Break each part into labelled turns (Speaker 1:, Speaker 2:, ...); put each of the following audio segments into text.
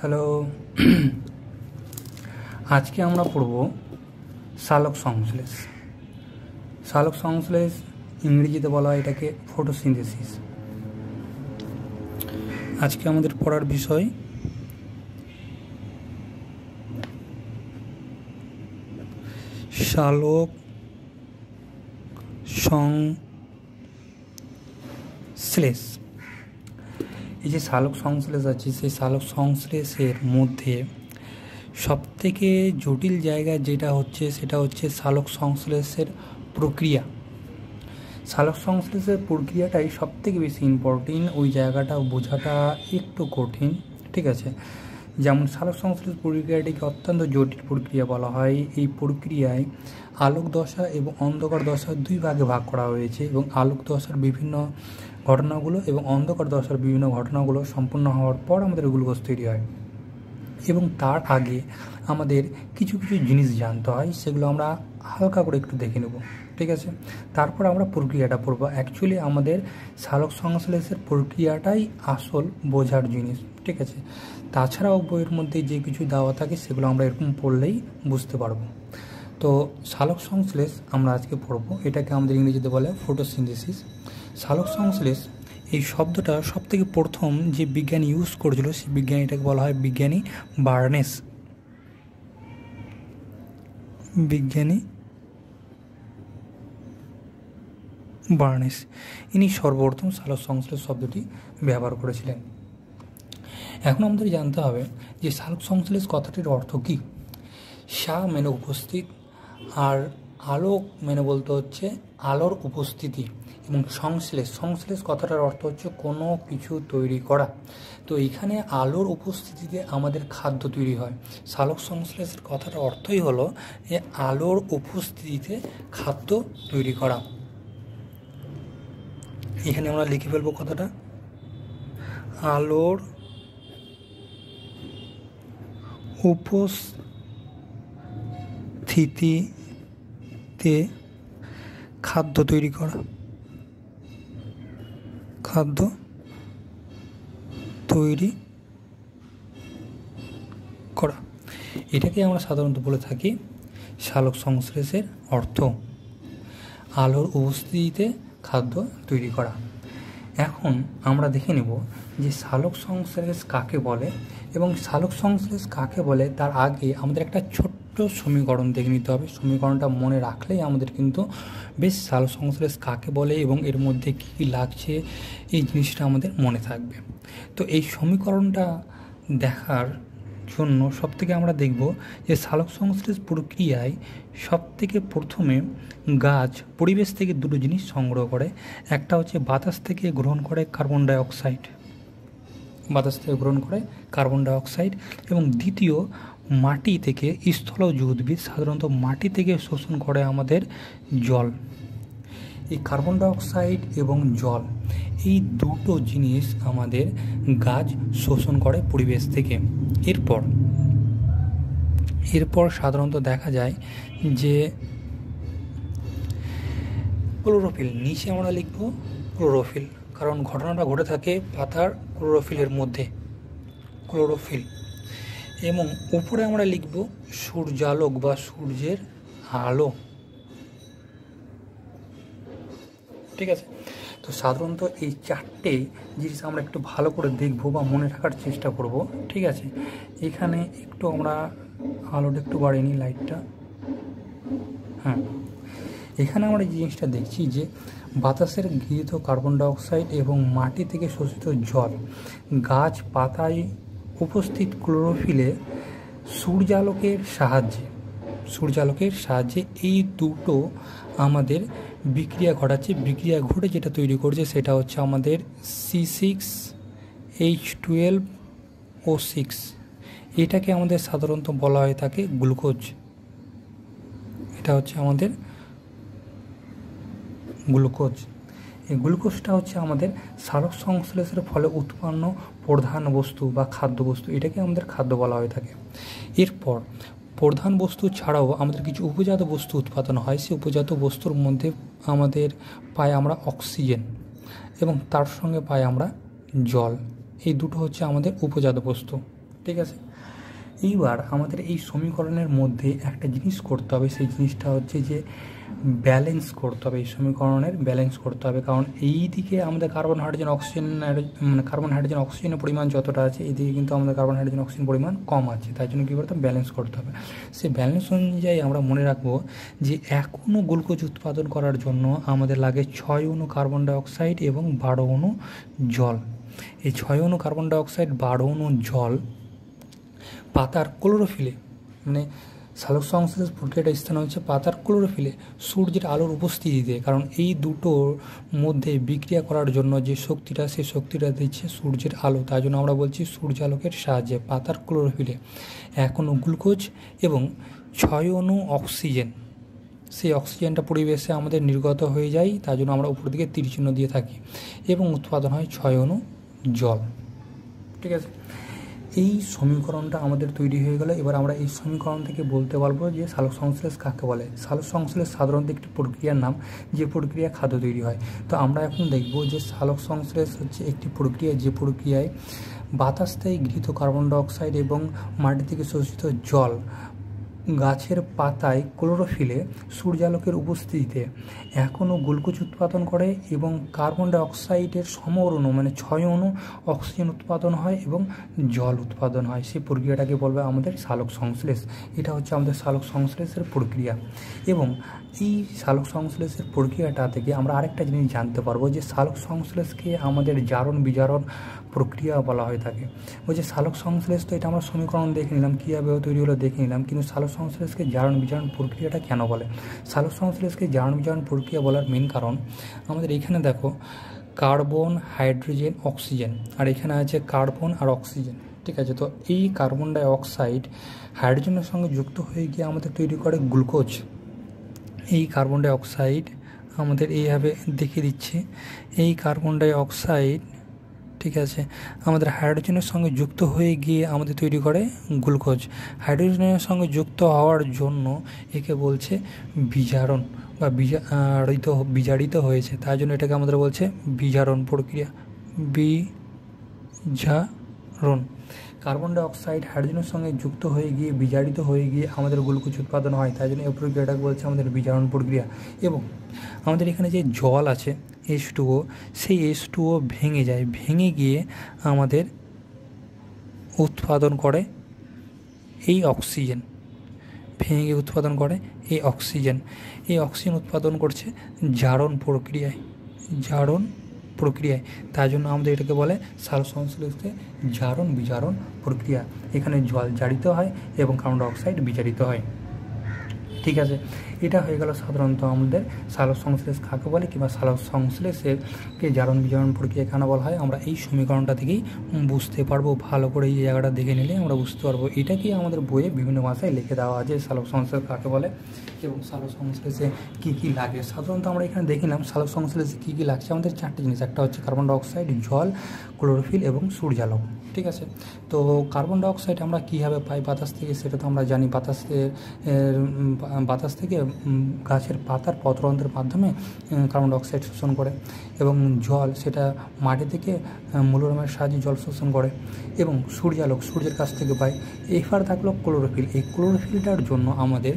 Speaker 1: Hello. আজকে আমরা পড়ব সালোক সংশ্লেষ। সালোক সংশ্লেষ ইংরেজিতে বলা হয় এটাকে ফটোসিনথেসিস। আজকে আমাদের পড়ার বিষয় সালোক সংশ্লেষ। এই যে সালোক সংশ্লেষ আছে, সেই সালোক সংশ্লেষের মধ্যে সবথেকে জটিল জায়গা যেটা হচ্ছে, সেটা হচ্ছে সালোক সংশ্লেষের প্রক্রিয়া। সালোক সংশ্লেষের প্রক্রিয়াটাই সবথেকে বেশি ইম্পর্টেন্ট ওই জায়গাটা বোঝাটা একটু কঠিন, ঠিক আছে? যেমন সালোক সংশ্লেষ প্রক্রিয়াটিকে অত্যন্ত জটিল প্রক্রিয়া বলা হয়। এই প্রক্রিয়ায় আলোক দশা এবং অন্ধকার দশা দুই ভাগে ভাগ করা হয়েছে এবং আলোক দশার বিভিন্ন ঘটনাগুলো এবং অন্ধকার দশার বিভিন্ন ঘটনাগুলো সম্পূর্ণ হওয়ার পর আমাদের গ্লুকোজ তৈরি হয়। এবং তার আগে আমাদের কিছু কিছু জিনিস জানতে হয়, সেগুলো আমরা হালকা করে একটু দেখে নেব, ঠিক আছে? তারপর আমরা প্রক্রিয়াটা পড়ব। অ্যাকচুয়ালি আমাদের সালোক সংশ্লেষের প্রক্রিয়াটাই আসল বোঝার জিনিস, ঠিক আছে? তাছাড়াও বইয়ের মধ্যে যে কিছু দেওয়া থাকে, সেগুলো আমরা এরকম পড়লেই বুঝতে পারব। তো সালোক সংশ্লেষ আমরা আজকে পড়ব। এটাকে আমাদের ইংরেজিতে বলে ফটোসিনথেসিস সালোক সংশ্লেষ এই শব্দটা সব থেকে প্রথম যে বিজ্ঞানী ইউজ করেছিল, সেই বিজ্ঞানীটাকে বলা হয় বিজ্ঞানী বার্নেস। বিজ্ঞানী বার্নেস, ইনি সর্বপ্রথম সালোক সংশ্লেষ শব্দটি ব্যবহার করেছিলেন। এখন আমাদের জানতে হবে যে সালোক সংশ্লেষ কথাটির অর্থ কী? সা মেনে উপস্থিত, আর আলোক মেনে বলতে হচ্ছে আলোর উপস্থিতি। এবং সংশ্লেষ সংশ্লেষ কথাটার অর্থ হচ্ছে কোনো কিছু তৈরি করা। তো এখানে আলোর উপস্থিতিতে আমাদের খাদ্য তৈরি হয়। সালোক সংশ্লেষের কথাটার অর্থই হলো যে আলোর উপস্থিতিতে খাদ্য তৈরি করা। এখানে আমরা লিখে ফেলব কথাটা। আলোর উপস্থিতিতে খাদ্য তৈরি করা। খাদ্য তৈরি করা। এটাকে আমরা সাধারণত বলে থাকি শালক সংশ্লেষের অর্থ। আলোর উপস্থিতিতে খাদ্য তৈরি করা। এখন আমরা দেখে নেব যে সালোক সংশ্লেষ কাকে বলে এবং শালক সংশ্লেষ কাকে বলে, তার আগে আমাদের একটা ছোট্ট সমীকরণ দেখে নিতে হবে। সমীকরণটা মনে রাখলেই আমাদের কিন্তু বেশ শালক সংশ্লেষ কাকে বলে এবং এর মধ্যে কী কী লাগছে, এই জিনিসটা আমাদের মনে থাকবে। তো এই সমীকরণটা দেখার জন্য সব থেকে আমরা দেখব যে সালোক সংশ্লেষ প্রক্রিয়ায় সব থেকে প্রথমে গাছ পরিবেশ থেকে দুটো জিনিস সংগ্রহ করে। একটা হচ্ছে বাতাস থেকে গ্রহণ করে কার্বন ডাইঅক্সাইড। বাতাস থেকে গ্রহণ করে কার্বন ডাইঅক্সাইড এবং দ্বিতীয় মাটি থেকে স্থলজ উদ্ভিদ, সাধারণত মাটি থেকে শোষণ করে আমাদের জল। এই কার্বন ডাইঅক্সাইড এবং জল, এই দুটো জিনিস আমাদের গাছ শোষণ করে পরিবেশ থেকে। এরপর এরপর সাধারণত দেখা যায় যে ক্লোরোফিল নিচে আমরা লিখব ক্লোরোফিল কারণ ঘটনাটা ঘটে থাকে পাতার ক্লোরোফিলের মধ্যে, ক্লোরোফিল। এবং উপরে আমরা লিখব সূর্যালোক বা সূর্যের আলো। ঠিক আছে? তো সাধারণত এই চারটে জিনিস আমরা একটু ভালো করে দেখব বা মনে রাখার চেষ্টা করব। ঠিক আছে? এখানে একটু আমরা আলোটা একটু বাড়িয়ে নিই, লাইটটা। হ্যাঁ। এখানে আমরা জিনিসটা দেখছি যে বাতাসের গৃহীত কার্বন ডাইঅক্সাইড এবং মাটি থেকে শোষিত জল, গাছ পাতায় উপস্থিত ক্লোরোফিলে সূর্যালোকের সাহায্যে সূর্যালোকের সাহায্যে এই দুটো আমাদের বিক্রিয়া ঘটাচ্ছে। বিক্রিয়া ঘটে যেটা তৈরি করছে সেটা হচ্ছে আমাদের C six H twelve O six এটাকে আমাদের সাধারণত বলা হয়ে থাকে গ্লুকোজ। এটা হচ্ছে আমাদের গ্লুকোজ। এই গ্লুকোজটা হচ্ছে আমাদের সারক সংশ্লেষের ফলে উৎপন্ন প্রধান বস্তু বা খাদ্য বস্তু, এটাকে আমাদের খাদ্য বলা হয়ে থাকে। এরপর প্রধান বস্তু ছাড়াও আমাদের কিছু উপজাত বস্তু উৎপাদন হয়, সেই উপজাত বস্তুর মধ্যে আমাদের পাই আমরা অক্সিজেন এবং তার সঙ্গে পাই আমরা জল। এই দুটো হচ্ছে আমাদের উপজাত বস্তু, ঠিক আছে? এইবার আমাদের এই সমীকরণের মধ্যে একটা জিনিস করতে হবে, সেই জিনিসটা হচ্ছে যে ব্যালেন্স করতে হবে এই সমীকরণের ব্যালেন্স করতে হবে। কারণ এই দিকে আমাদের কার্বন হাইড্রোজেন অক্সিজেন মানে কার্বন হাইড্রোজেন অক্সিজেনের পরিমাণ যতটা আছে এদিকে কিন্তু আমাদের কার্বন হাইড্রোজেন অক্সিজেন পরিমাণ কম আছে। তাই জন্য কী করতে হবে ব্যালেন্স করতে হবে। সেই ব্যালেন্স অনুযায়ী আমরা মনে রাখব যে অণু গ্লুকোজ উৎপাদন করার জন্য আমাদের লাগে ছয় অণু কার্বন ডাইঅক্সাইড এবং বারো অণু জল। এই ছয় অণু কার্বন ডাইঅক্সাইড বারো অণু জল পাতার ক্লোরোফিলে মানে সালোক সংশ্লেষ প্রক্রিয়াটা স্থান হচ্ছে পাতার ক্লোরোফিলে সূর্যের আলোর উপস্থিতিতে। কারণ এই দুটোর মধ্যে বিক্রিয়া করার জন্য যে শক্তিটা, সেই শক্তিটা দিচ্ছে সূর্যের আলো। তাই জন্য আমরা বলছি সূর্যালোকের সাহায্যে পাতার ক্লোরোফিলে। এক গ্লুকোজ এবং ছয় অণু অক্সিজেন। সেই অক্সিজেনটা পরিবেশে আমাদের নির্গত হয়ে যায়, তার জন্য আমরা উপর দিকে তীরচিহ্ন দিয়ে থাকি এবং উৎপাদন হয় ছয় অণু জল। ঠিক আছে? এই সমীকরণটা আমাদের তৈরি হয়ে গেল। এবার আমরা এই সমীকরণ থেকে বলতে পারব যে সালোক সংশ্লেষ কাকে বলে? সালোক সংশ্লেষ সাধারণত একটি প্রক্রিয়ার নাম, যে প্রক্রিয়া খাদ্য তৈরি হয়। তো আমরা এখন দেখব যে সালোক সংশ্লেষ হচ্ছে একটি প্রক্রিয়া, যে প্রক্রিয়ায় বাতাস থেকে গৃহীত কার্বন ডাইঅক্সাইড এবং মাটি থেকে শোষিত জল গাছের পাতায় ক্লোরোফিলে সূর্যালোকের উপস্থিতিতে। এখনও গ্লুকোজ উৎপাদন করে এবং কার্বন ডাইঅক্সাইডের সম মানে ছয় অণু অক্সিজেন উৎপাদন হয় এবং জল উৎপাদন হয়। সেই প্রক্রিয়াটাকে বলবে আমাদের সালোক সংশ্লেষ। এটা হচ্ছে আমাদের সালোক সংশ্লেষের প্রক্রিয়া। এবং এই সালোক সংশ্লেষের প্রক্রিয়াটা থেকে আমরা আরেকটা জিনিস জানতে পারব যে সালোক সংশ্লেষকে আমাদের জারণ বিজারণ প্রক্রিয়া বলা হয়ে থাকে। ওই যে সালোক সংশ্লেষ তো এটা আমরা সমীকরণ দেখে নিলাম, কীভাবে তৈরি হলো দেখে নিলাম, কিন্তু সালোক সংশ্লেষকে জারণ বিজারণ প্রক্রিয়াটা কেন বলে? সালোক সংশ্লেষকে জারণ বিজারণ প্রক্রিয়া বলার মেন কারণ আমাদের এখানে দেখো কার্বন, হাইড্রোজেন, অক্সিজেন, আর এখানে আছে কার্বন আর অক্সিজেন, ঠিক আছে? তো এই কার্বন ডাই অক্সাইড হাইড্রোজেনের সঙ্গে যুক্ত হয়ে গিয়ে আমাদের তৈরি করে গ্লুকোজ। এই কার্বন ডাই অক্সাইড আমাদের এইভাবে দেখিয়ে দিচ্ছে। এই কার্বন ডাই অক্সাইড ঠিক আছে? আমাদের হাইড্রোজেনের সঙ্গে যুক্ত হয়ে গিয়ে আমাদের তৈরি করে গ্লুকোজ। হাইড্রোজেনের সঙ্গে যুক্ত হওয়ার জন্য একে বলছে বিজারণ বা বিজারিত বিজারিত হয়েছে। তার জন্য এটাকে আমাদের বলছে বিজারণ প্রক্রিয়া। বিজারণ। কার্বন ডাইঅক্সাইড হাইড্রোজেনের সঙ্গে যুক্ত হয়ে গিয়ে বিজারিত হয়ে গিয়ে আমাদের গ্লুকোজ উৎপাদন হয়, তাই জন্য এই প্রক্রিয়াটাকে বলছে আমাদের বিজারণ প্রক্রিয়া। এবং আমাদের এখানে যে জল আছে এস টুও সেই এস টুও ভেঙে যায়, ভেঙে গিয়ে আমাদের উৎপাদন করে এই অক্সিজেন। ভেঙে গিয়ে উৎপাদন করে এই অক্সিজেন। এই অক্সিজেন উৎপাদন করছে জারণ প্রক্রিয়ায়। জারণ প্রক্রিয়ায়। তাই জন্য আমাদের এটাকে বলে সার সংশ্লেষে জারণ বিজারণ প্রক্রিয়া। এখানে জল জারিত হয় এবং কার্বন ডাইঅক্সাইড বিচারিত হয়। ঠিক আছে? এটা হয়ে গেল সাধারণত আমাদের সালোক সংশ্লেষ কাকে বলে কিংবা সালোক সংশ্লেষের কে জারণ বিজারণ প্রক্রিয়া কেন বলা হয়? আমরা এই সমীকরণটা থেকেই বুঝতে পারব, ভালো করে এই জায়গাটা দেখে নিলে আমরা বুঝতে পারব। এটাকেই আমাদের বইয়ে বিভিন্ন ভাষায় লিখে দেওয়া আছে, সালোক সংশ্লেষ কাকে বলে এবং সালোক সংশ্লেষে কী কী লাগে? সাধারণত আমরা এখানে দেখিলাম সালোক সংশ্লেষে কী কী লাগছে। আমাদের চারটি জিনিস, একটা হচ্ছে কার্বন ডাইঅক্সাইড, জল, ক্লোরোফিল এবং সূর্যালোক। ঠিক আছে? তো কার্বন ডাইঅক্সাইড আমরা কীভাবে পাই বাতাস থেকে সেটা তো আমরা জানি। বাতাস বাতাস থেকে গাছের পাতার পত্রন্ত্রের মাধ্যমে কার্বন ডাইঅক্সাইড শোষণ করে এবং জল সেটা মাটি থেকে মূলরমের সাহায্যে জল শোষণ করে এবং সূর্যালোক সূর্যের কাছ থেকে পাই এবার থাকল ক্লোরোফিল এই ক্লোরোফিলটার জন্য আমাদের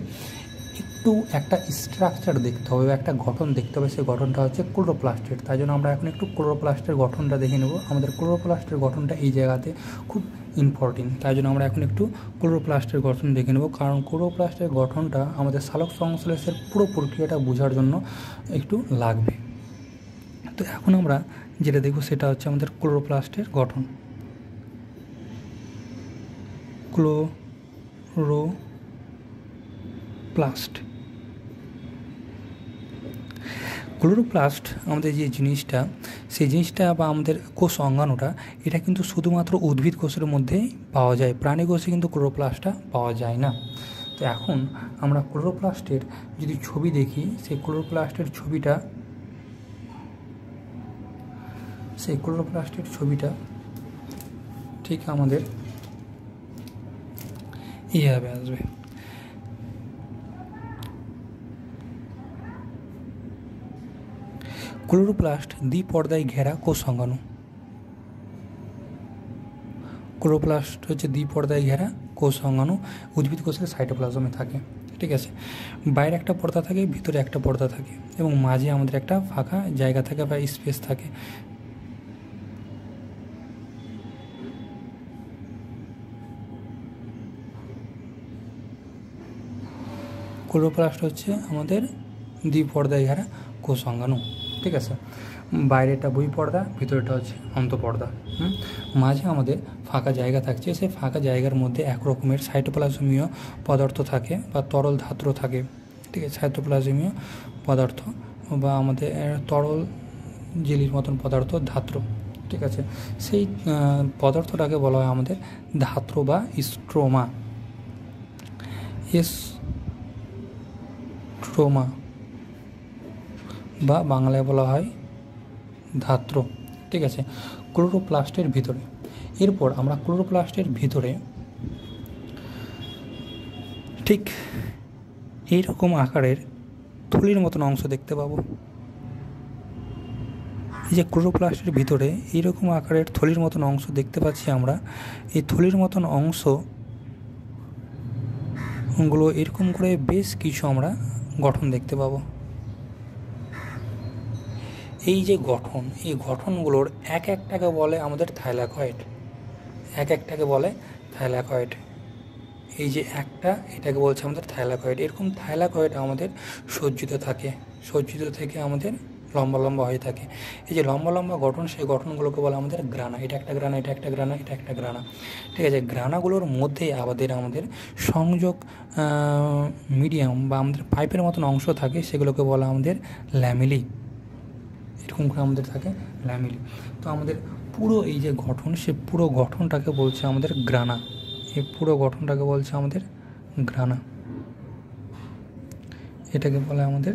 Speaker 1: একটু একটা স্ট্রাকচার দেখতে হবে একটা গঠন দেখতে হবে। সেই গঠনটা হচ্ছে ক্লোরোপ্লাস্টের তাই জন্য আমরা এখন একটু ক্লোরোপ্লাস্টের গঠনটা দেখে নেব। আমাদের ক্লোরোপ্লাস্টের গঠনটা এই জায়গাতে খুব ইম্পর্টেন্ট তাই জন্য আমরা এখন একটু ক্লোরোপ্লাস্টের গঠন দেখে নেব। কারণ ক্লোরোপ্লাস্টের গঠনটা আমাদের সালোক সংশ্লেষের পুরো প্রক্রিয়াটা বোঝার জন্য একটু লাগবে। তো এখন আমরা যেটা দেখব সেটা হচ্ছে আমাদের ক্লোরোপ্লাস্টের গঠন। ক্লোরো প্লাস্ট ক্লোরোপ্লাস্ট আমাদের যে জিনিসটা, সেই জিনিসটা বা আমাদের কোষ অঙ্গাণুটা, এটা কিন্তু শুধুমাত্র উদ্ভিদ কোষের মধ্যেই পাওয়া যায়। প্রাণী কোষে কিন্তু ক্লোরোপ্লাস্টটা পাওয়া যায় না। তো এখন আমরা ক্লোরোপ্লাস্টের যদি ছবি দেখি, সেই ক্লোরোপ্লাস্টের ছবিটা, সেই ক্লোরোপ্লাস্টের ছবিটা ঠিক আমাদের এইভাবে আসবে। ক্লোরোপ্লাস্ট দ্বিপর্দায় ঘেরা কোষ অঙ্গাণু ক্লোরোপ্লাস্ট হচ্ছে দ্বিপর্দায় ঘেরা কোষ উদ্ভিদ কোষের সাইটোপ্লাজমে থাকে, ঠিক আছে? বাইরে একটা পর্দা থাকে, ভিতরে একটা পর্দা থাকে এবং মাঝে আমাদের একটা ফাঁকা জায়গা থাকে বা স্পেস থাকে। ক্লোরোপ্লাস্ট হচ্ছে আমাদের দ্বিপর্দায় ঘেরা কোষ ঠিক আছে? বাইরেটা বই পর্দা ভিতরেটা হচ্ছে অন্তপর্দা। মাঝে আমাদের ফাঁকা জায়গা থাকছে, সেই ফাঁকা জায়গার মধ্যে এক রকমের সাইটোপ্লাজমীয় পদার্থ থাকে বা তরল ধাত্র থাকে। ঠিক আছে? সাইটোপ্লাজমীয় পদার্থ বা আমাদের তরল জেলির মতন পদার্থ, ধাত্র। ঠিক আছে? সেই পদার্থটাকে বলা হয় আমাদের ধাত্র বা স্ট্রোমা। এস ট্রোমা বা বাংলায় বলা হয় ধাত্র, ঠিক আছে? ক্লোরোপ্লাস্টের ভিতরে। এরপর আমরা ক্লোরোপ্লাস্টের ভিতরে ঠিক এইরকম আকারের থলির মতন অংশ দেখতে পাবো। এই যে ক্লোরোপ্লাস্টের ভিতরে এইরকম আকারের থলির মতন অংশ দেখতে পাচ্ছি আমরা। এই থলির মতন অংশগুলো এরকম করে বেশ কিছু আমরা গঠন দেখতে পাবো। এই যে গঠন, এই গঠনগুলোর এক একটাকে বলে আমাদের থাইলাকয়েড। এক একটাকে বলে থাইলাকয়েড। এই যে একটা, এটাকে বলছে আমাদের থাইলাকয়েড। এরকম থাইলাকয়েড আমাদের সজ্জিত থাকে, সজ্জিত থেকে আমাদের লম্বা লম্বা হয়ে থাকে। এই যে লম্বা লম্বা গঠন, সেই গঠনগুলোকে বলে আমাদের গ্রানা। এটা একটা গ্রানা, এটা একটা গ্রানা, এটা একটা গ্রানা। ঠিক আছে, গ্রানাগুলোর মধ্যে আমাদের আমাদের সংযোগ মিডিয়াম বা আমাদের পাইপের মতন অংশ থাকে, সেগুলোকে বলা আমাদের ল্যামিলি। এরকম আমাদের থাকে, ল্যামিলি। তো আমাদের পুরো এই যে গঠন, সে পুরো গঠনটাকে বলছে আমাদের গ্রানা। এই পুরো গঠনটাকে বলছে আমাদের গ্রানা। এটাকে বলে আমাদের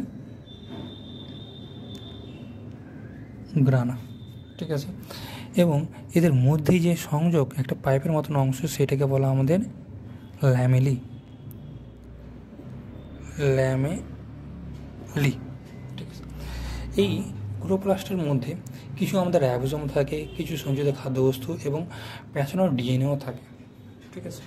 Speaker 1: গ্রানা। ঠিক আছে? এবং এদের মধ্যে যে সংযোগ, একটা পাইপের মতন অংশ, সেটাকে বলা আমাদের ল্যামেলি। ল্যামেলি। ঠিক আছে? এই ক্লোরোপ্লাস্টের মধ্যে কিছু আমাদের রাইবোজোম থাকে, কিছু সঞ্চিত খাদ্যবস্তু এবং প্যাশনার ডিএনএও থাকে। ঠিক আছে?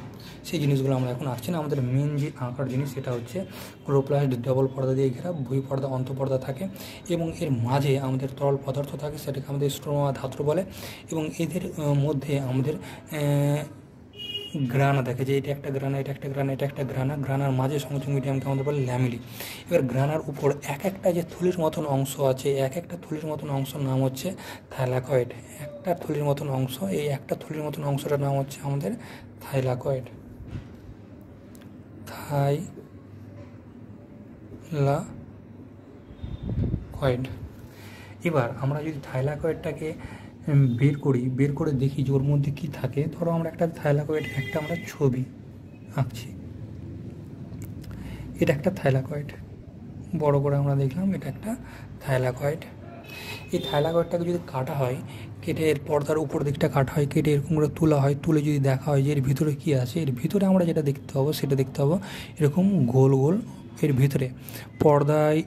Speaker 1: সেই জিনিসগুলো আমরা এখন আসছি না। আমাদের মেন যে আঁকার জিনিস সেটা হচ্ছে ক্লোরোপ্লাস্ট ডবল পর্দা দিয়ে ঘেরা বই পর্দা অন্তপর্দা থাকে এবং এর মাঝে আমাদের তরল পদার্থ থাকে, সেটাকে আমাদের স্ট্রোমা ধাত্র বলে এবং এদের মধ্যে আমাদের গ্রানা দেখে যে এটা একটা গ্রানা এটা একটা গ্রানা এটা একটা গ্রানা গ্রানার মাঝে সংযোগ মিডিয়ামকে আমাদের বলে ল্যামিলি। এবার গ্রানার উপর এক একটা যে থলির মতন অংশ আছে, এক একটা থলির মতন অংশ নাম হচ্ছে থাইলাকয়েড। একটা থলির মতন অংশ, এই একটা থলির মতন অংশটার নাম হচ্ছে আমাদের থাইলাকয়েড। থাই লা কয়েড এবার আমরা যদি থাইলাকয়েডটাকে বের করি, বের করে দেখি যে ওর মধ্যে কী থাকে। ধরো আমরা একটা থাইলাকয়েড, একটা আমরা ছবি আঁকছি। এটা একটা থাইলাকয়েড। বড় করে আমরা দেখলাম এটা একটা থাইলাকয়েড। এই থাইলাকয়েডটাকে যদি কাটা হয়, কেটে এর পর্দার উপর দিকটা কাটা হয়, কেটে এরকম করে তোলা হয়, তুলে যদি দেখা হয় যে এর ভিতরে কী আছে, এর ভিতরে আমরা যেটা দেখতে পাবো, সেটা দেখতে পাবো এরকম গোল গোল এর ভিতরে। পর্দায়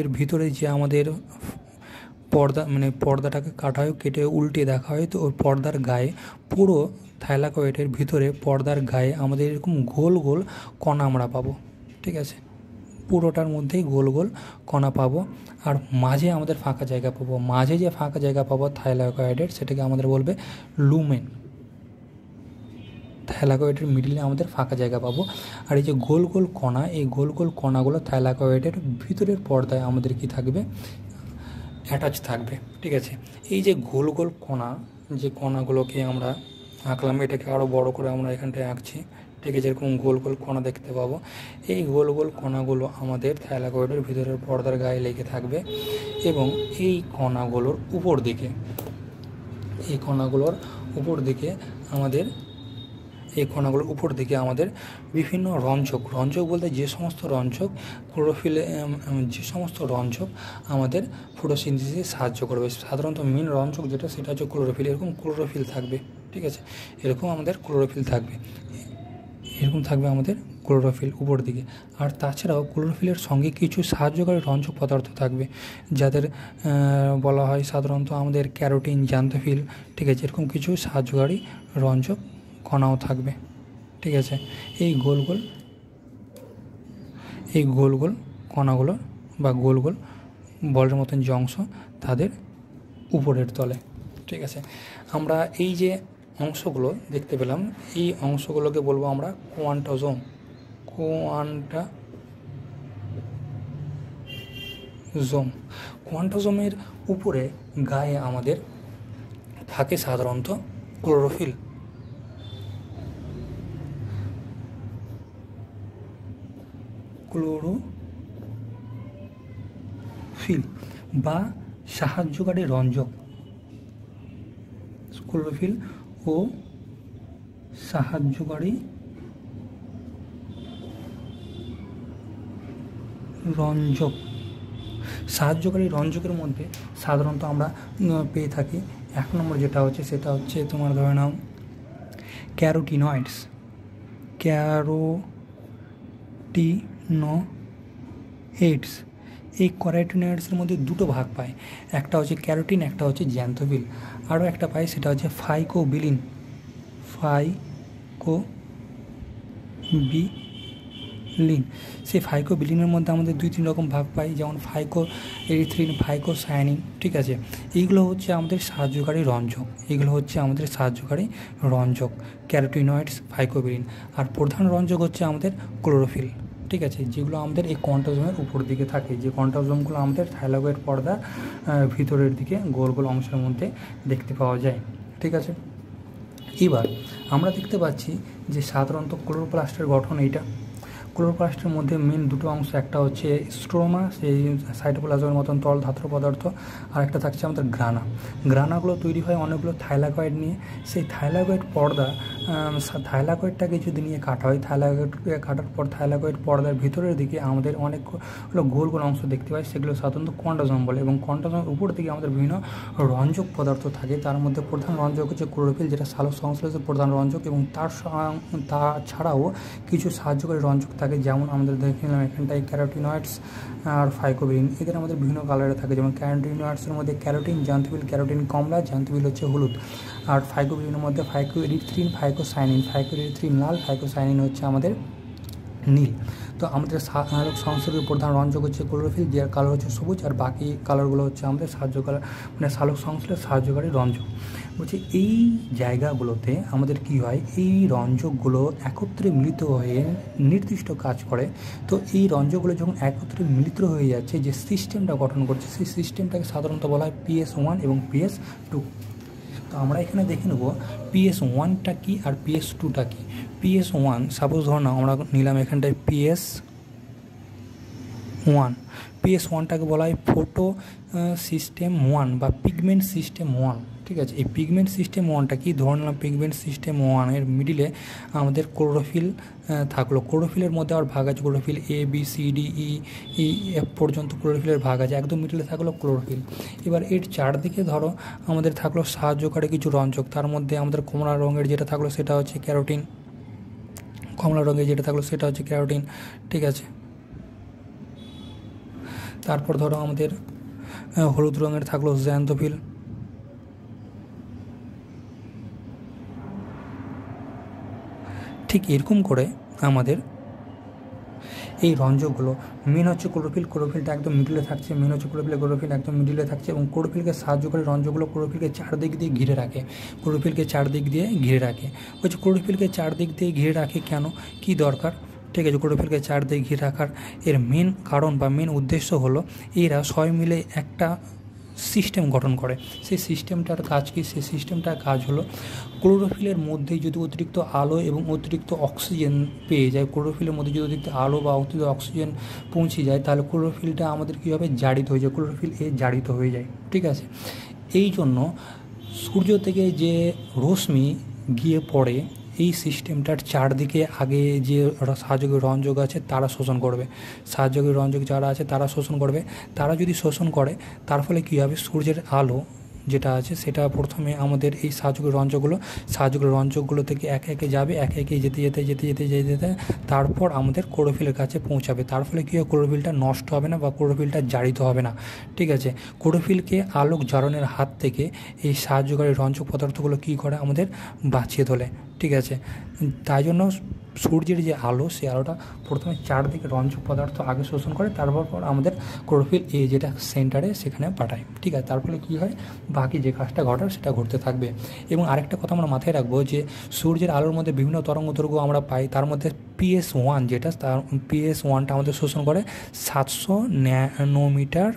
Speaker 1: এর ভিতরে যে আমাদের পর্দা মানে পর্দাটাকে কাটা হয়, কেটে উল্টে দেখা হয়, তো ওর পর্দার গায়ে পুরো থাইলাকয়েডের ভিতরে পর্দার গায়ে আমাদের এরকম গোল গোল কণা আমরা পাবো, ঠিক আছে? পুরোটার মধ্যেই গোল গোল কণা পাবো, আর মাঝে আমাদের ফাঁকা জায়গা পাবো। মাঝে যে ফাঁকা জায়গা পাবো থাইলাকয়েডের, সেটাকে আমাদের বলবে লুমেন। থাইলাকয়েডের মিডিলে আমাদের ফাঁকা জায়গা পাবো। আর এই যে গোল গোল কণা, এই গোল গোল কণাগুলো থাইলাকয়েডের ভিতরের পর্দায় আমাদের কি থাকবে? অ্যাটাচ থাকবে, ঠিক আছে? এই যে গোল গোল কণা, যে কণাগুলোকে আমরা আঁকলাম, এটাকে আরও বড় করে আমরা এখানটায় আঁকছি, ঠিক আছে? এরকম গোল গোল কণা দেখতে পাবো। এই গোল গোল কণাগুলো আমাদের থাইলাকয়েডের ভিতরের পর্দার গায়ে লেগে থাকবে এবং এই কণাগুলোর উপর দিকে, এই কণাগুলোর উপর দিকে আমাদের এই কণাগুলোর উপর দিকে আমাদের বিভিন্ন রঞ্জক রঞ্জক বলতে যে সমস্ত রঞ্জক, ক্লোরোফিলে যে সমস্ত রঞ্জক আমাদের ফটোসিনথেসিসে সাহায্য করবে। সাধারণত মেন রঞ্জক যেটা, সেটা হচ্ছে ক্লোরোফিল। এরকম ক্লোরোফিল থাকবে, ঠিক আছে? এরকম আমাদের ক্লোরোফিল থাকবে। এরকম থাকবে আমাদের ক্লোরোফিল উপর দিকে। আর তাছাড়াও ক্লোরোফিলের সঙ্গে কিছু সাহায্যকারী রঞ্জক পদার্থ থাকবে, যাদের বলা হয় সাধারণত আমাদের ক্যারোটিন জান্তফিল ঠিক আছে? এরকম কিছু সাহায্যকারী রঞ্জক কণাও থাকবে, ঠিক আছে? এই গোল গোল, এই গোল গোল কণাগুলো বা গোল গোল বলের মতন যে অংশ তাদের উপরের তলে, ঠিক আছে? আমরা এই যে অংশগুলো দেখতে পেলাম, এই অংশগুলোকে বলব আমরা কোয়ান্টাজোম কোয়ান্টা জোম কোয়ান্টাজোমের উপরে গায়ে আমাদের থাকে সাধারণত ক্লোরোফিল। ক্লোরোফিল বা সাহায্যকারী রঞ্জক। ক্লোরোফিল ও সাহায্যকারী রঞ্জক। সাহায্যকারী রঞ্জকের মধ্যে সাধারণত আমরা পেয়ে থাকি। এক নম্বর যেটা হচ্ছে, সেটা হচ্ছে তোমার ধরে নাও ক্যারোটিনয়েডস ক্যারোটিনয়েডস এই ক্যারোটিনয়েডসের মধ্যে দুটো ভাগ পায়। একটা হচ্ছে ক্যারোটিন একটা হচ্ছে জ্যান্থোবিল। আরও একটা পায় সেটা হচ্ছে ফাইকোবিলিন ফাইকো বি লিন সেই ফাইকো বিলিনের মধ্যে আমাদের দুই তিন রকম ভাগ পাই যেমন ফাইকো এরিথ্রিন ফাইকো সায়ানিন ঠিক আছে? এইগুলো হচ্ছে আমাদের সাহায্যকারী রঞ্জক। এগুলো হচ্ছে আমাদের সাহায্যকারী রঞ্জক। ক্যারোটিনয়েডস ফাইকোবিলিন আর প্রধান রঞ্জক হচ্ছে আমাদের ক্লোরোফিল ঠিক আছে, যেগুলো আমাদের এই কন্টাজমের উপর দিকে থাকে। যে কন্টাজমগুলো আমাদের থাইলয়েড পর্দার ভিতরের দিকে গোল গোল অংশের মধ্যে দেখতে পাওয়া যায়। ঠিক আছে? এবার আমরা দেখতে পাচ্ছি যে সাধারণত ক্লোরোপ্লাস্টের গঠন এইটা। ক্লোরোপ্লাস্টের মধ্যে মেন দুটো অংশ, একটা হচ্ছে স্ট্রোমা সেই সাইটোপ্লাজমের মতন তরল ধাতব পদার্থ, আর একটা থাকছে আমাদের গ্রানা গ্রানাগুলো তৈরি হয় অনেকগুলো থাইলাকয়েড নিয়ে। সেই থাইলাকয়েড পর্দা থাইলাকয়েডটাকে যদি নিয়ে কাটা হয়। থাইলাকয়েডকে কাটার পর থাইলাকয়েড পর্দার ভিতরের দিকে আমাদের অনেকগুলো গোল গোল অংশ দেখতে পাই, সেগুলো সাধারণত কন্ডাজম বলে এবং কন্ডাজমের উপর দিকে আমাদের বিভিন্ন রঞ্জক পদার্থ থাকে। তার মধ্যে প্রধান রঞ্জক হচ্ছে ক্লোরোফিল, যেটা সালোক সংশ্লেষের প্রধান রঞ্জক এবং তার তাছাড়াও কিছু সাহায্যকারী রঞ্জক থাকে, যেমন আমাদের দেখে নিলাম এখানটায় ক্যারোটিনয়েডস আর ফাইকোবিন এদের আমাদের বিভিন্ন কালারে থাকে, যেমন ক্যারোটিনয়েডসের মধ্যে ক্যারোটিন, জান্থবিল, ক্যারোটিন কমলা, জান্থবিল হচ্ছে হলুদ। আর ফাইকোবিনের মধ্যে ফাইকো এরিথ্রিন ফাইকোসাইনিন ফাইকো এরিথ্রিন লাল ফাইকোসাইনিন হচ্ছে আমাদের নীল। তো আমাদের সালোক সংশ্লেষের প্রধান রঞ্জক হচ্ছে ক্লোরোফিল যার কালার হচ্ছে সবুজ, আর বাকি কালারগুলো হচ্ছে আমাদের সাহায্য কালার মানে সালোক সংশ্লেষ সাহায্যকারী রঞ্জক বলছে এই জায়গাগুলোতে আমাদের কি হয়? এই রঞ্জকগুলো একত্রে মিলিত হয়ে নির্দিষ্ট কাজ করে। তো এই রঞ্জকগুলো যখন একত্রে মিলিত হয়ে যাচ্ছে, যে সিস্টেমটা গঠন করছে, সেই সিস্টেমটাকে সাধারণত বলা হয় পিএস ওয়ান এবং পিএস টু তো আমরা এখানে দেখে নেব পিএস ওয়ানটা কী আর পিএস টুটা কী? পিএস ওয়ান সাপোজ ধর না আমরা নিলাম এখানটায় পিএস ওয়ান পিএস ওয়ানটাকে বলা হয় ফটো সিস্টেম ওয়ান বা পিগমেন্ট সিস্টেম ওয়ান ঠিক আছে, এই পিগমেন্ট সিস্টেম ওয়ানটা কি? ধরে নিলাম পিগমেন্ট সিস্টেম ওয়ানের মিডিলে আমাদের ক্লোরোফিল থাকল। ক্লোরোফিলের মধ্যে আবার ভাগ আছে chlorophyll A B C D E E F পর্যন্ত ক্লোরোফিলের ভাগ আছে। একদম মিডিলে থাকল ক্লোরোফিল এবার এর চারদিকে ধরো, আমাদের থাকল সাহায্যকারী কিছু রঞ্জক। তার মধ্যে আমাদের কমলা রঙের যেটা থাকল সেটা হচ্ছে ক্যারোটিন কমলা রঙের যেটা থাকল সেটা হচ্ছে ক্যারোটিন ঠিক আছে? তারপর ধরো আমাদের হলুদ রঙের থাকল জ্যান্থোফিল ঠিক এরকম করে আমাদের এই রঞ্জকগুলো মেন হচ্ছে ক্লোরোফিল, ক্লোরোফিলটা একদম মিডিলে থাকছে মেন হচ্ছে ক্লোরোফিল ক্লোরোফিল একদম মিডিলে থাকছে এবং ক্লোরোফিলকে সাহায্য করে রঞ্জকগুলো ক্লোরোফিলকে চারদিক দিয়ে ঘিরে রাখে, ক্লোরোফিলকে চারদিক দিয়ে ঘিরে রাখে। বলছে ক্লোরোফিলকে চারদিক দিয়ে ঘিরে রাখে কেন? কি দরকার? ঠিক আছে, ক্লোরোফিলকে চারদিকে ঘিরে রাখার এর মেন কারণ বা মেন উদ্দেশ্য হলো এরা সবাই মিলে একটা সিস্টেম গঠন করে। সেই সিস্টেমটার কাজ কি? সেই সিস্টেমটার কাজ হলো ক্লোরোফিলের মধ্যে যদি অতিরিক্ত আলো এবং অতিরিক্ত অক্সিজেন পেয়ে যায়, ক্লোরোফিলের মধ্যে যদি অতিরিক্ত আলো বা অতিরিক্ত অক্সিজেন পৌঁছে যায়, তাহলে ক্লোরোফিলটা আমাদের কীভাবে জারিত হয়ে যায়। ক্লোরোফিল এ জারিত হয়ে যায়। ঠিক আছে? এই জন্য সূর্য থেকে যে রশ্মি গিয়ে পড়ে এই সিস্টেমটার চারদিকে আগে যে সাহায্যকারী রঞ্জক আছে, তারা শোষণ করবে। সাহায্যকারী রঞ্জক যারা আছে, তারা শোষণ করবে। তারা যদি শোষণ করে, তার ফলে কী হবে? সূর্যের আলো যেটা আছে, সেটা প্রথমে আমাদের এই সাহায্যকারী রঞ্জকগুলো সাহায্যকারী রঞ্জকগুলো থেকে একে একে যাবে, একে একে যেতে যেতে যেতে যেতে যেতে যেতে, তারপর আমাদের ক্লোরোফিলের কাছে পৌঁছাবে। তার ফলে কী হয় ক্লোরোফিলটা নষ্ট হবে না বা ক্লোরোফিলটা জারিত হবে না। ঠিক আছে? ক্লোরোফিলকে আলোক জারণের হাত থেকে এই সাহায্যকারী রঞ্জক পদার্থগুলো কী করে? আমাদের বাঁচিয়ে তোলে। ঠিক আছে। তাই জন্য সূর্যের যে আলো, সেই আলোটা প্রথমে চারদিকে রঞ্জক পদার্থ আগে শোষণ করে, তারপর পর আমাদের ক্লোরোফিল এ যেটা সেন্টারে সেখানে পাঠায়। ঠিক আছে, তার ফলে কী হয়? বাকি যে কাজটা ঘটার সেটা ঘটতে থাকবে। এবং আরেকটা কথা আমরা মাথায় রাখব যে, সূর্যের আলোর মধ্যে বিভিন্ন তরঙ্গ দৈর্ঘ্য আমরা পাই, তার মধ্যে পিএস ওয়ান যেটা, তার পিএস ওয়ানটা আমাদের শোষণ করে সাতশো ন্যানোমিটার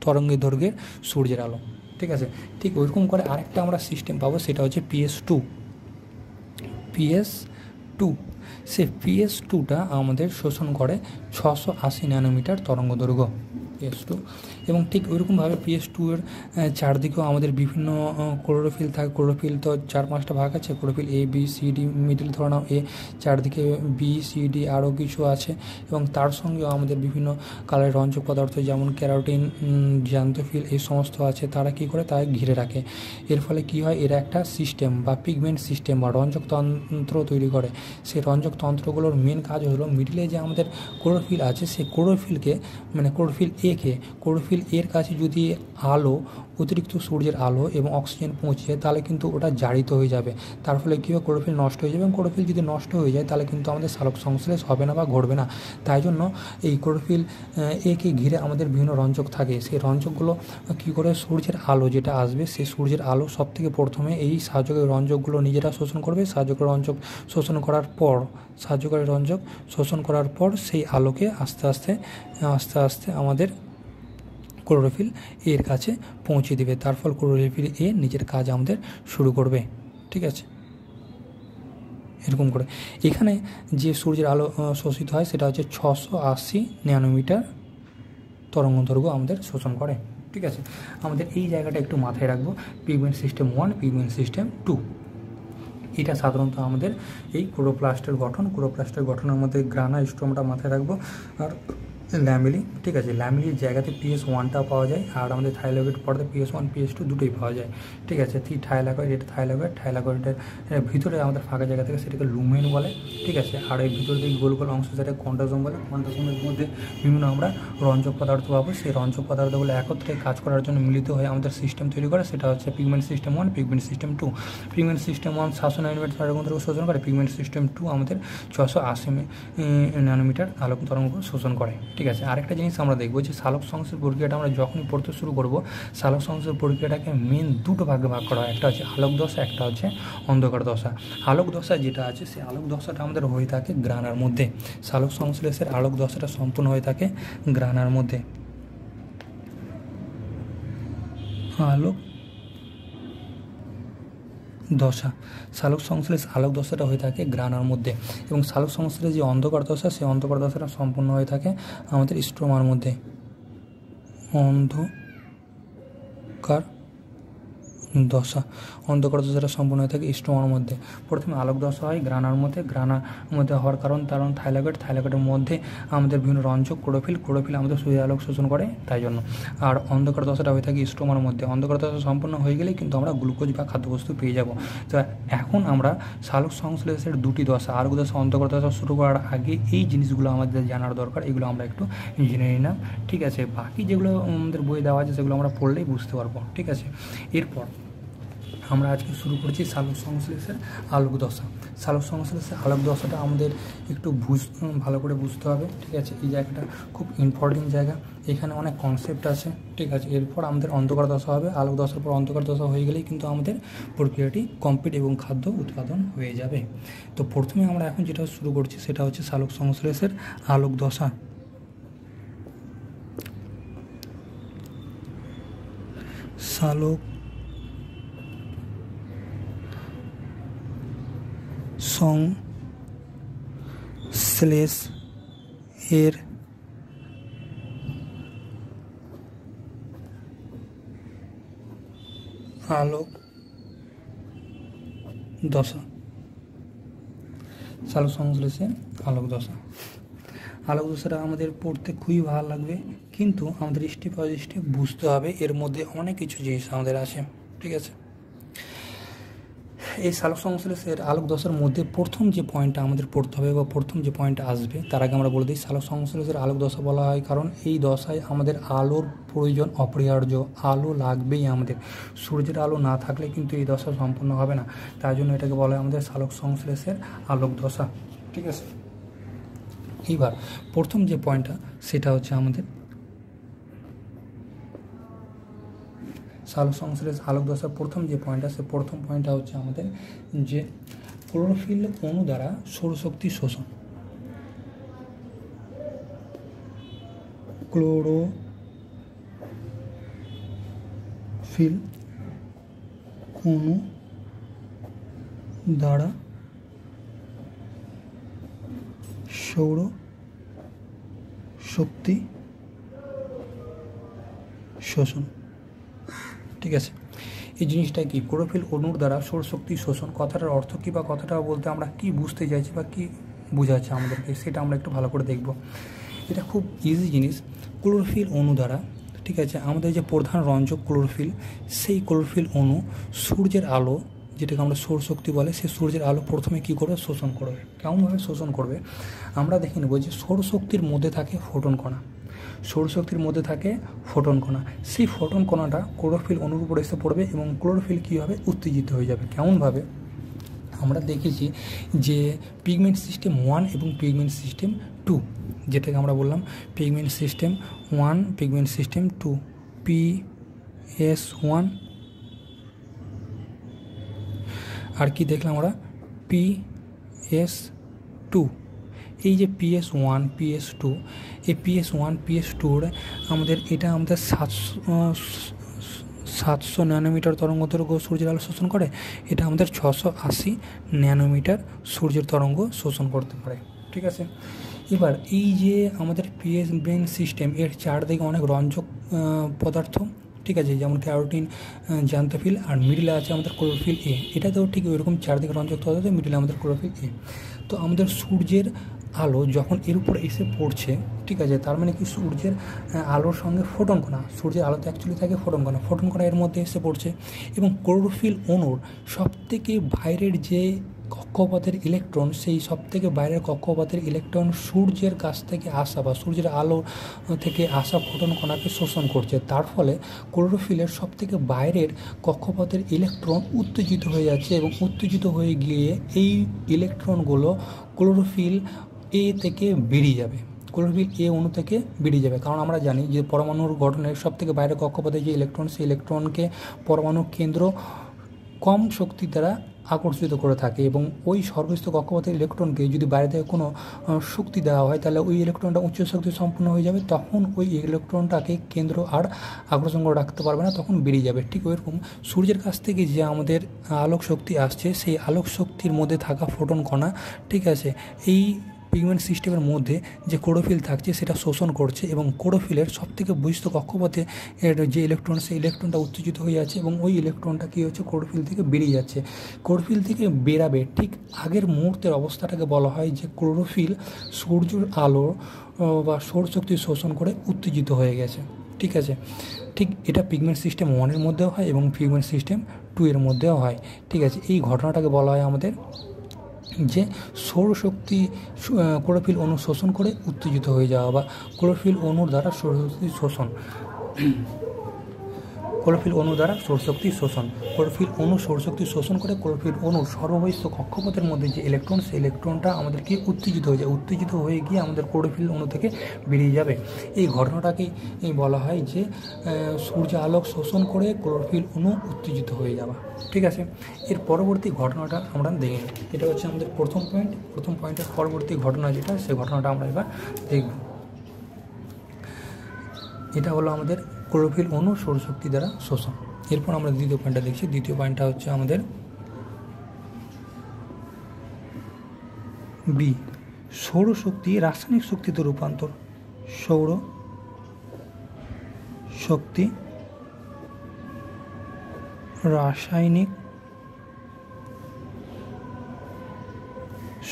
Speaker 1: তরঙ্গের দৈর্ঘ্যের সূর্যের আলো। ঠিক আছে, ঠিক ওইরকম করে আরেকটা আমরা সিস্টেম পাবো, সেটা হচ্ছে পিএস টু পিএস টু সে পিএস টুটা আমাদের শোষণ করে ছশো আশি ন্যানোমিটার তরঙ্গ দৈর্ঘ্য পিএস টু এবং ঠিক ওইরকমভাবে পিএস টু এর চারদিকেও আমাদের বিভিন্ন ক্লোরোফিল থাকে। ক্লোরোফিল তো চার পাঁচটা ভাগ আছে। Chlorophyll A B C D middle ধরে নাও এ চারদিকে বি সি ডি আরও কিছু আছে। এবং তার সঙ্গেও আমাদের বিভিন্ন কালারের রঞ্জক পদার্থ যেমন ক্যারোটিন জ্যান্তফিল এই সমস্ত আছে। তারা কী করে? তাই ঘিরে রাখে। এর ফলে কী হয়? এরা একটা সিস্টেম বা পিগমেন্ট সিস্টেম বা রঞ্জক তন্ত্র তৈরি করে। সেই রঞ্জক তন্ত্রগুলোর মেন কাজ হলো মিডিলে যে আমাদের ক্লোরোফিল আছে, সেই ক্লোরোফিলকে মানে ক্লোরোফিল একে ক্লোরোফিল এর কাছে যদি আলো, অতিরিক্ত সূর্যের আলো এবং অক্সিজেন পৌঁছে তাহলে কিন্তু ওটা জারিত হয়ে যাবে। তার ফলে কী হবে ক্লোরোফিল নষ্ট হয়ে যাবে এবং ক্লোরোফিল যদি নষ্ট হয়ে যায় তাহলে কিন্তু আমাদের সালোক সংশ্লেষ হবে না বা ঘটবে না। তাই জন্য এই ক্লোরোফিল একে ঘিরে আমাদের বিভিন্ন রঞ্জক থাকে। সেই রঞ্জকগুলো কী করে? সূর্যের আলো যেটা আসবে, সেই সূর্যের আলো সব থেকে প্রথমে এই সাহায্যকারী রঞ্জকগুলো নিজেরা শোষণ করবে। সাহায্যকারী রঞ্জক শোষণ করার পর সাহায্যকারী রঞ্জক শোষণ করার পর সেই আলোকে আস্তে আস্তে আস্তে আস্তে আমাদের ক্লোরোফিল এর কাছে পৌঁছে দেবে। তার ফল ক্লোরোফিল এ নিজের কাজ আমাদের শুরু করবে। ঠিক আছে? এরকম করে। এখানে যে সূর্যের আলো শোষিত হয় সেটা হচ্ছে ছশো আশি ন্যানোমিটার তরঙ্গ দৈর্ঘ্য আমাদের শোষণ করে। ঠিক আছে? আমাদের এই জায়গাটা একটু মাথায় রাখব। Pigment system one, pigment system two. এটা সাধারণত আমাদের এই ক্লোরোপ্লাস্টের গঠন, ক্লোরোপ্লাস্টের গঠনের মধ্যে গ্রানা স্টোমটা মাথায় রাখব। আর ল্যামিলি, ঠিক আছে? ল্যামিলির জায়গাতে পিএস ওয়ানটা পাওয়া যায়, আর আমাদের থাইলয়েড পড়তে পিএস ওয়ান পিএস টু দুটোই পাওয়া যায়, ঠিক আছে? থি থাইলাকয়েড এটা থাইলয়েড থাইলাকয়েডের ভিতরে আমাদের ফাঁকা জায়গা থেকে, সেটাকে লুমেন বলে, ঠিক আছে? আর এই ভিতরে দিকে গোল গোল অংশ সেটা কন্টাজম বলে কন্টাজমের মধ্যে বিভিন্ন আমরা রঞ্জক পদার্থ পাবো। সেই রঞ্জক পদার্থগুলো একত্রে কাজ করার জন্য মিলিত হয়ে আমাদের সিস্টেম তৈরি করে, সেটা হচ্ছে pigment system one pigment system two pigment system one সাতশো ন্যানোমিটার তরঙ্গ শোষণ করে পিগমেন্ট সিস্টেম টু আমাদের ছশো আশি ন্যানোমিটার আলোক তরঙ্গ শোষণ করে। ঠিক আছে? আরেকটা জিনিস আমরা দেখব যে সালোক সংশ্লেষ প্রক্রিয়াটা আমরা যখনই পড়তে শুরু করব সালোক সংশ্লেষ প্রক্রিয়াটাকে মেন দুটো ভাগে ভাগ করা হয়। একটা হচ্ছে আলোক দশা, একটা হচ্ছে অন্ধকার দশা। আলোক দশা যেটা আছে, সেই আলোক দশাটা আমাদের হয়ে থাকে গ্রানার মধ্যে। সালোক সংশ্লেষের আলোক দশাটা সম্পূর্ণ হয়ে থাকে গ্রানার মধ্যে। আলোক দশা। শালক সংশ্লেষ আলোক দশাটা হয়ে থাকে গ্রানার মধ্যে এবং শালক সংশ্লেষ যে অন্ধকার দশা, সেই অন্ধকার দশাটা সম্পূর্ণ হয়ে থাকে আমাদের স্ট্রোমার মধ্যে। অন্ধকার দশা। অন্ধকার দশাটা সম্পূর্ণ হয়ে থাকে স্টোমার মধ্যে। প্রথমে আলোক দশা হয় গ্রানার মধ্যে। গ্রানার মধ্যে হওয়ার কারণ কারণ থাইলয়েড থাইলয়েডের মধ্যে আমাদের বিভিন্ন রঞ্জক, ক্লোরোফিল। ক্লোরোফিল আমাদের সূর্যের আলোক শোষণ করে তাই জন্য। আর অন্ধকার দশাটা হয়ে থাকে স্টোমার মধ্যে। অন্ধকার দশা সম্পূর্ণ হয়ে গেলেই কিন্তু আমরা গ্লুকোজ বা খাদ্যবস্তু পেয়ে যাব। তো এখন আমরা সালোক সংশ্লেষের দুটি দশা আলোক দশা, অন্ধকার দশা শুরু করার আগে এই জিনিসগুলো আমাদের জানার দরকার। এগুলো আমরা একটু জেনে নিলাম। ঠিক আছে? বাকি যেগুলো আমাদের বই দেওয়া আছে সেগুলো আমরা পড়লেই বুঝতে পারব। ঠিক আছে? এরপর আমরা আজকে শুরু করছি সালোক সংশ্লেষের আলোক দশা। সালোক সংশ্লেষের আলোক দশাটা আমাদের একটু বুঝ, ভালো করে বুঝতে হবে, ঠিক আছে? এই জায়গাটা খুব ইম্পর্টেন্ট জায়গা। এখানে অনেক কনসেপ্ট আছে, ঠিক আছে? এরপর আমাদের অন্ধকার দশা হবে। আলোক দশার পর অন্ধকার দশা হয়ে গেলেই কিন্তু আমাদের প্রক্রিয়াটি কমপ্লিট এবং খাদ্য উৎপাদন হয়ে যাবে। তো প্রথমে আমরা এখন যেটা শুরু করছি সেটা হচ্ছে সালোক সংশ্লেষের আলোক দশা। সালোক সংশ্লেষ এর আলোক দশা। সালোক সংশ্লেষে আলোক দশা। আলোক দশাটা আমাদের পড়তে খুবই ভালো লাগবে, কিন্তু আমাদের স্টেপ বাই স্টেপ বুঝতে হবে, এর মধ্যে অনেক কিছু জিনিস আমাদের আছে, ঠিক আছে? এই সালোক সংশ্লেষের আলোক দশার মধ্যে প্রথম যে পয়েন্টটা আমাদের পড়তে হবে বা প্রথম যে পয়েন্টটা আসবে, তার আগে আমরা বলে দিই, সালোক সংশ্লেষের আলোক দশা বলা হয় কারণ এই দশায় আমাদের আলোর প্রয়োজন অপরিহার্য। আলো লাগবেই আমাদের। সূর্যের আলো না থাকলে কিন্তু এই দশা সম্পূর্ণ হবে না। তাই জন্য এটাকে বলা হয় আমাদের সালোক সংশ্লেষের আলোক দশা। ঠিক আছে? এইবার প্রথম যে পয়েন্টটা, সেটা হচ্ছে আমাদের সালোক সংশ্লেষ আলোক দশার প্রথম যে পয়েন্টটা সে প্রথম পয়েন্টটা হচ্ছে আমাদের যে ক্লোরোফিল অণু দ্বারা সৌরশক্তি শোষণ? ক্লোরো ফিল অণু দ্বারা সৌর শক্তি শোষণ? ঠিক আছে। এই জিনিসটা কি? ক্লোরোফিল অণুর দ্বারা সৌরশক্তি শোষণ, কথাটার অর্থ কী বা কথাটা বলতে আমরা কি বুঝতে চাইছি বা কি বোঝাচ্ছে আমাদেরকে, সেটা আমরা একটু ভালো করে দেখব। এটা খুব ইজি জিনিস। ক্লোরোফিল অণু দ্বারা, ঠিক আছে, আমাদের যে প্রধান রঞ্জক ক্লোরোফিল, সেই ক্লোরোফিল অণু সূর্যের আলো, যেটাকে আমরা সৌরশক্তি বলে, সে সূর্যের আলো প্রথমে কী করবে? শোষণ করবে। কেমনভাবে শোষণ করবে? আমরা দেখে নেব যে সৌরশক্তির মধ্যে থাকে ফোটন কণা। সৌরশক্তির মধ্যে থাকে ফোটন কণা। সেই ফোটন কণাটা ক্লোরোফিল অনুর এসে পড়বে এবং ক্লোরোফিল কী হবে? উত্তেজিত হয়ে যাবে। কেমনভাবে? আমরা দেখেছি যে পিগমেন্ট সিস্টেম ওয়ান এবং পিগমেন্ট সিস্টেম টু যেটাকে আমরা বললাম pigment system one pigment system two P S one আর কি দেখলাম আমরা? পি এস টু এই যে পিএস ওয়ান পিএস টু এই পিএস ওয়ান পিএস টুর আমাদের এটা আমাদের সাতশো সাতশো ন্যানোমিটার তরঙ্গ দৈর্ঘ্য সূর্যের আলো শোষণ করে, এটা আমাদের ছশো আশি ন্যানোমিটার সূর্যের তরঙ্গ শোষণ করতে পারে, ঠিক আছে? এবার এই যে আমাদের পিএস ব্রেন সিস্টেম এর চারদিকে অনেক রঞ্জক পদার্থ, ঠিক আছে? যেমন ক্যারোটিন জান্তফিল আর মিডিলে আছে আমাদের ক্লোরোফিল এ এটাতেও ঠিক ওইরকম চারদিকে রঞ্জক পদার্থ, মিডিলে আমাদের ক্লোরোফিল এ তো আমাদের সূর্যের আলো যখন এর উপর এসে পড়ছে, ঠিক আছে, তার মানে কি সূর্যের আলোর সঙ্গে ফোটন কণা, সূর্যের আলোতে অ্যাকচুয়ালি থাকে ফোটন কণা ফোটন কণা এর মধ্যে এসে পড়ছে এবং ক্লোরোফিল অণুর সবথেকে বাইরের যে কক্ষপথের ইলেকট্রন সেই সব থেকে বাইরের কক্ষপথের ইলেকট্রন সূর্যের কাছ থেকে আসা বা সূর্যের আলো থেকে আসা ফোটন কণাকে শোষণ করছে। তার ফলে ক্লোরোফিলের সব থেকে বাইরের কক্ষপথের ইলেকট্রন উত্তেজিত হয়ে যাচ্ছে এবং উত্তেজিত হয়ে গিয়ে এই ইলেকট্রনগুলো ক্লোরোফিল এ থেকে বেরিয়ে যাবে। ক্লোরোফিল এ অণু থেকে বেরিয়ে যাবে। কারণ আমরা জানি যে পরমাণুর গঠনের সব থেকে বাইরের কক্ষপথে যে ইলেকট্রন, সেই ইলেকট্রনকে পরমাণু কেন্দ্র কম শক্তি দ্বারা আকর্ষিত করে থাকে এবং ওই সর্বস্থ কক্ষপথের ইলেকট্রনকে যদি বাইরে থেকে কোনো শক্তি দেওয়া হয়, তাহলে ওই ইলেকট্রনটা উচ্চ শক্তি সম্পূর্ণ হয়ে যাবে। তখন ওই ইলেকট্রনটাকে কেন্দ্র আর আকর্ষণ করে রাখতে পারবে না, তখন বেরিয়ে যাবে। ঠিক ওইরকম সূর্যের কাছ থেকে যে আমাদের আলোক শক্তি আসছে, সেই আলোক শক্তির মধ্যে থাকা ফোটন কণা, ঠিক আছে, এই পিগমেন্ট সিস্টেমের মধ্যে যে ক্লোরোফিল থাকছে সেটা শোষণ করছে এবং ক্লোরোফিলের সবথেকে বহিষ্ঠ কক্ষপথে এর যে ইলেকট্রন সেই ইলেকট্রনটা উত্তেজিত হয়ে যাচ্ছে এবং ওই ইলেকট্রনটা কী হচ্ছে? ক্লোরোফিল থেকে বেরিয়ে যাচ্ছে। ক্লোরোফিল থেকে বেরাবে ঠিক আগের মুহূর্তের অবস্থাটাকে বলা হয় যে ক্লোরোফিল সূর্যের আলো বা সৌরশক্তি শোষণ করে উত্তেজিত হয়ে গেছে। ঠিক আছে? ঠিক এটা পিগমেন্ট সিস্টেম ওয়ানের মধ্যেও হয় এবং পিগমেন্ট সিস্টেম টু এর মধ্যেও হয়। ঠিক আছে? এই ঘটনাটাকে বলা হয় আমাদের যে সৌরশক্তি ক্লোরোফিল অণু শোষণ করে উত্তেজিত হয়ে যাওয়া বা ক্লোরোফিল অনুর দ্বারা সৌরশক্তি শোষণ। ক্লোরোফিল অণু দ্বারা সৌরশক্তি শোষণ। ক্লোরোফিল অণু সৌরশক্তি শোষণ করে ক্লোরোফিল অণু সর্ববহিষ্ঠ কক্ষপথের মধ্যে যে ইলেকট্রন, সেই ইলেকট্রনটা আমাদেরকে উত্তেজিত হয়ে যায়? উত্তেজিত হয়ে গিয়ে আমাদের ক্লোরোফিল অণু থেকে বেরিয়ে যাবে। এই ঘটনাটাকেই বলা হয় যে সূর্য আলোক শোষণ করে ক্লোরোফিল অণু উত্তেজিত হয়ে যাওয়া। ঠিক আছে? এর পরবর্তী ঘটনাটা আমরা দেখে এটা হচ্ছে আমাদের প্রথম পয়েন্ট প্রথম পয়েন্টের পরবর্তী ঘটনা যেটা সেই ঘটনাটা আমরা এবার দেখব। এটা হলো আমাদের ক্লোরোফিল অণু সৌরশক্তি দ্বারা শোষণ। এরপর আমরা দ্বিতীয় পয়েন্টটা দেখছি। দ্বিতীয় পয়েন্টটা হচ্ছে আমাদের বি সৌরশক্তি, রাসায়নিক শক্তিতে রূপান্তর। সৌর শক্তি, রাসায়নিক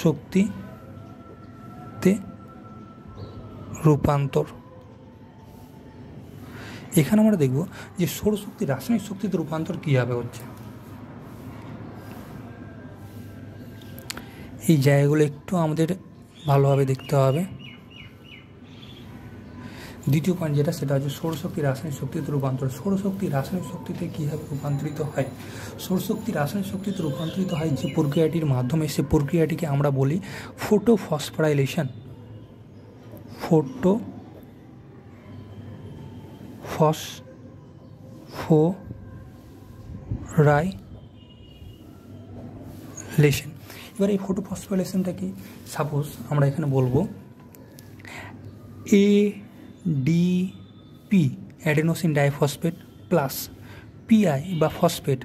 Speaker 1: শক্তিতে রূপান্তর। এখানে আমরা দেখব যে সৌরশক্তি রাসায়নিক শক্তিতে রূপান্তর কীভাবে হচ্ছে। এই জায়গাগুলো একটু আমাদের ভালোভাবে দেখতে হবে। দ্বিতীয় পয়েন্ট যেটা, সেটা হচ্ছে সৌরশক্তি রাসায়নিক শক্তিতে রূপান্তর। সৌরশক্তি রাসায়নিক শক্তিতে কীভাবে রূপান্তরিত হয়? সৌরশক্তি রাসায়নিক শক্তিতে রূপান্তরিত হয় যে প্রক্রিয়াটির মাধ্যমে। সে প্রক্রিয়াটিকে আমরা বলি ফোটো ফসফরাইলেশন ফোটো ফস, ফো, রাই, লেশন। এবার এই ফোটো ফসফোলেশনটা কি? সাপোজ আমরা এখানে বলব A D P adenosine diphosphate plus PI বা ফসফেট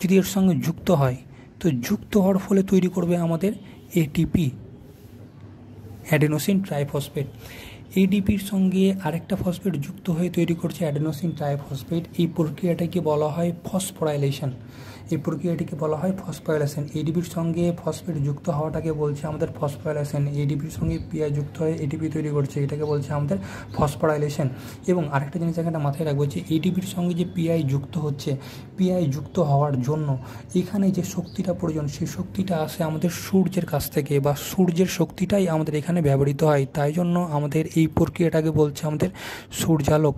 Speaker 1: যদি এর সঙ্গে যুক্ত হয়, তো যুক্ত হওয়ার ফলে তৈরি করবে আমাদের এটিপি অ্যাডেনোসিন ট্রাইফসফেট এডিপির সঙ্গে আরেকটা ফসফেট যুক্ত হয়ে তৈরি করছে অ্যাডেনোসিন ট্রাইফসফেট এই প্রক্রিয়াটাকে বলা হয় ফসফোরাইলেশন এই প্রক্রিয়াটিকে বলা হয় ফসফোরাইলেশন এডিপির সঙ্গে ফসফেট যুক্ত হওয়াটাকে বলছে আমাদের ফসফোরাইলেশন এডিপির সঙ্গে পিআই যুক্ত হয়ে এডিপি তৈরি করছে, এটাকে বলছে আমাদের ফসফোরাইলেশন। এবং আরেকটা জিনিস এখানে মাথায় রাখব যে এডিপির সঙ্গে যে পিআই যুক্ত হচ্ছে পিআই যুক্ত হওয়ার জন্য এখানে যে শক্তিটা প্রয়োজন, সেই শক্তিটা আসে আমাদের সূর্যের কাছ থেকে বা সূর্যের শক্তিটাই আমাদের এখানে ব্যবহৃত হয়। তাই জন্য আমাদের এই প্রক্রিয়াটাকে বলছে আমাদের সূর্যালোক।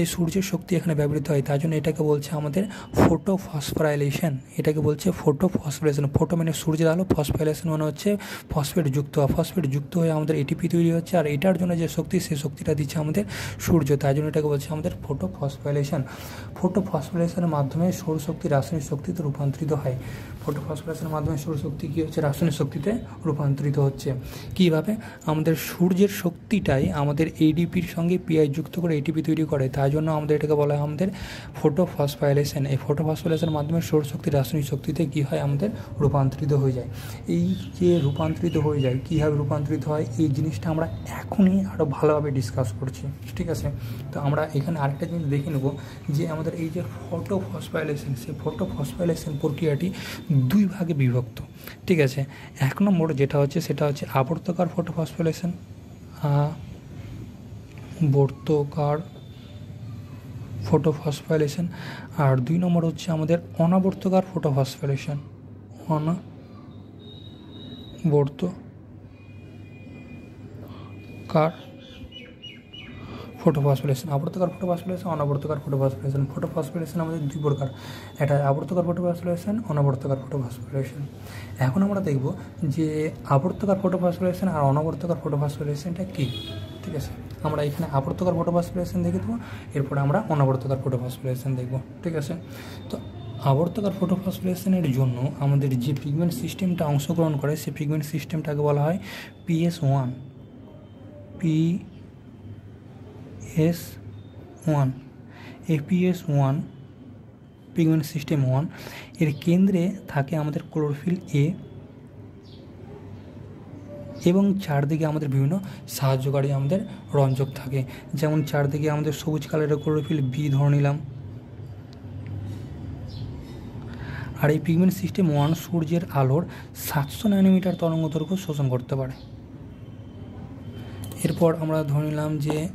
Speaker 1: এই সূর্যের শক্তি এখানে ব্যবহৃত হয়, তাই জন্য এটাকে বলছে আমাদের ফোটো ফসফোরাইলেশন এটাকে বলছে ফোটো ফসফোরাইলেশন ফোটো মানে সূর্যের আলো ফসফোরাইলেশন মানে হচ্ছে ফসফেট যুক্ত ফসফেট যুক্ত হয়ে আমাদের এটিপি তৈরি হচ্ছে, আর এটার জন্য যে শক্তি, সেই শক্তিটা দিচ্ছে আমাদের সূর্য তাই জন্য এটাকে বলছে আমাদের ফোটো ফসফোরাইলেশন ফোটো ফসফোরাইলেশনের মাধ্যমে সৌরশক্তি, রাসায়নিক শক্তিতে রূপান্তরিত হয়। ফোটো ফসফোরাইলেশনের মাধ্যমে সৌরশক্তি কী হচ্ছে? রাসায়নিক শক্তিতে রূপান্তরিত হচ্ছে। কীভাবে? আমাদের সূর্যের শক্তিটাই আমাদের এডিপির সঙ্গে পিআই যুক্ত করে এটিপি তৈরি করে। তাই জন্য আমাদের এটাকে বলা হয় আমাদের ফোটো ফসফাইলেশন এই ফোটো ফসফাইলেশনের মাধ্যমে সৌরশক্তি রাসায়নিক শক্তিতে কী হয়? আমাদের রূপান্তরিত হয়ে যায়। এই যে রূপান্তরিত হয়ে যায়, কীভাবে রূপান্তরিত হয়? এই জিনিসটা আমরা এখনই আরও ভালোভাবে ডিসকাস করছি। ঠিক আছে? তো আমরা এখানে আরেকটা জিনিস দেখে নেব যে আমাদের এই যে ফটো ফসফাইলেশন সেই ফটো ফসফাইলেশন প্রক্রিয়াটি দুই ভাগে বিভক্ত। ঠিক আছে? এক নম্বর যেটা হচ্ছে সেটা হচ্ছে আবর্তকার ফটো ফসফাইলেশন বর্তকার ফটোফসফাইলেশন আর দুই নম্বর হচ্ছে আমাদের অনাবর্তকার ফটোফসফাইলেশন অনাবর্তকার ফটোফসফোরেশন আবর্তকার ফটোফসফোরেশন অনাবর্তকার ফটোফসফোরেশন ফটোফসফোরেশন আমাদের দুই প্রকার। একটা আবর্তকার ফটোফসফোরেশন অনাবর্তকার ফটোফসফোরেশন এখন আমরা দেখব যে আবর্তকার ফটোফসফোরেশন আর অনাবর্তকার ফটোফসফোরেশনটা কী? ঠিক আছে? আমরা এখানে আবর্তকার ফটোফসফোরেশন দেখে দেবো, এরপরে আমরা অনাবর্তকার ফটোফসফোরেশন দেখব। ঠিক আছে? তো আবর্তকার ফটোফসফোরেশনের জন্য আমাদের যে পিগমেন্ট সিস্টেমটা অংশগ্রহণ করে সেই পিগমেন্ট সিস্টেমটাকে বলা হয় PS one P S one APS one pigment system ওয়ানের কেন্দ্রে থাকে আমাদের ক্লোরোফিল এ এবং চারদিকে আমাদের বিভিন্ন সাহায্যকারী আমাদের রঞ্জক থাকে। যেমন চারদিকে আমাদের সবুজ কালারের ক্লোরোফিল বি ধরে নিলাম। আর এই পিগমেন্ট সিস্টেম ওয়ান সূর্যের আলোর সাতশো ন্যানোমিটার তরঙ্গ দৈর্ঘ্য শোষণ করতে পারে। এরপর আমরা ধরে নিলাম যে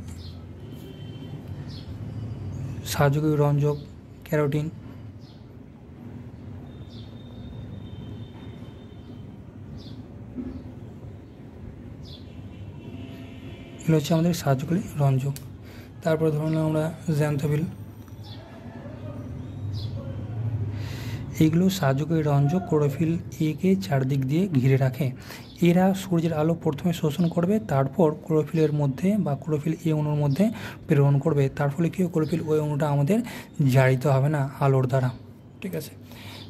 Speaker 1: সাহায্যকারী রঞ্জক, ক্যারোটিন। এগুলো হচ্ছে আমাদের সাহায্যকারী রঞ্জক। তারপরে ধরুন আমরা জ্যান্থবিল। এইগুলো সাহায্যকারী রঞ্জক, ক্লোরোফিল একে চারদিক দিয়ে ঘিরে রাখে। এরা সূর্যের আলো প্রথমে শোষণ করবে, তারপর ক্লোরোফিলের মধ্যে বা ক্লোরোফিল এ অণুর মধ্যে প্রেরণ করবে। তার ফলে কী ক্লোরোফিল ওই অণুটা আমাদের জারিত হবে না, আলোর দ্বারা। ঠিক আছে?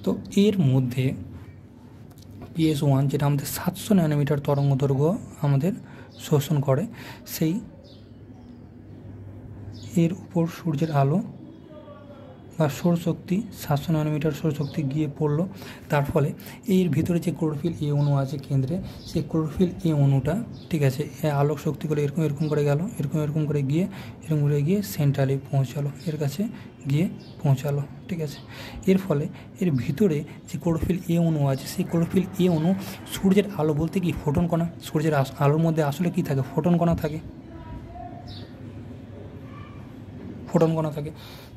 Speaker 1: তো এর মধ্যে পিএস ওয়ান, যেটা আমাদের সাতশো ন্যানোমিটার তরঙ্গ দৈর্ঘ্য আমাদের শোষণ করে, সেই এর উপর সূর্যের আলো বা সৌরশক্তি, সাতশো ন্যানোমিটার সৌরশক্তি গিয়ে পড়ল। তার ফলে এর ভিতরে যে ক্লোরোফিল এ অণু আছে কেন্দ্রে, সেই ক্লোরোফিল এ অণুটা, ঠিক আছে আলোক শক্তি করে এরকম এরকম করে গেল, এরকম এরকম করে গিয়ে, এরকম করে গিয়ে সেন্ট্রালে পৌঁছালো, এর কাছে গিয়ে পৌঁছালো, ঠিক আছে। এর ফলে এর ভিতরে যে ক্লোরোফিল এ অণু আছে, সেই ক্লোরোফিল এ অণু সূর্যের আলো বলতে কি ফোটন কণা? সূর্যের আলোর মধ্যে আসলে কি থাকে? ফোটন কণা থাকে। ফোটন কণা থাকে।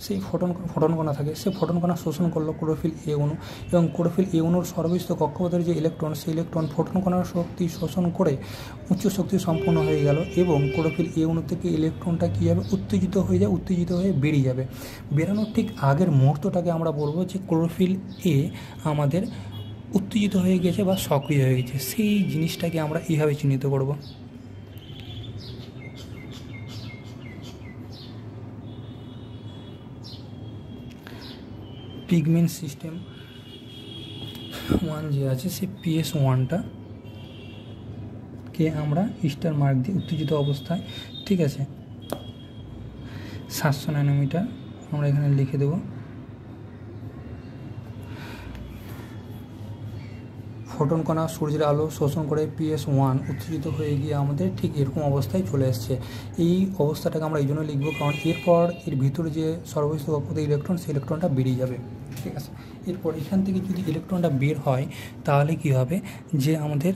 Speaker 1: সেই ফোটন ফোটন কণা থাকে। সেই ফোটন কণা শোষণ করল ক্লোরোফিল এ অণু এবং ক্লোরোফিল এ অণুর সর্বস্থ কক্ষপথের যে ইলেকট্রন, সেই ইলেকট্রন ফোটন কণার শক্তি শোষণ করে উচ্চ শক্তি সম্পূর্ণ হয়ে গেল এবং ক্লোরোফিল এ অণু থেকে ইলেকট্রনটা কী হবে? উত্তেজিত হয়ে যায়, উত্তেজিত হয়ে বেরিয়ে যাবে। বেরানোর ঠিক আগের মুহূর্তটাকে আমরা বলব যে ক্লোরোফিল এ আমাদের উত্তেজিত হয়ে গেছে বা সক্রিয় হয়ে গেছে। সেই জিনিসটাকে আমরা এইভাবে চিহ্নিত করব। পিগমেন্ট সিস্টেম ওয়ান যে আছে সে পিএস ওয়ানটা কে আমরা স্টার মার্ক দিই উত্তেজিত অবস্থায়, ঠিক আছে? সাতশো ন্যানোমিটার আমরা এখানে লিখে দেবো। ফোটন কণা সূর্যের আলো শোষণ করে পিএস ওয়ান উত্তেজিত হয়ে গিয়ে আমাদের ঠিক এরকম অবস্থায় চলে এসছে। এই অবস্থাটাকে আমরা এই জন্য লিখব কারণ এরপর এর ভিতরে যে সর্বস্থ ইলেকট্রন সেই ইলেকট্রনটা বেরিয়ে যাবে। ঠিক আছে? এরপর এখান থেকে যদি ইলেকট্রনটা বের হয়, তাহলে কি হবে? যে আমাদের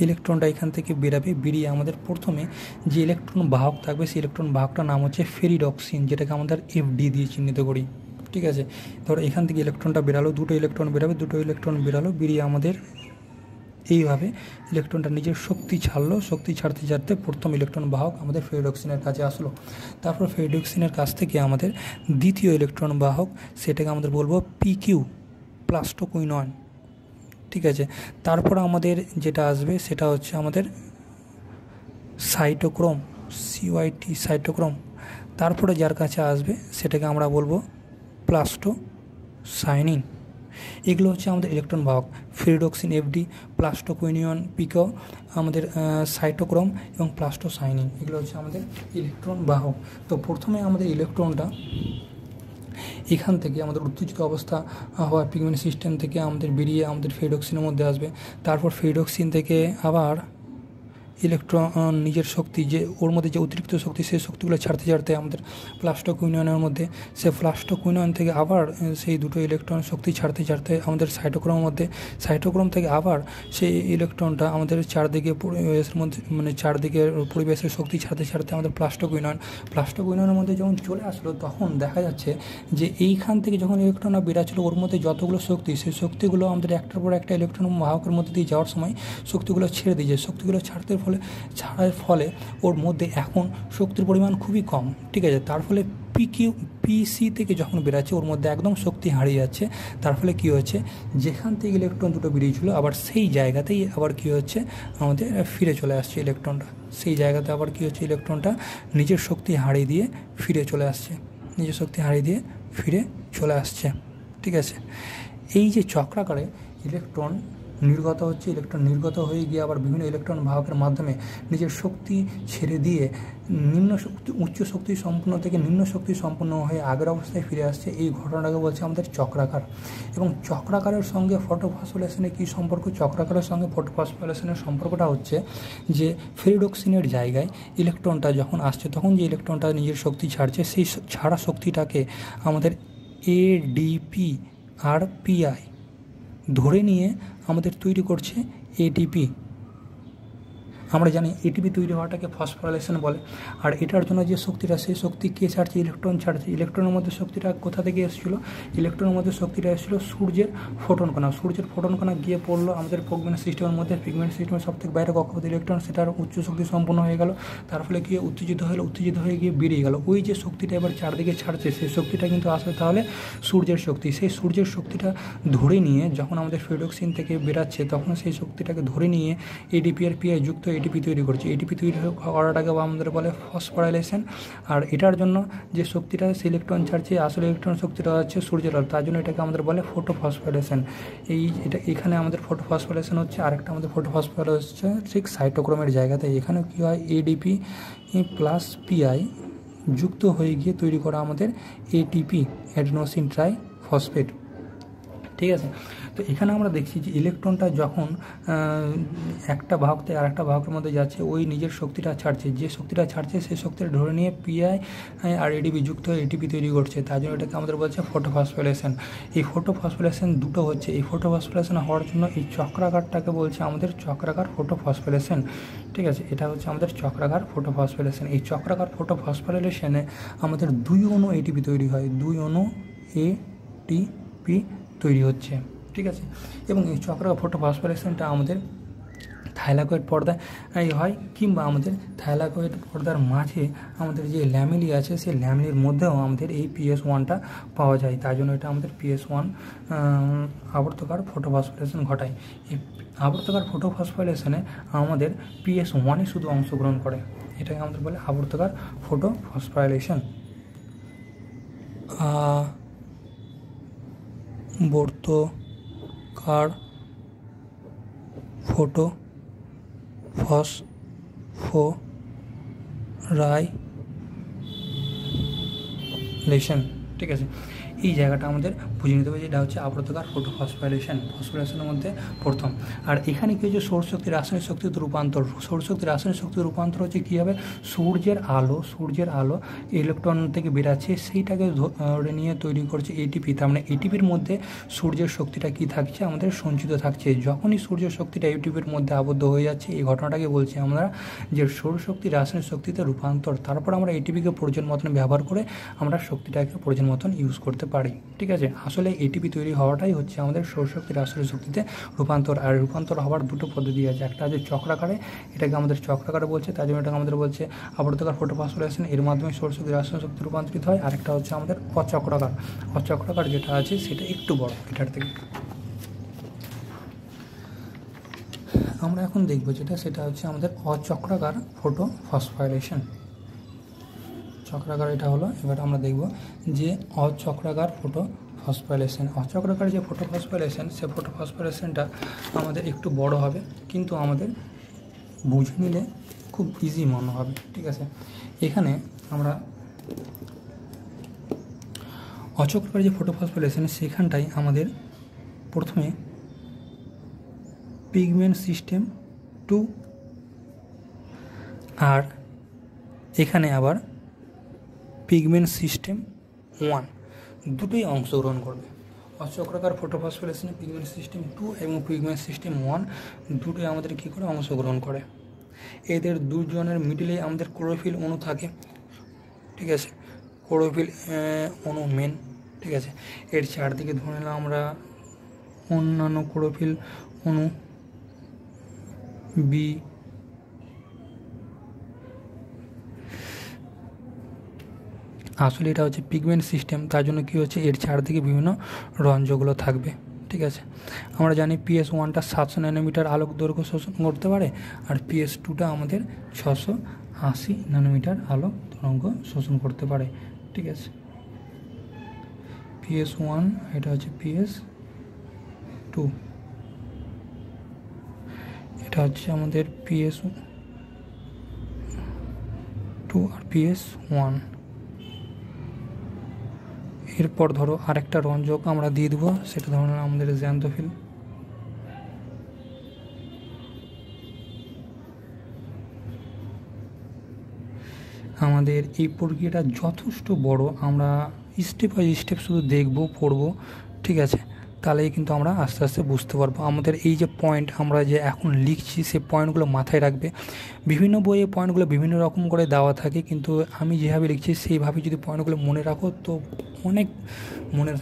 Speaker 1: ইলেকট্রনটা এখান থেকে বেরাবে, বেরিয়ে আমাদের প্রথমে যে ইলেকট্রন বাহক থাকবে, সেই ইলেকট্রন বাহকটার নাম হচ্ছে ফেরিডক্সিন যেটাকে আমাদের এফডি দিয়ে চিহ্নিত করি। ঠিক আছে? ধরো এখান থেকে ইলেকট্রনটা বেরালো, দুটো ইলেকট্রন বেরাবে, দুটো ইলেকট্রন বেরালো, বেরিয়ে আমাদের এইভাবে ইলেকট্রনটা নিজের শক্তি ছাড়লো, শক্তি ছাড়তে ছাড়তে প্রথম ইলেকট্রন বাহক আমাদের ফেরিডক্সিনের কাছে আসলো। তারপর ফেরিডক্সিনের কাছ থেকে আমাদের দ্বিতীয় ইলেকট্রন বাহক, সেটাকে আমাদের বলব পিকিউ প্লাস্টোকুইনন ঠিক আছে? তারপর আমাদের যেটা আসবে, সেটা হচ্ছে আমাদের সাইটোক্রোম সিওয়াইটি সাইটোক্রোম। তারপরে যার কাছে আসবে, সেটাকে আমরা বলব প্লাস্টো সাইনিন এগুলো হচ্ছে আমাদের ইলেকট্রন বাহক, ফ্রিডক্সিন এফডি প্লাস্টোকুইনিয়ন, পিকো, আমাদের সাইটোক্রোম এবং প্লাস্টোসাইনিন। এগুলো হচ্ছে আমাদের ইলেকট্রন বাহক। তো প্রথমে আমাদের ইলেকট্রনটা এখান থেকে আমাদের উত্তেজিত অবস্থা হওয়ার পিগমেন্ট সিস্টেম থেকে আমাদের বেরিয়ে আমাদের ফেডক্সিনের মধ্যে আসবে। তারপর ফেডক্সিন থেকে আবার ইলেকট্রন নিজের শক্তি যে, ওর মধ্যে যে অতিরিক্ত শক্তি, সেই শক্তিগুলো ছাড়তে ছাড়তে আমাদের প্লাস্টক ইউনিয়নের মধ্যে, সে প্লাস্টক ইউনিয়ন থেকে আবার সেই দুটো ইলেকট্রন শক্তি ছাড়তে ছাড়তে আমাদের সাইটোক্রমের মধ্যে সাইটোক্রম থেকে আবার সেই ইলেকট্রনটা আমাদের চারদিকে পরিবেশের মধ্যে মানে চারদিকে পরিবেশের শক্তি ছাড়তে ছাড়তে আমাদের প্লাস্টক ইউনিয়ন প্লাস্টক ইউনিয়নের মধ্যে যখন চলে আসলো, তখন দেখা যাচ্ছে যে, এইখান থেকে যখন ইলেকট্রনটা বেরাচ্ছিলো, ওর মধ্যে যতগুলো শক্তি, সেই শক্তিগুলো আমাদের একটার পর একটা ইলেকট্রন বাহকের মধ্যে দিয়ে যাওয়ার সময় শক্তিগুলো ছেড়ে দিয়েছে, শক্তিগুলো ছাড়তে ফলে, ছাড়ার ফলে ওর মধ্যে এখন শক্তির পরিমাণ খুবই কম, ঠিক আছে? তার ফলে পিকিউ পিসি থেকে যখন বেরাচ্ছে, ওর মধ্যে একদম শক্তি হারিয়ে যাচ্ছে। তার ফলে কী হচ্ছে যেখান থেকে ইলেকট্রন দুটো বেরিয়েছিল, আবার সেই জায়গাতেই আবার কী হচ্ছে? আমাদের ফিরে চলে আসছে ইলেকট্রনটা সেই জায়গাতে আবার কী হচ্ছে? ইলেকট্রনটা নিজের শক্তি হারিয়ে দিয়ে ফিরে চলে আসছে। নিজের শক্তি হারিয়ে দিয়ে ফিরে চলে আসছে, ঠিক আছে? এই যে চক্রাকারে ইলেকট্রন নির্গত হচ্ছে ইলেকট্রন নির্গত হয়ে গিয়ে আবার বিভিন্ন ইলেকট্রন বাহকের মাধ্যমে নিজের শক্তি ছেড়ে দিয়ে নিম্ন শক্তি, উচ্চ শক্তি সম্পন্ন থেকে নিম্ন শক্তি সম্পন্ন হয়ে আগের অবস্থায় ফিরে আসছে। এই ঘটনাটাকে বলছে আমাদের চক্রাকার। এবং চক্রাকারের সঙ্গে ফটোফসফোলেশনের কী সম্পর্ক? চক্রাকারের সঙ্গে ফটোফসফোলেশনের সম্পর্কটা হচ্ছে যে ফেরিডক্সিনের জায়গায় ইলেকট্রনটা যখন আসছে, তখন যে ইলেকট্রনটা নিজের শক্তি ছাড়ছে, সেই ছাড়া শক্তিটাকে আমাদের এডিপি আর পিআই ধরে নিয়ে আমাদের তৈরি করছে এটিপি আমরা জানি এটিপি তৈরি হওয়াটাকে ফসফোরাইলেশন বলে। আর এটার জন্য যে শক্তিটা, সেই শক্তি কে ছাড়ছে? ইলেকট্রন ছাড়ছে। ইলেকট্রনের মধ্যে শক্তিটা কোথা থেকে এসেছিল? ইলেকট্রনের মধ্যে শক্তিটা এসেছিল সূর্যের ফোটন কণা। সূর্যের ফোটন কণা গিয়ে পড়ল আমাদের পিগমেন্ট সিস্টেমের মধ্যে। পিগমেন্ট সিস্টেমের সব থেকে বাইরে কক্ষপথ ইলেকট্রন সেটার উচ্চ শক্তি সম্পন্ন হয়ে গেল। তার ফলে গিয়ে উত্তেজিত হলো, উত্তেজিত হয়ে গিয়ে বেরিয়ে গেল। ওই যে শক্তিটা এবার চারদিকে ছাড়ছে, সেই শক্তিটা কিন্তু আসবে তাহলে সূর্যের শক্তি। সেই সূর্যের শক্তিটা ধরে নিয়ে যখন আমাদের ফেডক্সিন থেকে বেরাচ্ছে, তখন সেই শক্তিটাকে ধরে নিয়ে এডিপি আর পিআই যুক্ত এটিপি তৈরি করছে। এটিপি তৈরি করাটাকে আমাদের বলে ফসফোরাইলেশন আর এটার জন্য যে শক্তিটা সে ইলেকট্রন ছাড়ছে, আসলে ইলেকট্রন শক্তিটা হচ্ছে সূর্যের আলো। তার জন্য এটাকে আমাদের বলে ফোটোফসফোরেশন এই এটা এখানে আমাদের ফোটোফসফোরেশন হচ্ছে, আরেকটা আমাদের ফোটোফসফোরেশন হচ্ছে ঠিক সাইটোক্রোমের জায়গাতে। এখানে কী হয়? এডিপি প্লাস পিআই যুক্ত হয়ে গিয়ে তৈরি করা আমাদের এটিপি অ্যাডনোসিন ট্রাই ফসফেট ঠিক আছে? তো এখানে আমরা দেখছি যে ইলেকট্রনটা যখন একটা বাহক থেকে আরেকটা বাহকের মধ্যে যাচ্ছে, ওই নিজের শক্তিটা ছাড়ছে। যে শক্তিটা ছাড়ছে, সেই শক্তিটা ধরে নিয়ে পিআই আর এডিপি যুক্ত হয়ে এটিপি তৈরি করছে। তার জন্য এটাকে আমাদের বলছে ফটোফসফোলেশন এই ফটোফসফোলেশন দুটো হচ্ছে। এই ফটোফসফোলেশন হওয়ার জন্য এই চক্রাকারটাকে বলছে আমাদের চক্রাকার ফটোফসফোলেশন ঠিক আছে? এটা হচ্ছে আমাদের চক্রাকার ফটোফসফোলেশন এই চক্রাকার ফটোফসফোলেশনে আমাদের দুই অণু এটিপি তৈরি হয়। দুই অণু এ টিপি তৈরি হচ্ছে। ঠিক আছে? এবং এই চক্রাকার ফটোফসফোরেশনটা আমাদের থাইলাকয়েড পর্দায় হয় কিংবা আমাদের থাইলাকয়েড পর্দার মাঝে আমাদের যে ল্যামিলি আছে সেই ল্যামিলির মধ্যেও আমাদের এই পিএস ওয়ানটা পাওয়া যায়। তাই জন্য এটা আমাদের পিএস ওয়ান আবর্তকার ফটোফসফোরেশন ঘটায়। এই আবর্তকার ফটোফসফোরেশনে আমাদের পিএস ওয়ানই শুধু অংশগ্রহণ করে। এটাকে আমাদের বলে আবর্তকার ফটোফসফোরাইলেশন বর্তকার ফটো ফসফোরাইলেশন ঠিক আছে এই জায়গাটা আমাদের বুঝে নিতে হবে যেটা হচ্ছে আবর্তকার ফোটো ফসফোরাইলেশন ফসফোরাইলেশনের মধ্যে প্রথম। আর এখানে কি হচ্ছে সৌরশক্তি রাসায়নিক শক্তিতে রূপান্তর। সৌরশক্তি রাসায়নিক শক্তিতে রূপান্তর হচ্ছে কী হবে? সূর্যের আলো সূর্যের আলো, ইলেকট্রন থেকে বেরাচ্ছে, সেইটাকে ধরে নিয়ে তৈরি করছে এটিপি তার মানে এটিপির মধ্যে সূর্যের শক্তিটা কি থাকছে? আমাদের সঞ্চিত থাকছে। যখনই সূর্যের শক্তিটা এটিপির মধ্যে আবদ্ধ হয়ে যাচ্ছে, এই ঘটনাটাকে বলছি আমরা যে সৌরশক্তি রাসায়নিক শক্তিতে রূপান্তর। তারপর আমরা এটিপিকে প্রয়োজন মতন ব্যবহার করে আমরা শক্তিটাকে প্রয়োজন মতন ইউজ করতে পারি। ঠিক আছে? আসলে এটিপি তৈরি হওয়াটাই হচ্ছে আমাদের সৌরশক্তি রাসায়নিক শক্তিতে রূপান্তর। আর রূপান্তর হওয়ার দুটো পদ্ধতি আছে। একটা আছে চক্রাকারে, এটাকে আমাদের চক্রাকারে বলছে, তার জন্য এটাকে আমাদের বলছে আবর্তকার ফটোফসফোরেশন এর মাধ্যমে সৌরশক্তি রাসায়নিক শক্তি রূপান্তরিত হয়। আরেকটা হচ্ছে আমাদের অচক্রাকার। অচক্রাকার যেটা আছে, সেটা একটু বড়, এটার থেকে। আমরা এখন দেখব যেটা, সেটা হচ্ছে আমাদের অচক্রাকার ফটো ফসফাইলেশন চক্রাকার এটা হলো, এবার আমরা দেখব যে অচক্রাকার ফটো ফসফাইলেশন অচক্রাকার যে ফটো ফসফাইলেশন সে ফটো ফসফাইলেশনটা আমাদের একটু বড় হবে, কিন্তু আমাদের বুঝে নিলে খুব ইজি মনে হবে, ঠিক আছে? এখানে আমরা অচক্রাকার যে ফটো ফসফাইলেশন সেখানটাই আমাদের প্রথমে পিগমেন্ট সিস্টেম টু আর এখানে আবার পিগমেন্ট সিস্টেম ওয়ান দুটোই অংশগ্রহণ করবে। অচক্রাকার ফটোফসফোরেশনে পিগমেন্ট সিস্টেম টু এবং পিগমেন্ট সিস্টেম ওয়ান দুটোই আমাদের কী করে অংশগ্রহণ করে। এদের দুজনের মিডিলে আমাদের ক্লোরোফিল অণু থাকে, ঠিক আছে? ক্লোরোফিল অণু মেন ঠিক আছে? এর চারদিকে ধরে নিলাম আমরা অন্যান্য ক্লোরোফিল অণু বি আসলে এটা হচ্ছে পিগমেন্ট সিস্টেম তার জন্য কী হচ্ছে এর চারদিকে বিভিন্ন রঞ্জগুলো থাকবে, ঠিক আছে? আমরা জানি পিএস ওয়ানটা সাতশো ন্যানোমিটার আলোক দৈর্ঘ্য শোষণ করতে পারে, আর পিএস টুটা আমাদের ছশো আশি ন্যানোমিটার আলোক তরঙ্গ শোষণ করতে পারে, ঠিক আছে? পিএস ওয়ান এটা হচ্ছে পিএস টু এটা হচ্ছে আমাদের পিএস টু আর পিএস ওয়ান এরপর ধরো আরেকটা রঞ্জক আমরা দিয়ে দেবো, সেটা ধরো আমাদের জ্যান্তফিল আমাদের এই প্রক্রিয়াটা যথেষ্ট বড়, আমরা স্টেপ বাই স্টেপ শুধু দেখব, পড়ব, ঠিক আছে? তাহলেই কিন্তু আমরা আস্তে আস্তে বুঝতে পারব। আমাদের এই যে পয়েন্ট আমরা যে এখন লিখছি সেই পয়েন্টগুলো মাথায় রাখবে। বিভিন্ন বইয়ে পয়েন্টগুলো বিভিন্ন রকম করে দেওয়া থাকে, কিন্তু আমি যেভাবে লিখছি, সেইভাবে যদি পয়েন্টগুলো মনে রাখো, তো অনেক মনে